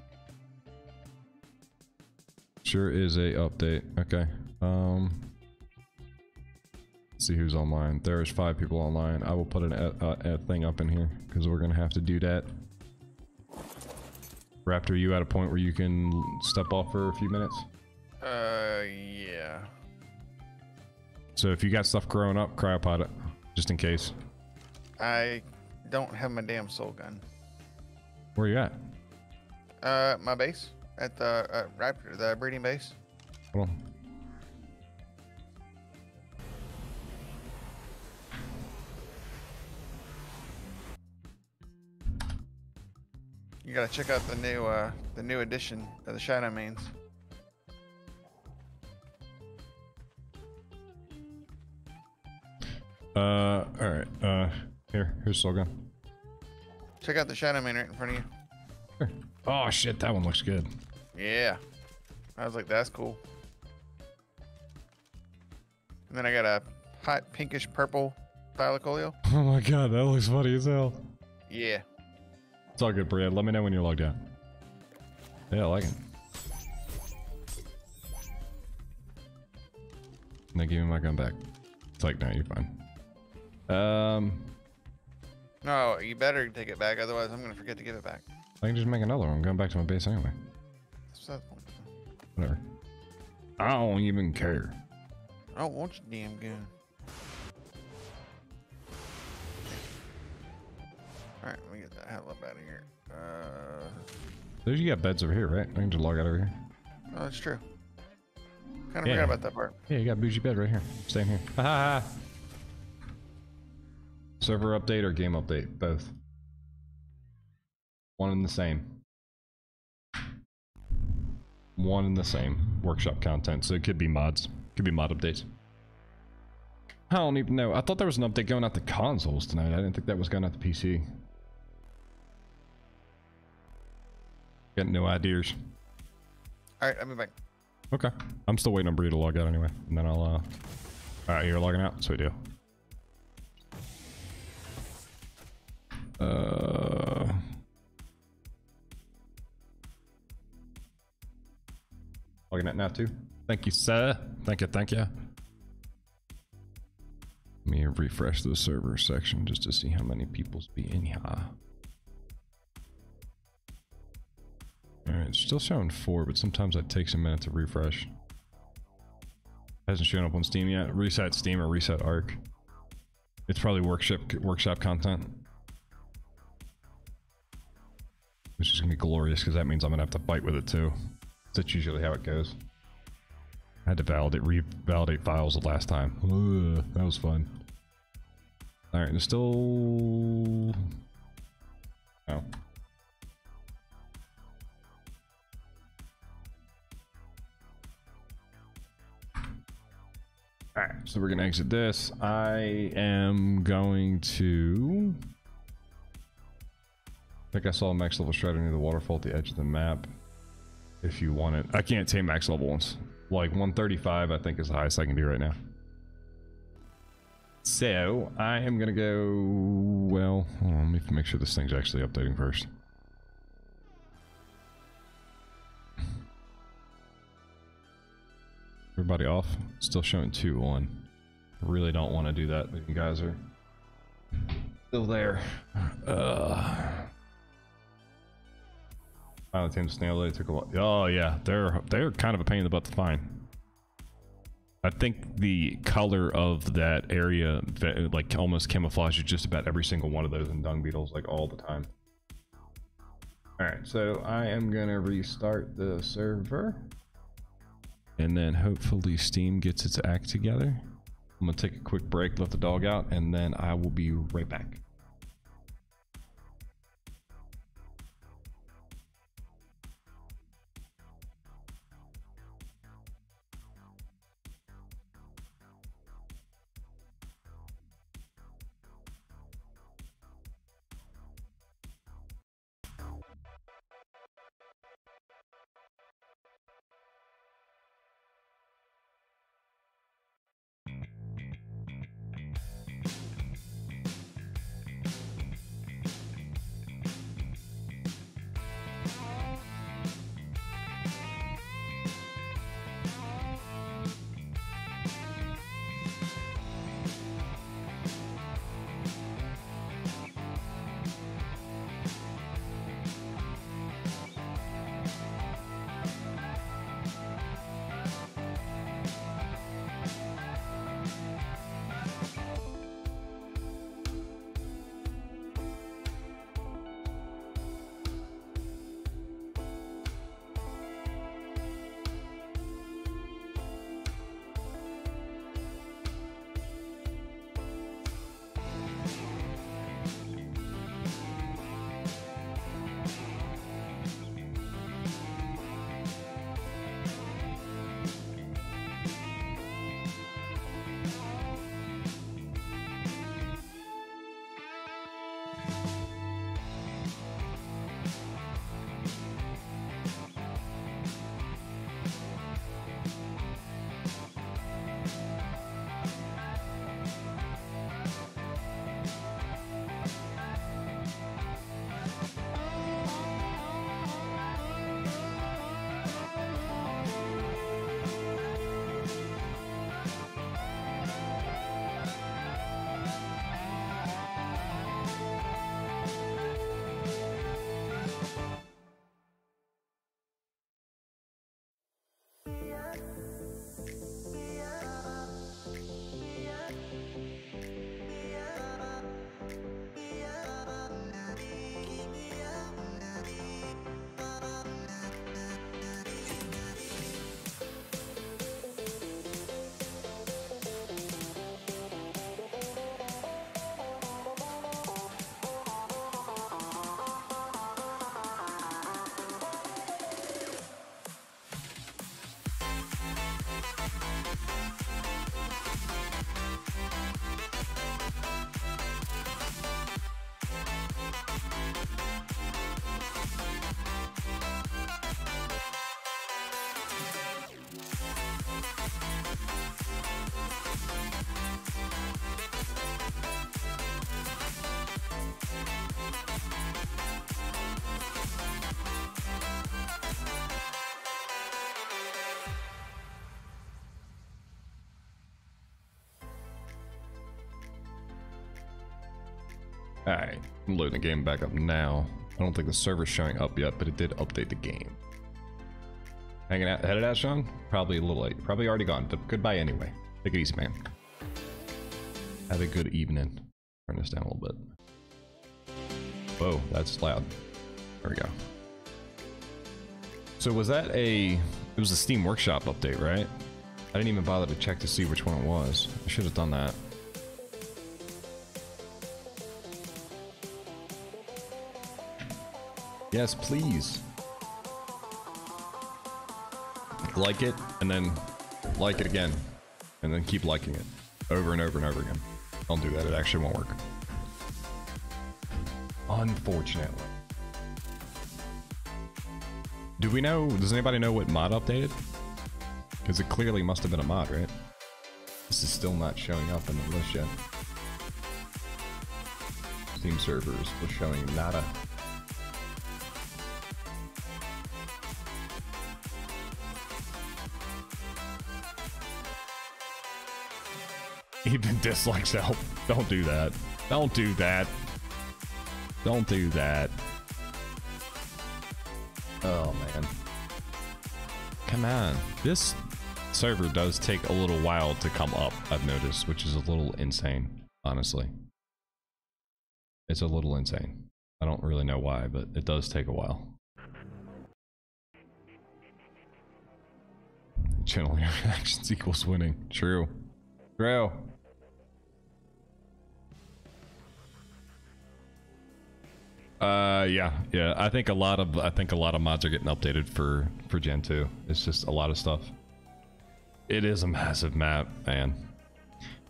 Sure is a update. Okay. Um. Let's see who's online. There is five people online. I will put an a, a, a thing up in here because we're gonna have to do that. Raptor, you at a point where you can step off for a few minutes? Uh, yeah. So if you got stuff growing up, cryopod it, just in case. I don't have my damn soul gun. Where you at? Uh, my base at the uh, Raptor, the breeding base. Hold on. You gotta check out the new uh the new edition of the Shadowmanes. Uh, all right. Uh, here, here's Soul Check out the Shadowmane right in front of you. Here. Oh shit, that one looks good. Yeah. I was like, that's cool. And then I got a hot pinkish purple Thylacoleo. Oh my god, that looks funny as hell. Yeah. It's all good, Brad. Let me know when you're logged out. Yeah, I like it. Now give me my gun back. It's like, no, you're fine. Um, No, you better take it back, otherwise I'm gonna forget to give it back. I can just make another one. I'm going back to my base anyway. What's that point? Whatever. I don't even care. I don't want your damn gun. Alright, let me get the hell up out of here. Uh, There's you got beds over here, right? I can just log out over here. oh, that's true. Kind of Yeah. forgot about that part. Yeah, you got bougie bed right here. Staying here. Ha ha ha. Server update or game update? Both. One and the same. One and the same. Workshop content. So it could be mods. Could be mod updates. I don't even know. I thought there was an update going out to consoles tonight. I didn't think that was going out to PC. Got no ideas. Alright, I'll be back. Okay. I'm still waiting on Brie to log out anyway. And then I'll, uh... Alright, you're logging out? Sweet deal. Uh... Logging out now too? Thank you, sir. Thank you, thank you. Let me refresh the server section just to see how many people's be in here. Alright, it's still showing four, but sometimes that takes a minute to refresh. Hasn't shown up on Steam yet. Reset Steam or reset Ark. It's probably workshop workshop content. which is gonna be glorious because that means I'm gonna have to fight with it too. That's usually how it goes. I had to validate, revalidate files the last time. Ugh, that was fun. All right, there's still. Oh. All right, so we're gonna exit this. I am going to. I think I saw a max level Stryder near the waterfall at the edge of the map. If you want it, I can't tame max level ones. Like 135, I think is the highest I can do right now. So I am gonna go. Well, on, let me make sure this thing's actually updating first. Everybody off. Still showing two one. Really don't want to do that. You guys are still there. Uh. Final team snail they took a while. Oh yeah, they're they're kind of a pain in the butt to find. I think the color of that area, like almost camouflages just about every single one of those in dung beetles, like all the time. All right, so I am gonna restart the server, and then hopefully Steam gets its act together. I'm gonna take a quick break, let the dog out, and then I will be right back. I'm loading the game back up now. I don't think the server's showing up yet, but it did update the game. Hanging out, headed out, Sean? Probably a little late. Probably already gone. But goodbye anyway. Take it easy, man. Have a good evening. Turn this down a little bit. Whoa, that's loud. There we go. So was that a? It was a Steam Workshop update, right? I didn't even bother to check to see which one it was. I should have done that. Yes, please. Like it, and then like it again. And then keep liking it. Over and over and over again. Don't do that, it actually won't work. Unfortunately. Do we know, does anybody know what mod updated? Because it clearly must have been a mod, right? This is still not showing up in the list yet. Steam servers was showing nada. Even dislikes help. Don't do that. Don't do that. Don't do that. Oh man. Come on. This server does take a little while to come up, I've noticed, which is a little insane, honestly. It's a little insane. I don't really know why, but it does take a while. Channel interactions equals winning. True. True. Uh, yeah, yeah. I think a lot of I think a lot of mods are getting updated for for Gen 2. It's just a lot of stuff. It is a massive map, man.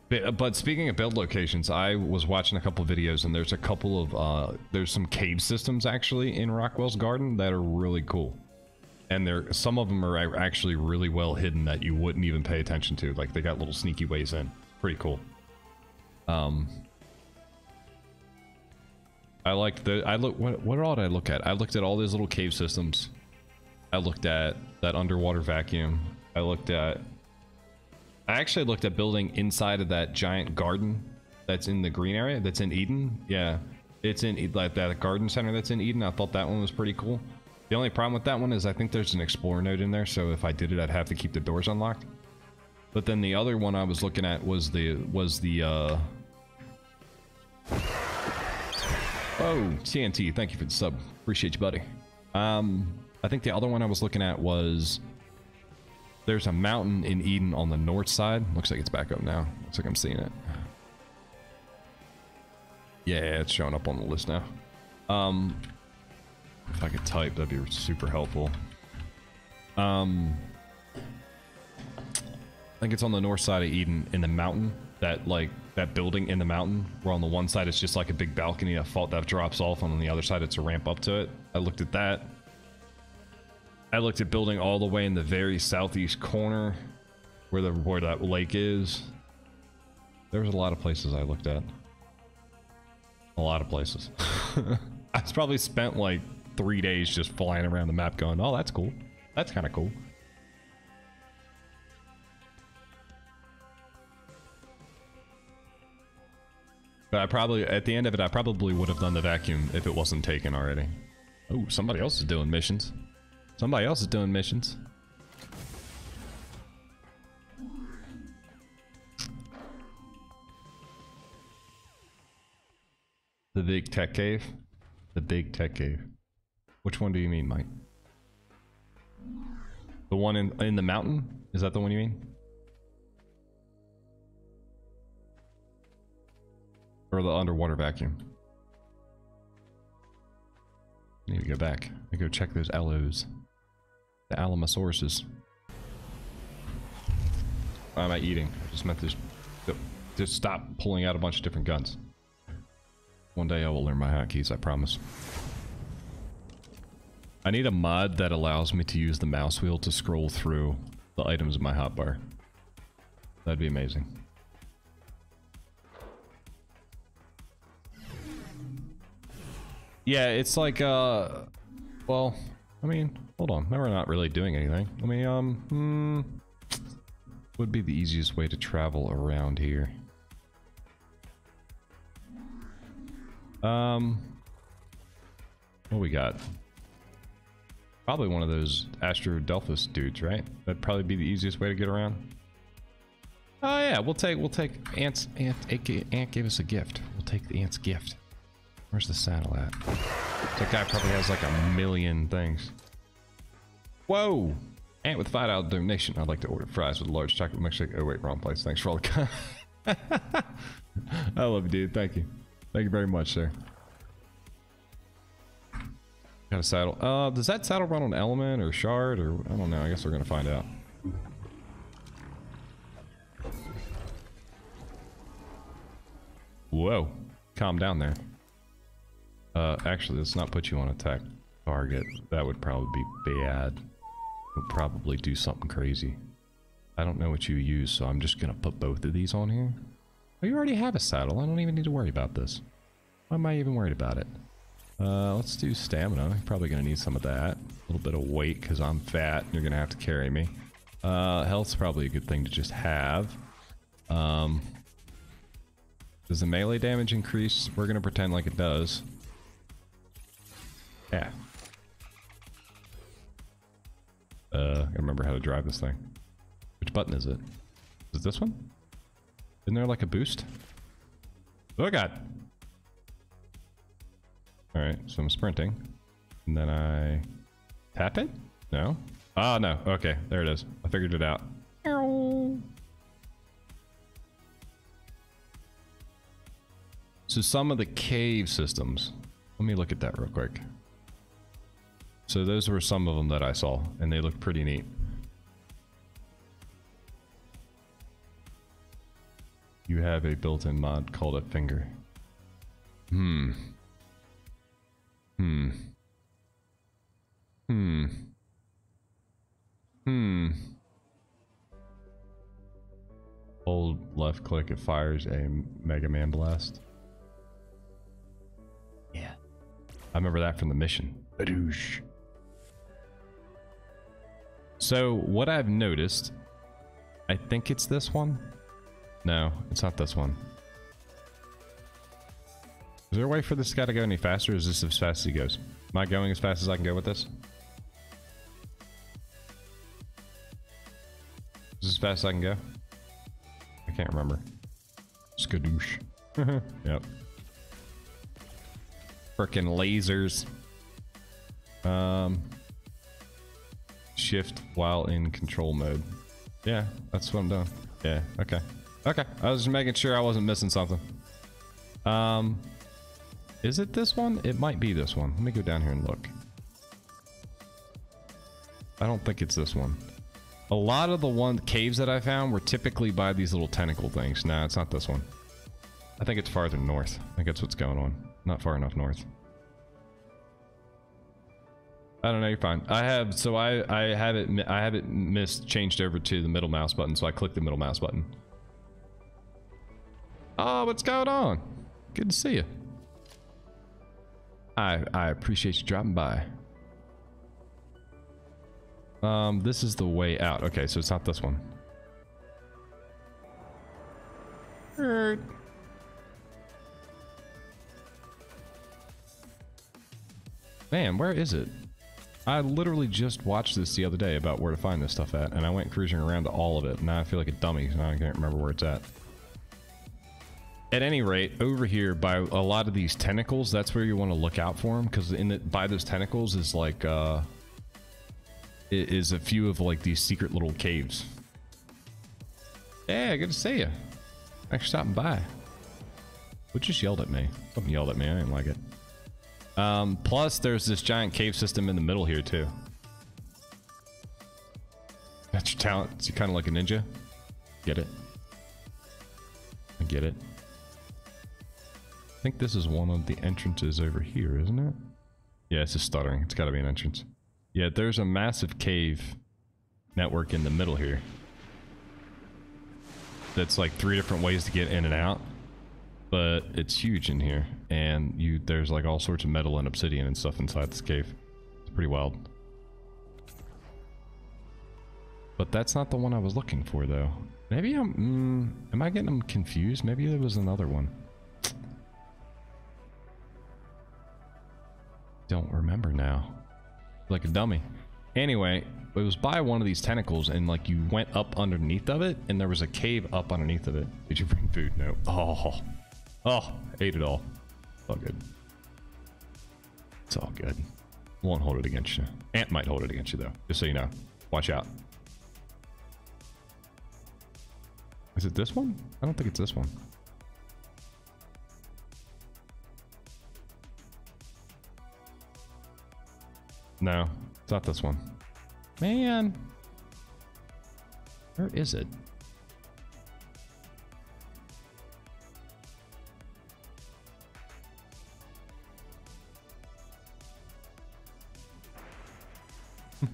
But, but speaking of build locations, I was watching a couple videos and there's a couple of uh there's some cave systems actually in Rockwell's Garden that are really cool. And there some of them are actually really well hidden that you wouldn't even pay attention to. Like they got little sneaky ways in. Pretty cool. Um I liked the. I look. What, what all did I look at? I looked at all these little cave systems. I looked at that underwater vacuum. I looked at. I actually looked at building inside of that giant garden that's in the green area. That's in Eden. Yeah, it's in like that garden center that's in Eden. I thought that one was pretty cool. The only problem with that one is I think there's an explorer note in there. So if I did it, I'd have to keep the doors unlocked. But then the other one I was looking at was the was the. uh Oh, TNT, thank you for the sub. Appreciate you, buddy. Um, I think the other one I was looking at was there's a mountain in Eden on the north side. Looks like it's back up now. Looks like I'm seeing it. Yeah, it's showing up on the list now. Um, if I could type, that'd be super helpful. Um, I think it's on the north side of Eden in the mountain that like that building in the mountain where on the one side it's just like a big balcony a fault that drops off and on the other side it's a ramp up to it. I looked at that. I looked at building all the way in the very southeast corner where the where that lake is. There's a lot of places i looked at. A lot of places. I probably spent like three days just flying around the map going oh that's cool. That's kind of cool But I probably, at the end of it, I probably would have done the vacuum if it wasn't taken already. Oh, somebody else is doing missions. Somebody else is doing missions. The big tech cave? The big tech cave. Which one do you mean, Mike? The one in, in the mountain? Is that the one you mean? Or the underwater vacuum. Need to go back and go check those allos. The Allosaurus. Why am I eating? I just meant to just stop pulling out a bunch of different guns. One day I will learn my hotkeys, I promise. I need a mod that allows me to use the mouse wheel to scroll through the items in my hotbar. That'd be amazing. Yeah, it's like, uh, well, I mean, hold on. Now we're not really doing anything. Let me, um, hmm, would be the easiest way to travel around here. Um, what we got? Probably one of those Astrodelphis dudes, right? That'd probably be the easiest way to get around. Oh yeah, we'll take we'll take Ant's Ant Ant gave us a gift. We'll take the Ant's gift. Where's the saddle at? That guy probably has like a million things. Whoa! Ant with five dollar donation. I'd like to order fries with a large chocolate milkshake. Oh wait, wrong place. Thanks for all the. I love you, dude. Thank you. Thank you very much, sir. Got a saddle. Uh, does that saddle run on element or shard or I don't know. I guess we're gonna find out. Whoa! Calm down there. Uh, actually, let's not put you on attack target. That would probably be bad. You'll probably do something crazy. I don't know what you use, so I'm just gonna put both of these on here. Oh, you already have a saddle. I don't even need to worry about this. Why am I even worried about it? Uh, let's do stamina. Probably gonna need some of that. A little bit of weight, because I'm fat. and You're gonna have to carry me. Uh, health's probably a good thing to just have. Um, does the melee damage increase? We're gonna pretend like it does. Yeah. Uh, I remember how to drive this thing. Which button is it? Is it this one? Isn't there like a boost? Oh god! Alright, so I'm sprinting. And then I... Tap it? No? Oh, no. Okay, there it is. I figured it out. So some of the cave systems. Let me look at that real quick. So those were some of them that I saw, and they look pretty neat. You have a built-in mod called a finger. Hmm. Hmm. Hmm. Hmm. Hold left click, it fires a Mega Man blast. Yeah. I remember that from the mission. Badoosh. So, what I've noticed, I think it's this one. No, it's not this one. Is there a way for this guy to go any faster, is this as fast as he goes? Am I going as fast as I can go with this? Is this as fast as I can go? I can't remember. Skadoosh. yep. Frickin' lasers. Um, shift while in control mode. Yeah, that's what I'm doing. Yeah, okay. Okay, I was just making sure I wasn't missing something. Um, is it this one? It might be this one. Let me go down here and look. I don't think it's this one. A lot of the one caves that I found were typically by these little tentacle things. Nah, it's not this one. I think it's farther north. I think that's what's going on. Not far enough north. I don't know. You're fine. I have so I I have it I have it missed changed over to the middle mouse button. So I click the middle mouse button. Oh, what's going on? Good to see you. I I appreciate you dropping by. Um, this is the way out. Okay, so it's not this one. Er. Man, where is it? I literally just watched this the other day about where to find this stuff at, and I went cruising around to all of it. Now I feel like a dummy, so now I can't remember where it's at. At any rate, over here by a lot of these tentacles, that's where you want to look out for them, because in the, by those tentacles is like uh, is a few of like these secret little caves. Yeah, good to see you. Thanks for stopping by. Who just yelled at me? Something yelled at me. I didn't like it. Um, plus, there's this giant cave system in the middle here too. That's your talent. You're kind of like a ninja. Get it? I get it. I think this is one of the entrances over here, isn't it? Yeah, it's just stuttering. It's got to be an entrance. Yeah, there's a massive cave network in the middle here. That's like three different ways to get in and out but it's huge in here. And you there's like all sorts of metal and obsidian and stuff inside this cave. It's pretty wild. But that's not the one i was looking for though. Maybe i'm mm, am i getting them confused? Maybe there was another one. Don't remember now. Like a dummy. Anyway it was by one of these tentacles and like you went up underneath of it and there was a cave up underneath of it. Did you bring food? No. Oh Oh, ate it all. It's all good. It's all good. Won't hold it against you. Ant might hold it against you though, just so you know. Watch out. Is it this one? I don't think it's this one. No, it's not this one. Man. Where is it?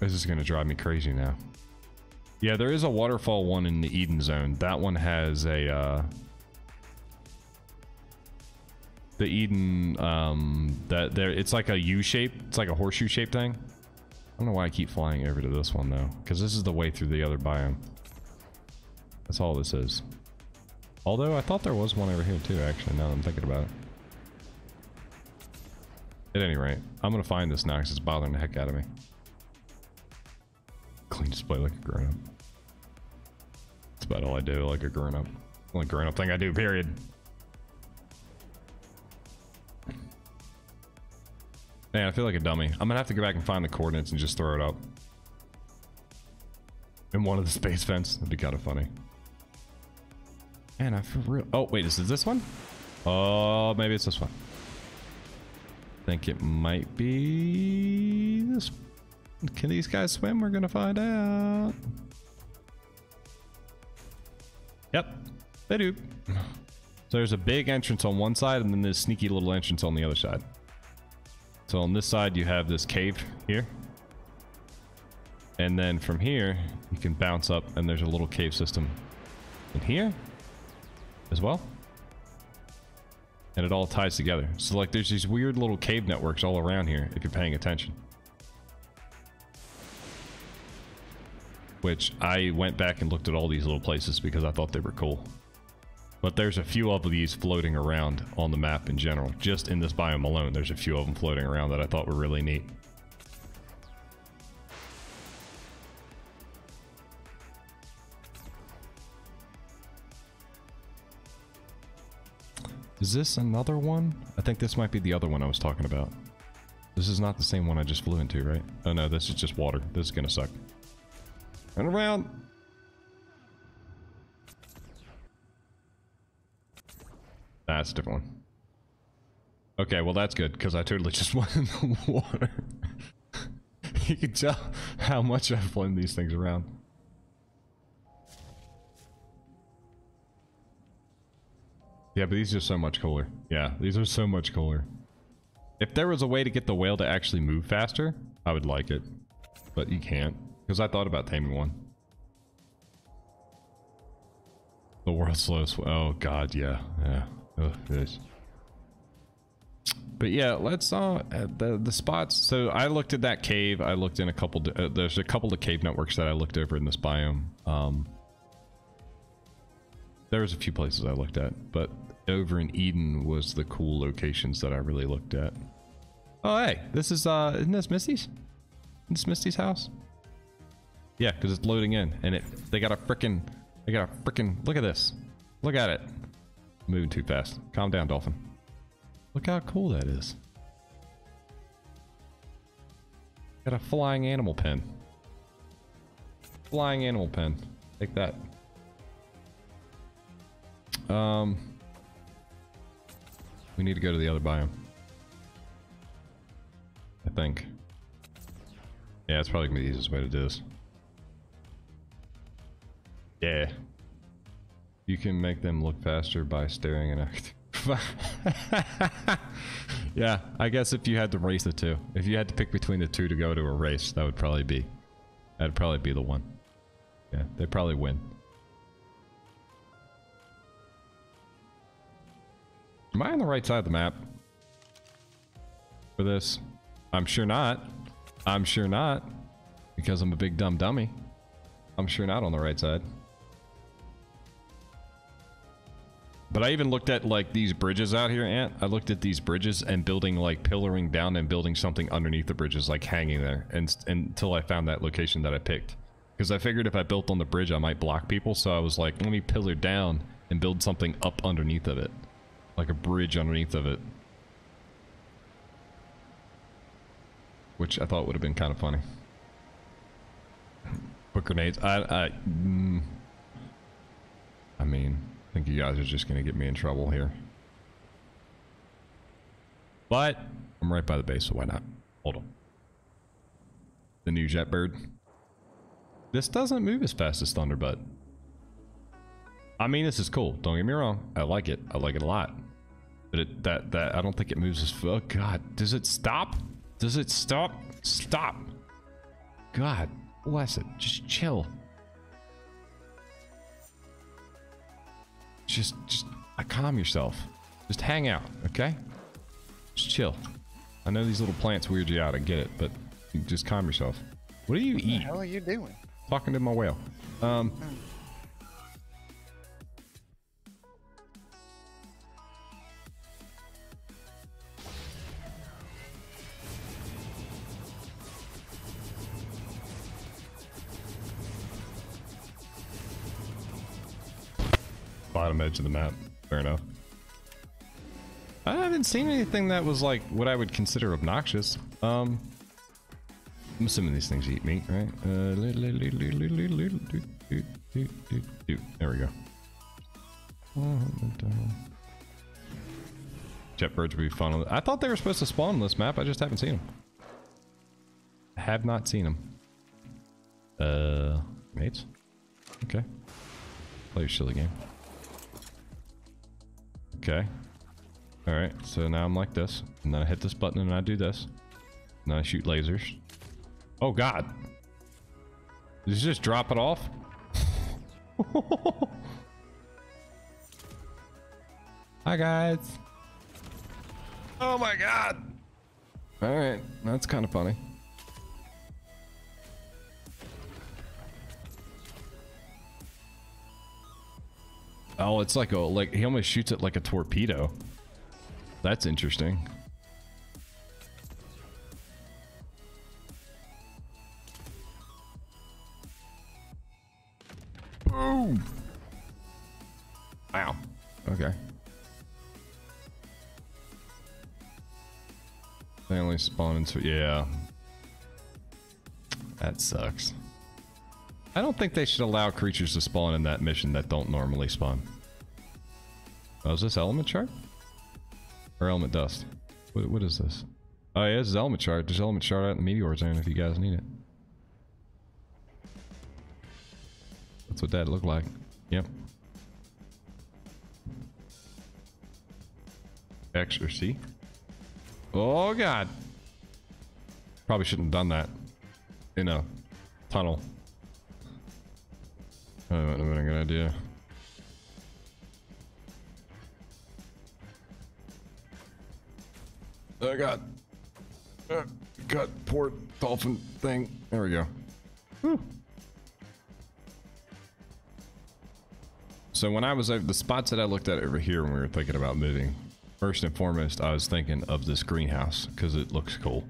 this is going to drive me crazy now. Yeah, there is a waterfall one in the Eden Zone. That one has a, uh... The Eden, um... That there, it's like a U shape. It's like a horseshoe shape thing. I don't know why I keep flying over to this one, though. Because this is the way through the other biome. That's all this is. Although, I thought there was one over here, too, actually, now that I'm thinking about it. At any rate, I'm gonna find this now because it's bothering the heck out of me. Clean display like a grown-up. That's about all I do, like a grown-up. Only grown-up thing I do, period. Man, I feel like a dummy. I'm gonna have to go back and find the coordinates and just throw it up. In one of the space vents. That'd be kind of funny. Man, I feel real... Oh, wait, is this this one? Oh, maybe it's this one think it might be this. Can these guys swim? We're gonna find out. Yep, they do. So there's a big entrance on one side and then this sneaky little entrance on the other side. So on this side you have this cave here. And then from here you can bounce up and there's a little cave system in here as well and it all ties together. So like there's these weird little cave networks all around here if you're paying attention. Which I went back and looked at all these little places because I thought they were cool. But there's a few of these floating around on the map in general. Just in this biome alone, there's a few of them floating around that I thought were really neat. Is this another one? I think this might be the other one I was talking about. This is not the same one I just flew into, right? Oh no, this is just water. This is gonna suck. Turn around! That's a different one. Okay, well that's good, because I totally just went in the water. you can tell how much I've flown these things around. Yeah, but these are so much cooler. Yeah, these are so much cooler. If there was a way to get the whale to actually move faster, I would like it. But you can't. Because I thought about taming one. The world's slowest... Oh, God, yeah. Yeah. Ugh. But yeah, let's uh the the spots. So I looked at that cave. I looked in a couple. Uh, there's a couple of cave networks that I looked over in this biome. Um, there was a few places I looked at, but over in Eden was the cool locations that I really looked at. Oh, hey, this is, uh, isn't this Misty's? Isn't this Misty's house? Yeah, because it's loading in, and it, they got a freaking, they got a freaking, look at this. Look at it. Moving too fast. Calm down, Dolphin. Look how cool that is. Got a flying animal pen. Flying animal pen. Take that. Um, we need to go to the other biome. I think. Yeah, it's probably gonna be the easiest way to do this. Yeah. You can make them look faster by staring and acting. yeah, I guess if you had to race the two. If you had to pick between the two to go to a race, that would probably be... That'd probably be the one. Yeah, they'd probably win. Am I on the right side of the map? For this? I'm sure not. I'm sure not. Because I'm a big dumb dummy. I'm sure not on the right side. But I even looked at like these bridges out here, Ant. I looked at these bridges and building like pillaring down and building something underneath the bridges, like hanging there, and, until I found that location that I picked. Because I figured if I built on the bridge, I might block people. So I was like, let me pillar down and build something up underneath of it. Like a bridge underneath of it. Which I thought would have been kind of funny. Put grenades. I, I, mm, I mean, I think you guys are just going to get me in trouble here. But I'm right by the base, so why not? Hold on. The new Jetbird. This doesn't move as fast as Thunderbird. I mean, this is cool. Don't get me wrong. I like it. I like it a lot. But it, that that I don't think it moves as. Oh God, does it stop? Does it stop? Stop. God bless it. Just chill. Just, just, uh, calm yourself. Just hang out, okay? Just chill. I know these little plants weird you out. I get it, but just calm yourself. What do you What the hell are you doing? Talking to my whale. Um. Bottom edge of the map. Fair enough. I haven't seen anything that was like what I would consider obnoxious. Um. I'm assuming these things eat meat, right? Uh, there we go. Jetbirds would be fun. I thought they were supposed to spawn on this map. I just haven't seen them. I have not seen them. Uh, mates. Okay. Play your silly game. Okay. All right. So now I'm like this, and then I hit this button, and I do this, and then I shoot lasers. Oh god. Did you just drop it off? Hi guys. Oh my god. Alright, that's kind of funny. Oh, it's like a like he almost shoots it like a torpedo. That's interesting. Boom! Wow. Okay. They only spawn into yeah. That sucks. I don't think they should allow creatures to spawn in that mission that don't normally spawn. Oh, is this element shard? Or element dust? What, what is this? Oh yeah, this is element shard. There's element shard out in the meteor zone if you guys need it. That's what that looked like. Yep. X or C. Oh god. Probably shouldn't have done that. In a tunnel. That wouldn't have been a good idea. Oh god. Uh, god, poor dolphin thing. There we go. Whew. So when I was over the spots that I looked at over here when we were thinking about moving, first and foremost, I was thinking of this greenhouse because it looks cool.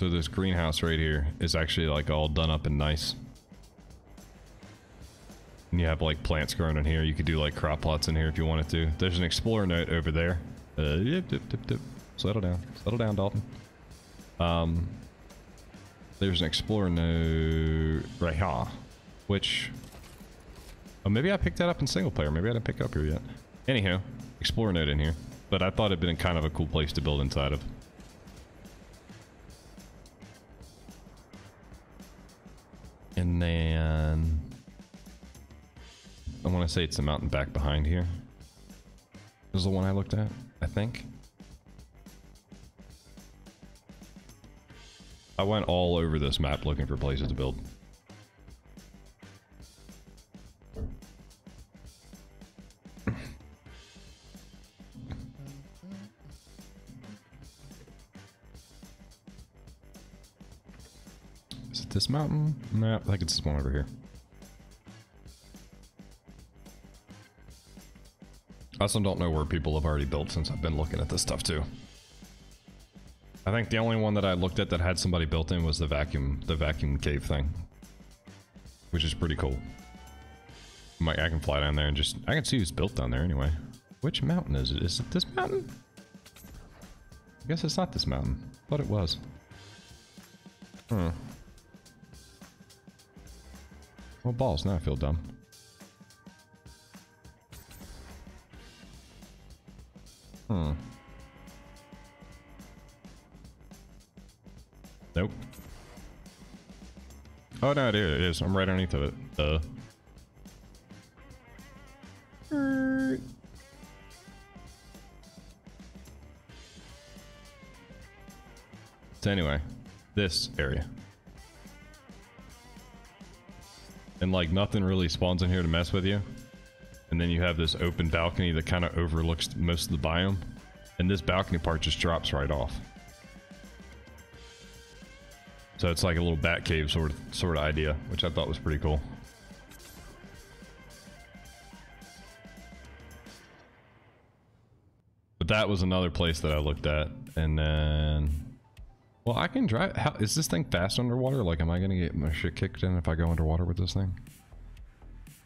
So this greenhouse right here is actually like all done up and nice. And you have like plants growing in here. You could do like crop plots in here if you wanted to. There's an explorer note over there. Uh, yip, dip, dip, dip. Settle down. Settle down, Dalton. Um, there's an explorer note right here, which oh maybe I picked that up in single player. Maybe I didn't pick it up here yet. Anyhow, explorer note in here, but I thought it'd been kind of a cool place to build inside of. And then I want to say it's the mountain back behind here. This is the one I looked at, I think. I went all over this map looking for places to build. This mountain? No, I think it's this one over here. I also don't know where people have already built since I've been looking at this stuff too. I think the only one that I looked at that had somebody built in was the vacuum, the vacuum cave thing. which is pretty cool. Might I can fly down there and just I can see who's built down there anyway. Which mountain is it? Is it this mountain? I guess it's not this mountain. but it was. Hmm. Well, balls. Now I feel dumb. Hmm. Nope. Oh no, it is. I'm right underneath of it. Uh. So anyway, this area. And like nothing really spawns in here to mess with you. And then you have this open balcony that kind of overlooks most of the biome. And this balcony part just drops right off. So it's like a little bat cave sort of sort of idea, which I thought was pretty cool. But that was another place that I looked at, and then well, I can drive. How is this thing fast underwater? Like, am I gonna get my shit kicked in if I go underwater with this thing?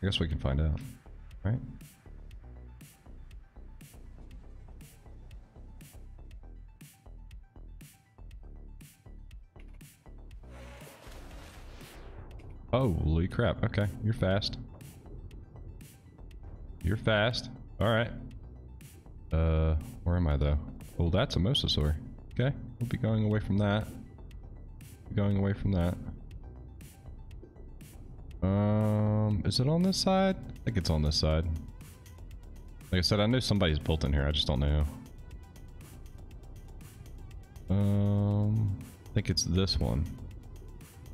I guess we can find out, right? Holy crap. Okay, you're fast. You're fast. Alright. Uh, where am I though? Oh, that's a mosasaur. Okay, we'll be going away from that. Going away from that. Um, is it on this side? I think it's on this side. Like I said, I know somebody's built in here. I just don't know. Um, I think it's this one.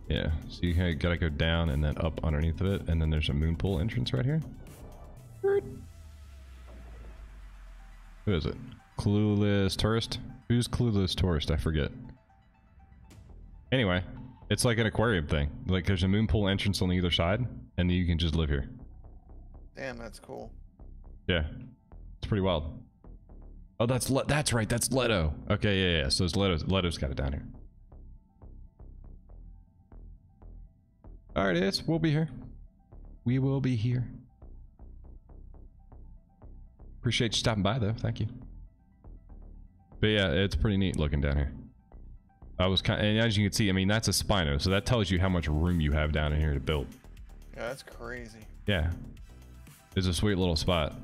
Yeah, so you gotta go down and then up underneath of it, and then there's a moon pool entrance right here. Who is it? Clueless tourist? Who's clueless tourist? I forget. Anyway, it's like an aquarium thing. Like there's a moon pool entrance on either side, and you can just live here. Damn, that's cool. Yeah, it's pretty wild. Oh, that's Le that's right. That's Leto. Okay, yeah, yeah. So it's Leto's Leto's got it down here. All right, it's we'll be here. We will be here. Appreciate you stopping by, though. Thank you. But yeah, it's pretty neat looking down here. I was kind, of, and as you can see, I mean that's a Spino, so that tells you how much room you have down in here to build. Yeah, that's crazy. Yeah, it's a sweet little spot.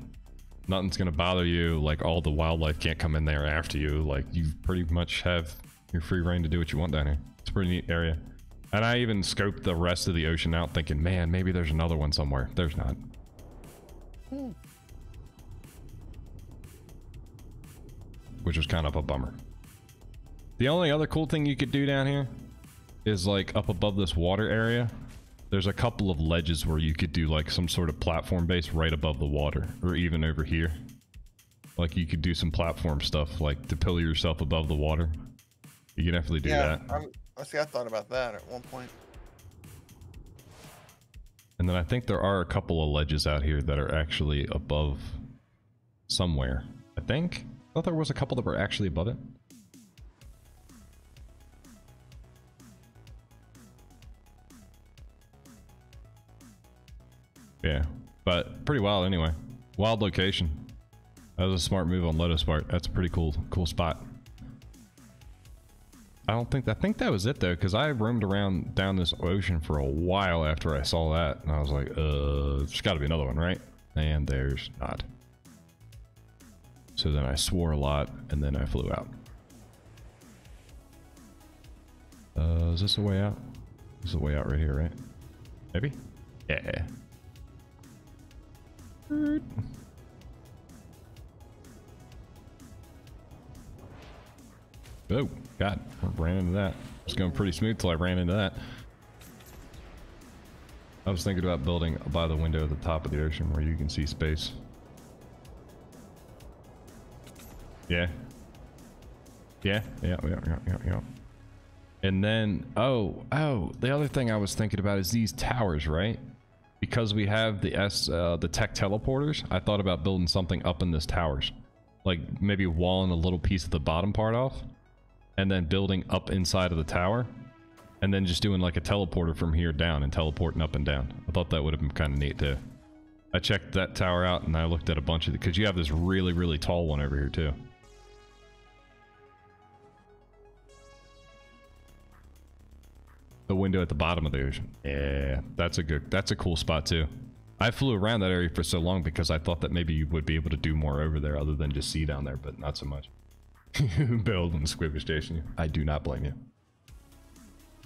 Nothing's gonna bother you. Like all the wildlife can't come in there after you. Like you pretty much have your free reign to do what you want down here. It's a pretty neat area. And I even scoped the rest of the ocean out, thinking, man, maybe there's another one somewhere. There's not. Hmm. Which was kind of a bummer. The only other cool thing you could do down here is like up above this water area. There's a couple of ledges where you could do like some sort of platform base right above the water or even over here. Like you could do some platform stuff like to pillar yourself above the water. You can definitely do yeah, that. I'm, I see. I thought about that at one point. And then I think there are a couple of ledges out here that are actually above somewhere. I think. I thought there was a couple that were actually above it. Yeah, but pretty wild anyway. Wild location. That was a smart move on Leto's part. That's a pretty cool, cool spot. I don't think I think that was it though, because I roamed around down this ocean for a while after I saw that, and I was like, uh, there's got to be another one, right? And there's not. So then I swore a lot, and then I flew out. Uh, is this a way out? This is a way out right here, right? Maybe? Yeah. Oh, God, I ran into that. It was going pretty smooth till I ran into that. I was thinking about building by the window at the top of the ocean where you can see space. Yeah. Yeah, yeah, yeah, yeah, yeah, yeah. And then, oh, oh, the other thing I was thinking about is these towers, right? Because we have the S, uh, the tek teleporters, I thought about building something up in this towers. Like maybe walling a little piece of the bottom part off and then building up inside of the tower and then just doing like a teleporter from here down and teleporting up and down. I thought that would have been kind of neat too. I checked that tower out and I looked at a bunch of it because you have this really, really tall one over here too. The window at the bottom of the ocean. Yeah, that's a good, that's a cool spot too. I flew around that area for so long because I thought that maybe you would be able to do more over there other than just see down there, but not so much. Build on the Squibby Station. I do not blame you.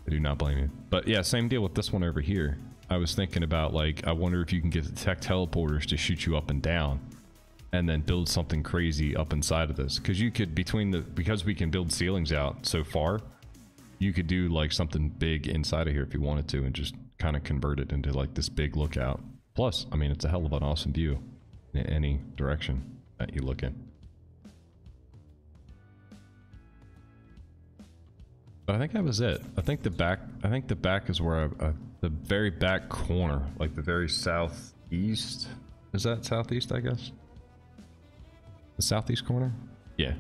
I do not blame you. But yeah, same deal with this one over here. I was thinking about like, I wonder if you can get the tek teleporters to shoot you up and down and then build something crazy up inside of this. Cause you could, between the, because we can build ceilings out so far, you could do like something big inside of here if you wanted to and just kind of convert it into like this big lookout. Plus, I mean, it's a hell of an awesome view in any direction that you look in. But I think that was it. I think the back. I think the back is where I, the very back corner, like the very southeast. Is that southeast? I guess. The southeast corner. Yeah.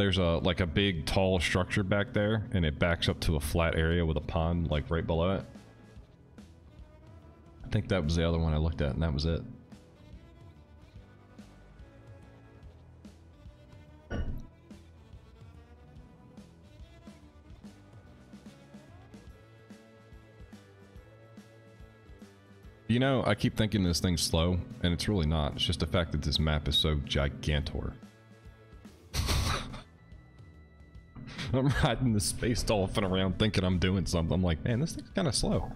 There's a like a big tall structure back there, and it backs up to a flat area with a pond like right below it. I think that was the other one I looked at, and that was it. You know, I keep thinking this thing's slow, and it's really not. It's just the fact that this map is so gigantor. I'm riding the space dolphin around thinking I'm doing something. I'm like, man, this thing's kind of slow.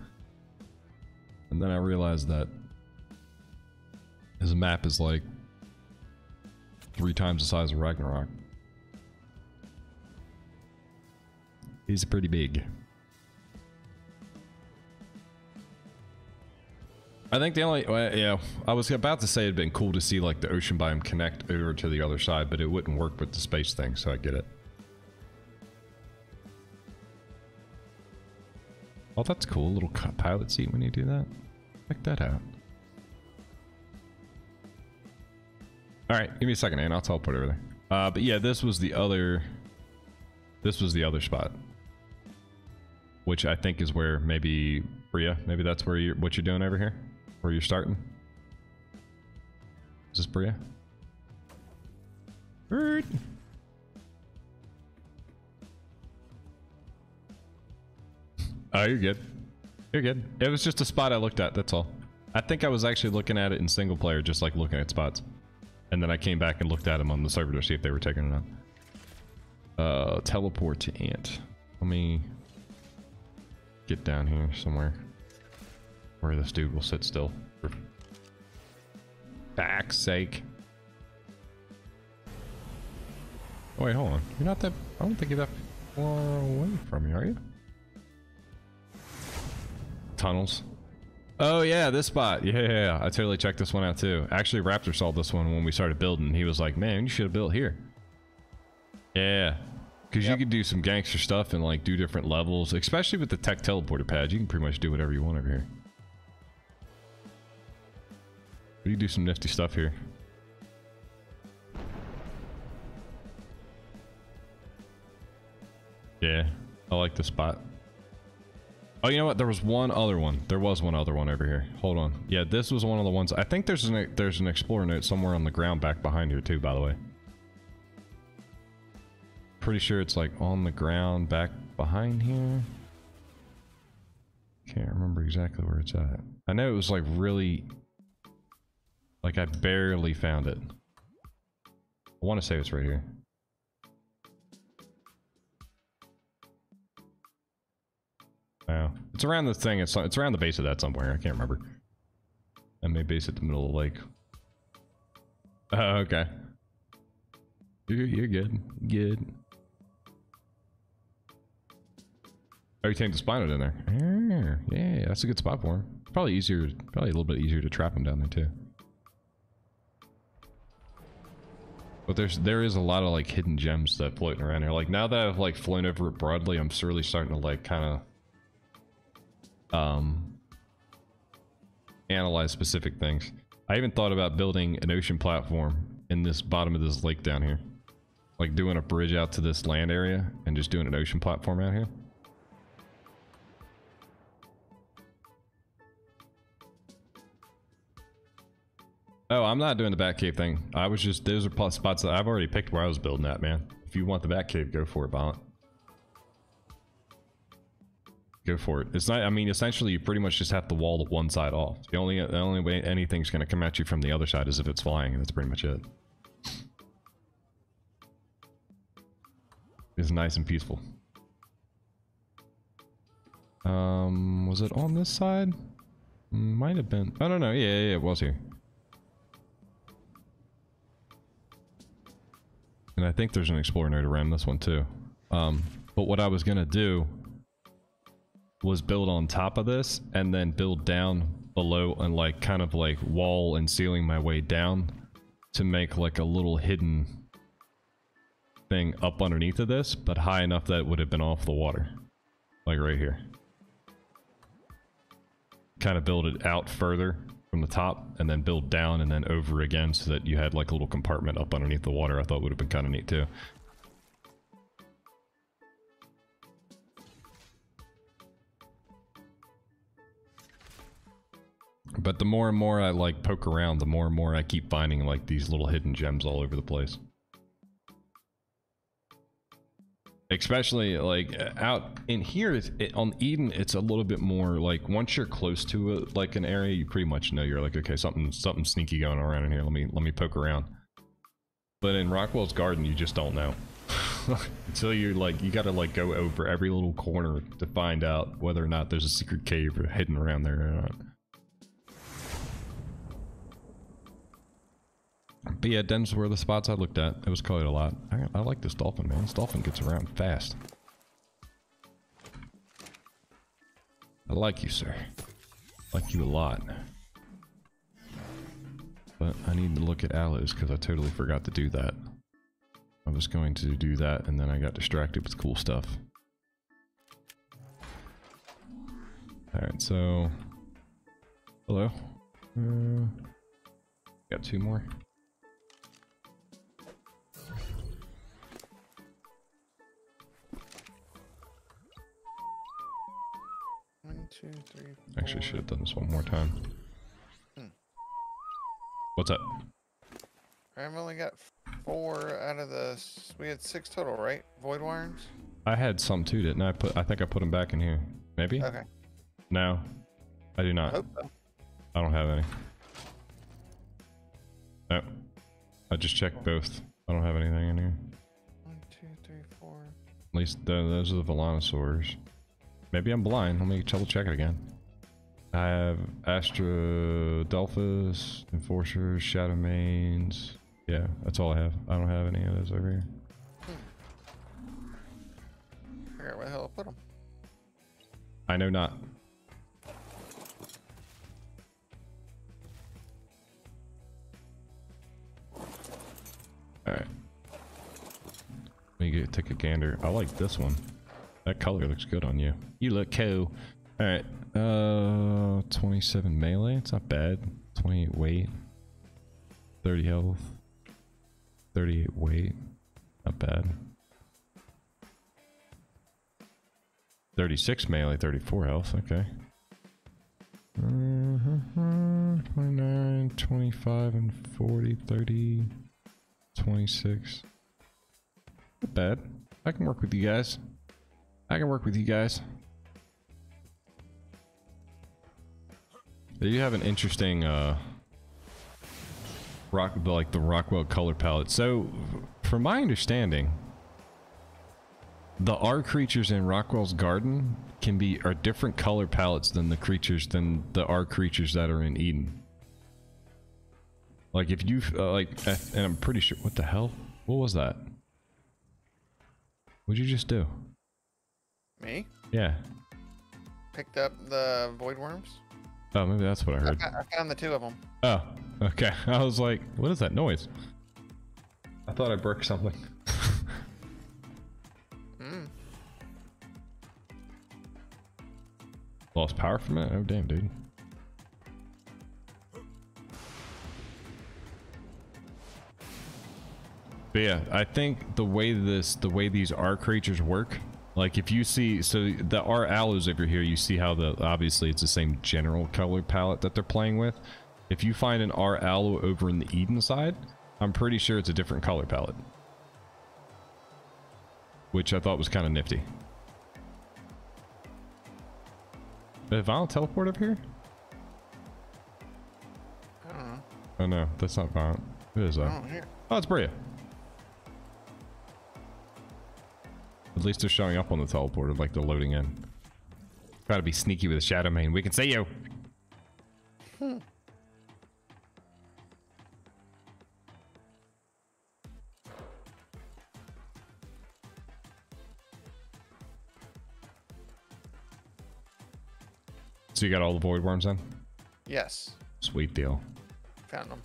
And then I realized that his map is like three times the size of Ragnarok. He's pretty big. I think the only, well, yeah, I was about to say it'd been cool to see like the ocean biome connect over to the other side, but it wouldn't work with the space thing, so I get it. Oh, that's cool. Little pilot seat when you do that. Check that out. All right, give me a second, and I'll teleport over there. Uh, but yeah, this was the other. This was the other spot, which I think is where maybe Bria. Maybe that's where you're what you're doing over here, where you're starting. Is this Bria? Bird. Oh, you're good. You're good. It was just a spot I looked at, that's all. I think I was actually looking at it in single player, just like looking at spots. And then I came back and looked at them on the server to see if they were taking it out. Uh, teleport to Ant. Let me get down here somewhere where this dude will sit still. For back's sake. Oh, wait, hold on. You're not that... I don't think you're that far away from me, are you? Tunnels. Oh yeah, this spot. Yeah, yeah, yeah, I totally checked this one out too. Actually, Raptor saw this one when we started building. He was like, "Man, you should have built here." Yeah, because yep. you can do some gangster stuff and like do different levels, especially with the tek teleporter pad. You can pretty much do whatever you want over here. You can do some nifty stuff here. Yeah, I like the spot. Oh, you know what? There was one other one. There was one other one over here. Hold on. Yeah, this was one of the ones. I think there's an there's an explorer note somewhere on the ground back behind here too. By the way, pretty sure it's like on the ground back behind here. Can't remember exactly where it's at. I know it was like really, like I barely found it. I want to say it's right here. Yeah, it's around the thing. It's it's around the base of that somewhere. I can't remember. I may base at the middle of the lake. Oh, okay. You're you're good. Good. Oh, you tamed the Spino in there. Yeah, yeah, that's a good spot for him. Probably easier, probably a little bit easier to trap him down there too. But there's there is a lot of like hidden gems that floating around here. Like now that I've like flown over it broadly, I'm really starting to like kind of um, analyze specific things. I even thought about building an ocean platform in this bottom of this lake down here. Like doing a bridge out to this land area and just doing an ocean platform out here. Oh, I'm not doing the back cave thing. I was just, those are spots that I've already picked where I was building at, man. If you want the back cave, go for it, Violent. Go for it. It's not. I mean, essentially, you pretty much just have to wall the one side off. The only the only way anything's going to come at you from the other side is if it's flying, and that's pretty much it. It's nice and peaceful. Um, was it on this side? Might have been. I don't know. Yeah, yeah, yeah, it was here. And I think there's an explorer note around this one too. Um, but what I was gonna do was build on top of this and then build down below and like kind of like wall and ceiling my way down to make like a little hidden thing up underneath of this, but high enough that it would have been off the water. Like right here. Kind of build it out further from the top and then build down and then over again so that you had like a little compartment up underneath the water. I thought would have been kind of neat too. But the more and more I like poke around, the more and more I keep finding like these little hidden gems all over the place. Especially like uh, out in here it, on Eden, it's a little bit more like once you're close to it, like an area, you pretty much know you're like okay, something something sneaky going around in here. Let me let me poke around. But in Rockwell's Garden, you just don't know until you're like you got to like go over every little corner to find out whether or not there's a secret cave hidden around there or not. But yeah, Den's were the spots I looked at. It was quite a lot. I, I like this dolphin, man. This dolphin gets around fast. I like you, sir. I Like you a lot. But I need to look at aloes because I totally forgot to do that. I was going to do that and then I got distracted with cool stuff. Alright, so... Hello. Uh, got two more. Two, three, Actually, should have done this one more time. Hmm. What's up? I've only got four out of the. We had six total, right? Voidwyrms. I had some too, didn't I? Put I think I put them back in here. Maybe? Okay. No. I do I not. hope so. I don't have any. No. I just checked both. I don't have anything in here. One, two, three, four. At least th those are the Volanosaurs. Maybe I'm blind. Let me double check it again. I have Astrodelphis, Enforcers, Shadowmanes. Yeah, that's all I have. I don't have any of those over here. Figure out where the hell I put them. I know not. Alright. Let me get, take a gander. I like this one. That color looks good on you. You look cool. Alright. Uh, 27 melee. It's not bad. 28 weight. 30 health. 38 weight. Not bad. 36 melee, 34 health. Okay. Uh-huh, 29, 25, and 40, 30, 26. Not bad. I can work with you guys. I can work with you guys. You have an interesting, uh, rock, like the Rockwell color palette. So, from my understanding, the R creatures in Rockwell's garden can be are different color palettes than the creatures than the R creatures that are in Eden. Like if you uh, like, and I'm pretty sure. What the hell? What was that? What'd you just do? Me? Yeah. Picked up the Voidwyrms. Oh, maybe that's what I I, heard. I found the two of them. Oh, okay. I was like, what is that noise? I thought I broke something. Mm. Lost power from it? Oh, damn, dude. But yeah, I think the way this, the way these R creatures work, like if you see, so the R aloes over here, you see how the, obviously it's the same general color palette that they're playing with. if you find an R aloe over in the Eden side, I'm pretty sure it's a different color palette. Which I thought was kind of nifty. Did Violent teleport up here? I don't know. Oh no, that's not Violent. It is though. Oh. Oh, it's Bria. At least they're showing up on the teleporter, like they're loading in. Try to be sneaky with a Shadowmane. We can see you. So you got all the Voidwyrms in? Yes. Sweet deal. Found them.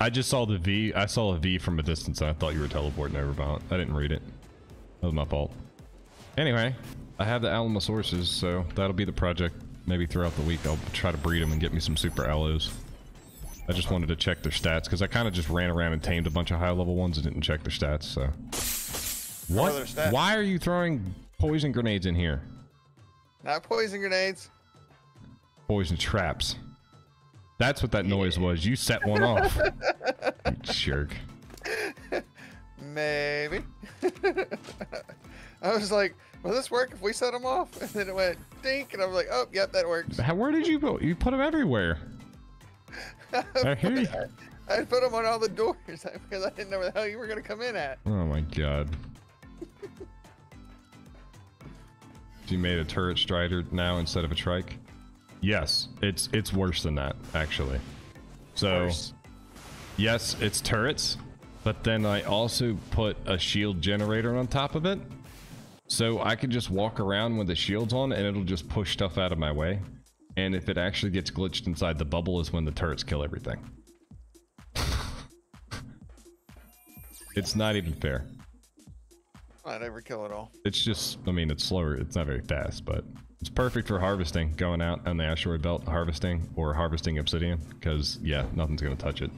I just saw the V. I saw a V from a distance and I thought you were teleporting over Violent. I didn't read it. That was my fault. Anyway, I have the Alamosaurus, so that'll be the project maybe throughout the week. I'll try to breed them and get me some super aloes. I just wanted to check their stats because I kind of just ran around and tamed a bunch of high level ones and didn't check their stats, so. What What? are their stats? Why are you throwing poison grenades in here? Not poison grenades. Poison traps. That's what that noise was. You set one off. you jerk. Maybe. I was like, will this work if we set them off? And then it went dink, and I was like, oh, yep, that works. How, where did you go? You put them everywhere. I hear you. I put them on all the doors because I didn't know where the hell you were going to come in at. Oh my god. you made a turret Stryder now instead of a trike? Yes, it's it's worse than that actually. So Worse. yes, it's turrets, but then I also put a shield generator on top of it. So I can just walk around with the shields on and it'll just push stuff out of my way. And if it actually gets glitched inside the bubble is when the turrets kill everything. it's not even fair. Not overkill at all. It's just, I mean, it's slower. It's not very fast, but it's perfect for harvesting, going out on the asteroid belt, harvesting, or harvesting obsidian, because, yeah, nothing's going to touch it.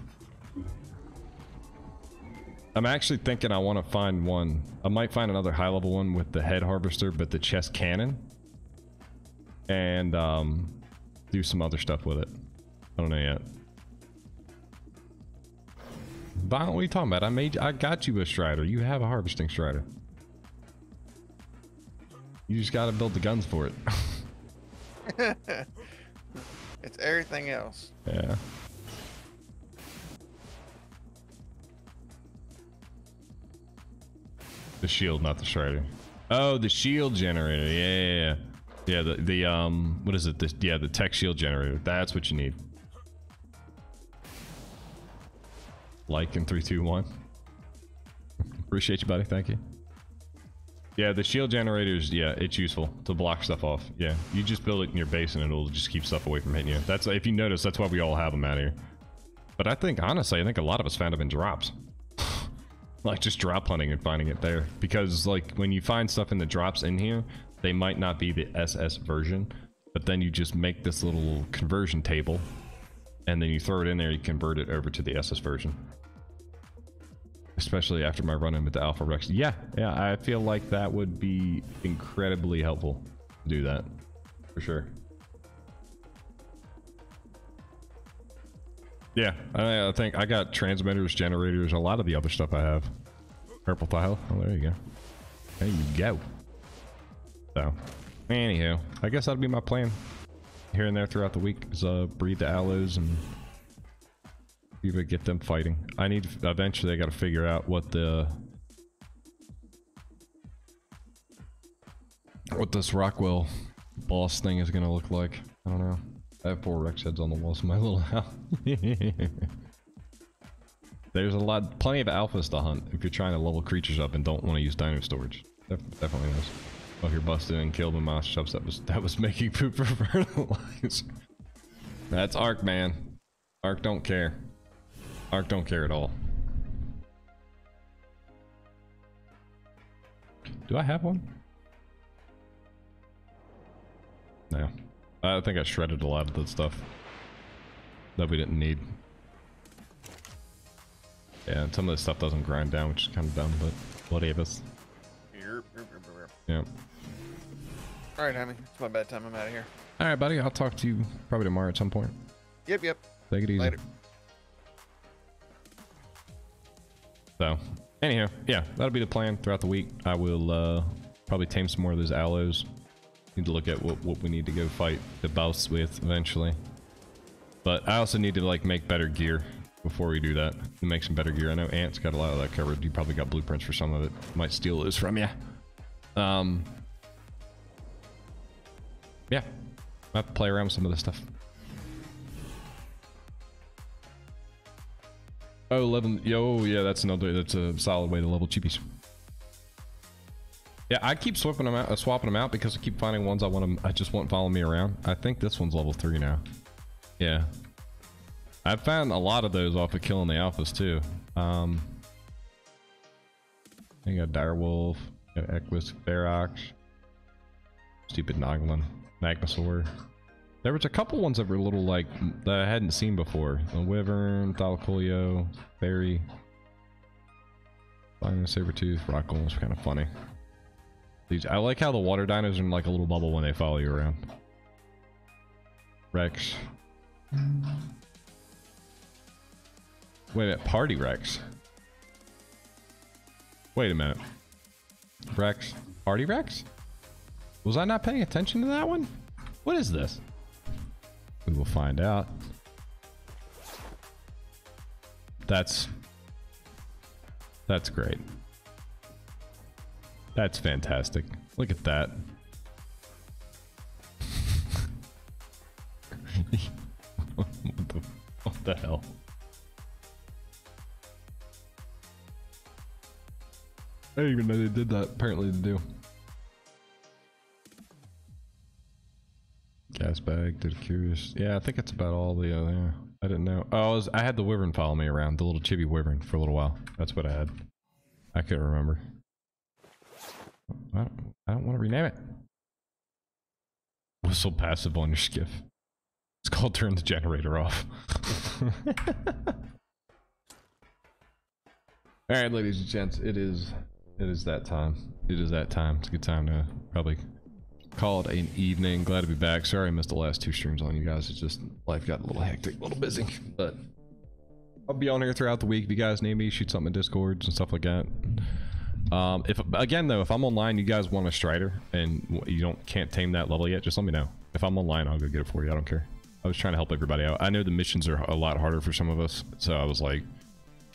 I'm actually thinking I want to find one. I might find another high level one with the head harvester, but the chest cannon. And um, do some other stuff with it. I don't know yet. Violent, what are you talking about? I made, I got you a Stryder. You have a harvesting Stryder. You just gotta build the guns for it. It's everything else. yeah. The shield, not the Stryder. Oh, the shield generator. Yeah, yeah, yeah. Yeah, the, the um, what is it? The, yeah, the tek shield generator. That's what you need. Like in three, two, one. Appreciate you, buddy. Thank you. Yeah, the shield generators, yeah, it's useful to block stuff off. Yeah, you just build it in your base and it'll just keep stuff away from hitting you. That's if you notice, that's why we all have them out here. But I think, honestly, I think a lot of us found them in drops. Like just drop hunting and finding it there. Because like when you find stuff in the drops in here, they might not be the SS version, but then you just make this little conversion table and then you throw it in there, you convert it over to the SS version especially after my run in with the Alpha Rex. Yeah, yeah, I feel like that would be incredibly helpful to do that for sure. Yeah, I, think I got transmitters, generators, a lot of the other stuff I have. Purple tile. Oh, there you go. There you go. So, anyhow, I guess that'll be my plan here and there throughout the week is uh, breed the aloes and either get them fighting. I need eventually. I got to figure out what the what this Rockwell boss thing is gonna look like. I don't know. I have four Rex heads on the walls in my little house. There's a lot, plenty of alphas to hunt if you're trying to level creatures up and don't want to use dino storage. Def definitely is. Oh, if you're busted and killed by mouse chops, that was that was making poop for fertilizer. That's Ark, man. Ark don't care. Ark don't care at all. Do I have one? No. I think I shredded a lot of the stuff that we didn't need. Yeah, and some of this stuff doesn't grind down, which is kind of dumb, but whatever. Yeah. All right, Hammy. It's my bedtime. I'm out of here. Alright, buddy. I'll talk to you probably tomorrow at some point. Yep, yep. Take it easy. Later. So, anyhow, yeah, that'll be the plan throughout the week. I will uh, probably tame some more of those aloes. Need to look at what, what we need to go fight the boss with eventually. But I also need to like make better gear before we do that. Make some better gear. I know Ant's got a lot of that covered. You probably got blueprints for some of it. Might steal those from you. Um, yeah, I have to play around with some of this stuff. Oh, 11. Yo, yeah, that's another. That's a solid way to level cheapies. Yeah, I keep swapping them out, uh, swapping them out because I keep finding ones I want them. I just want follow me around. I think this one's level three now. Yeah, I've found a lot of those off of killing the alphas too. Um, I got Direwolf, got Equus, Ferox, stupid Noglin, Magmasaur. There was a couple ones that were a little like that I hadn't seen before. The Wyvern, Thylacoleo, Fairy, Flying Sabertooth, Rockle was kind of funny. These I like how the water dinos are in like a little bubble when they follow you around. Rex. Wait a minute, Party Rex. Wait a minute. Rex. Party Rex? Was I not paying attention to that one? What is this? We will find out. That's that's great. That's fantastic. Look at that. what, the, what the hell? I didn't even know they did that. Apparently they do. Gas bag, did curious. Yeah, I think that's about all the uh, yeah. I didn't know. Oh, I, was, I had the wyvern follow me around, the little chibi wyvern for a little while. That's what I had. I couldn't remember. I don't, I don't want to rename it. Whistle passive on your skiff. It's called turn the generator off. All right, ladies and gents, it is it is that time. It is that time. It's a good time to probably call it an evening. Glad to be back. Sorry I missed the last two streams on you guys. It's just life got a little hectic, a little busy, but I'll be on here throughout the week. If you guys need me, shoot something in Discords and stuff like that. Um, if again though, if I'm online, you guys want a Stryder and you don't can't tame that level yet, just let me know. If I'm online, I'll go get it for you. I don't care. I was trying to help everybody out. I know the missions are a lot harder for some of us, so I was like,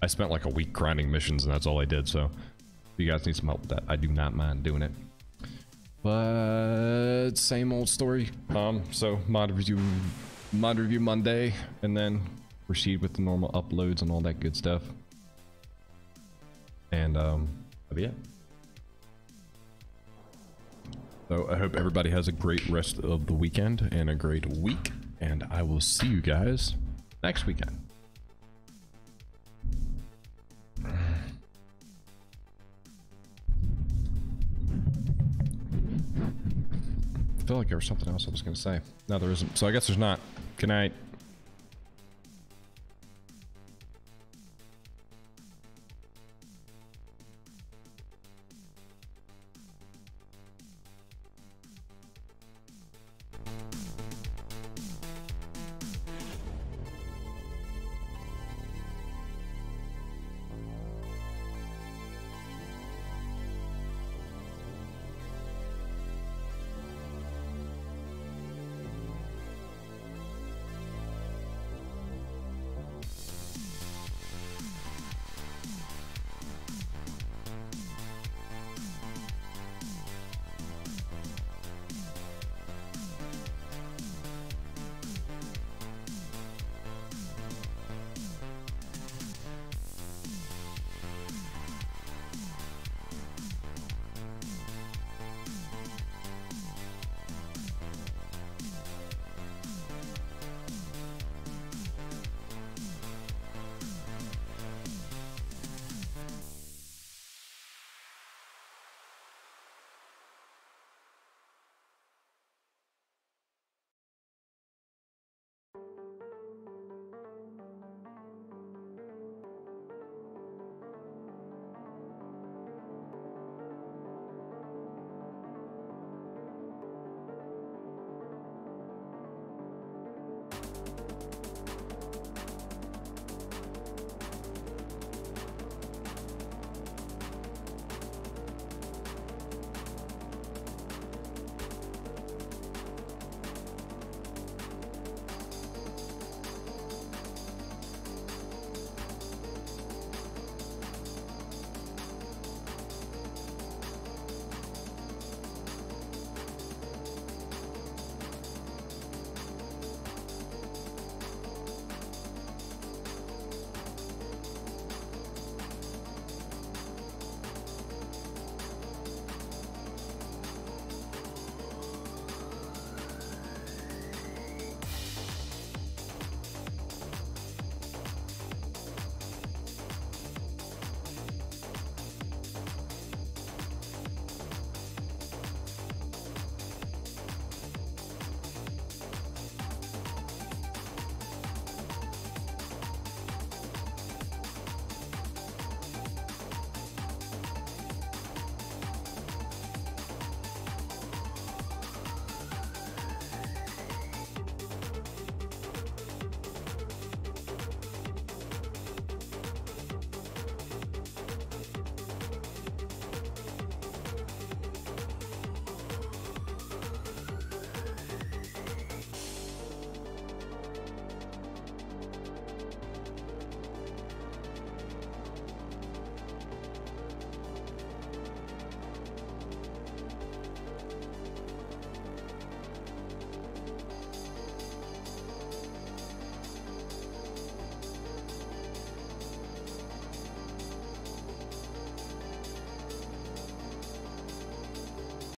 I spent like a week grinding missions, and that's all I did. So, if you guys need some help with that, I do not mind doing it. But same old story. Um, so mod review, mod review Monday, and then proceed with the normal uploads and all that good stuff. And um, that'll. So I hope everybody has a great rest of the weekend and a great week, and I will see you guys next weekend. I feel like there was something else I was going to say. No, there isn't. So I guess there's not. Good night.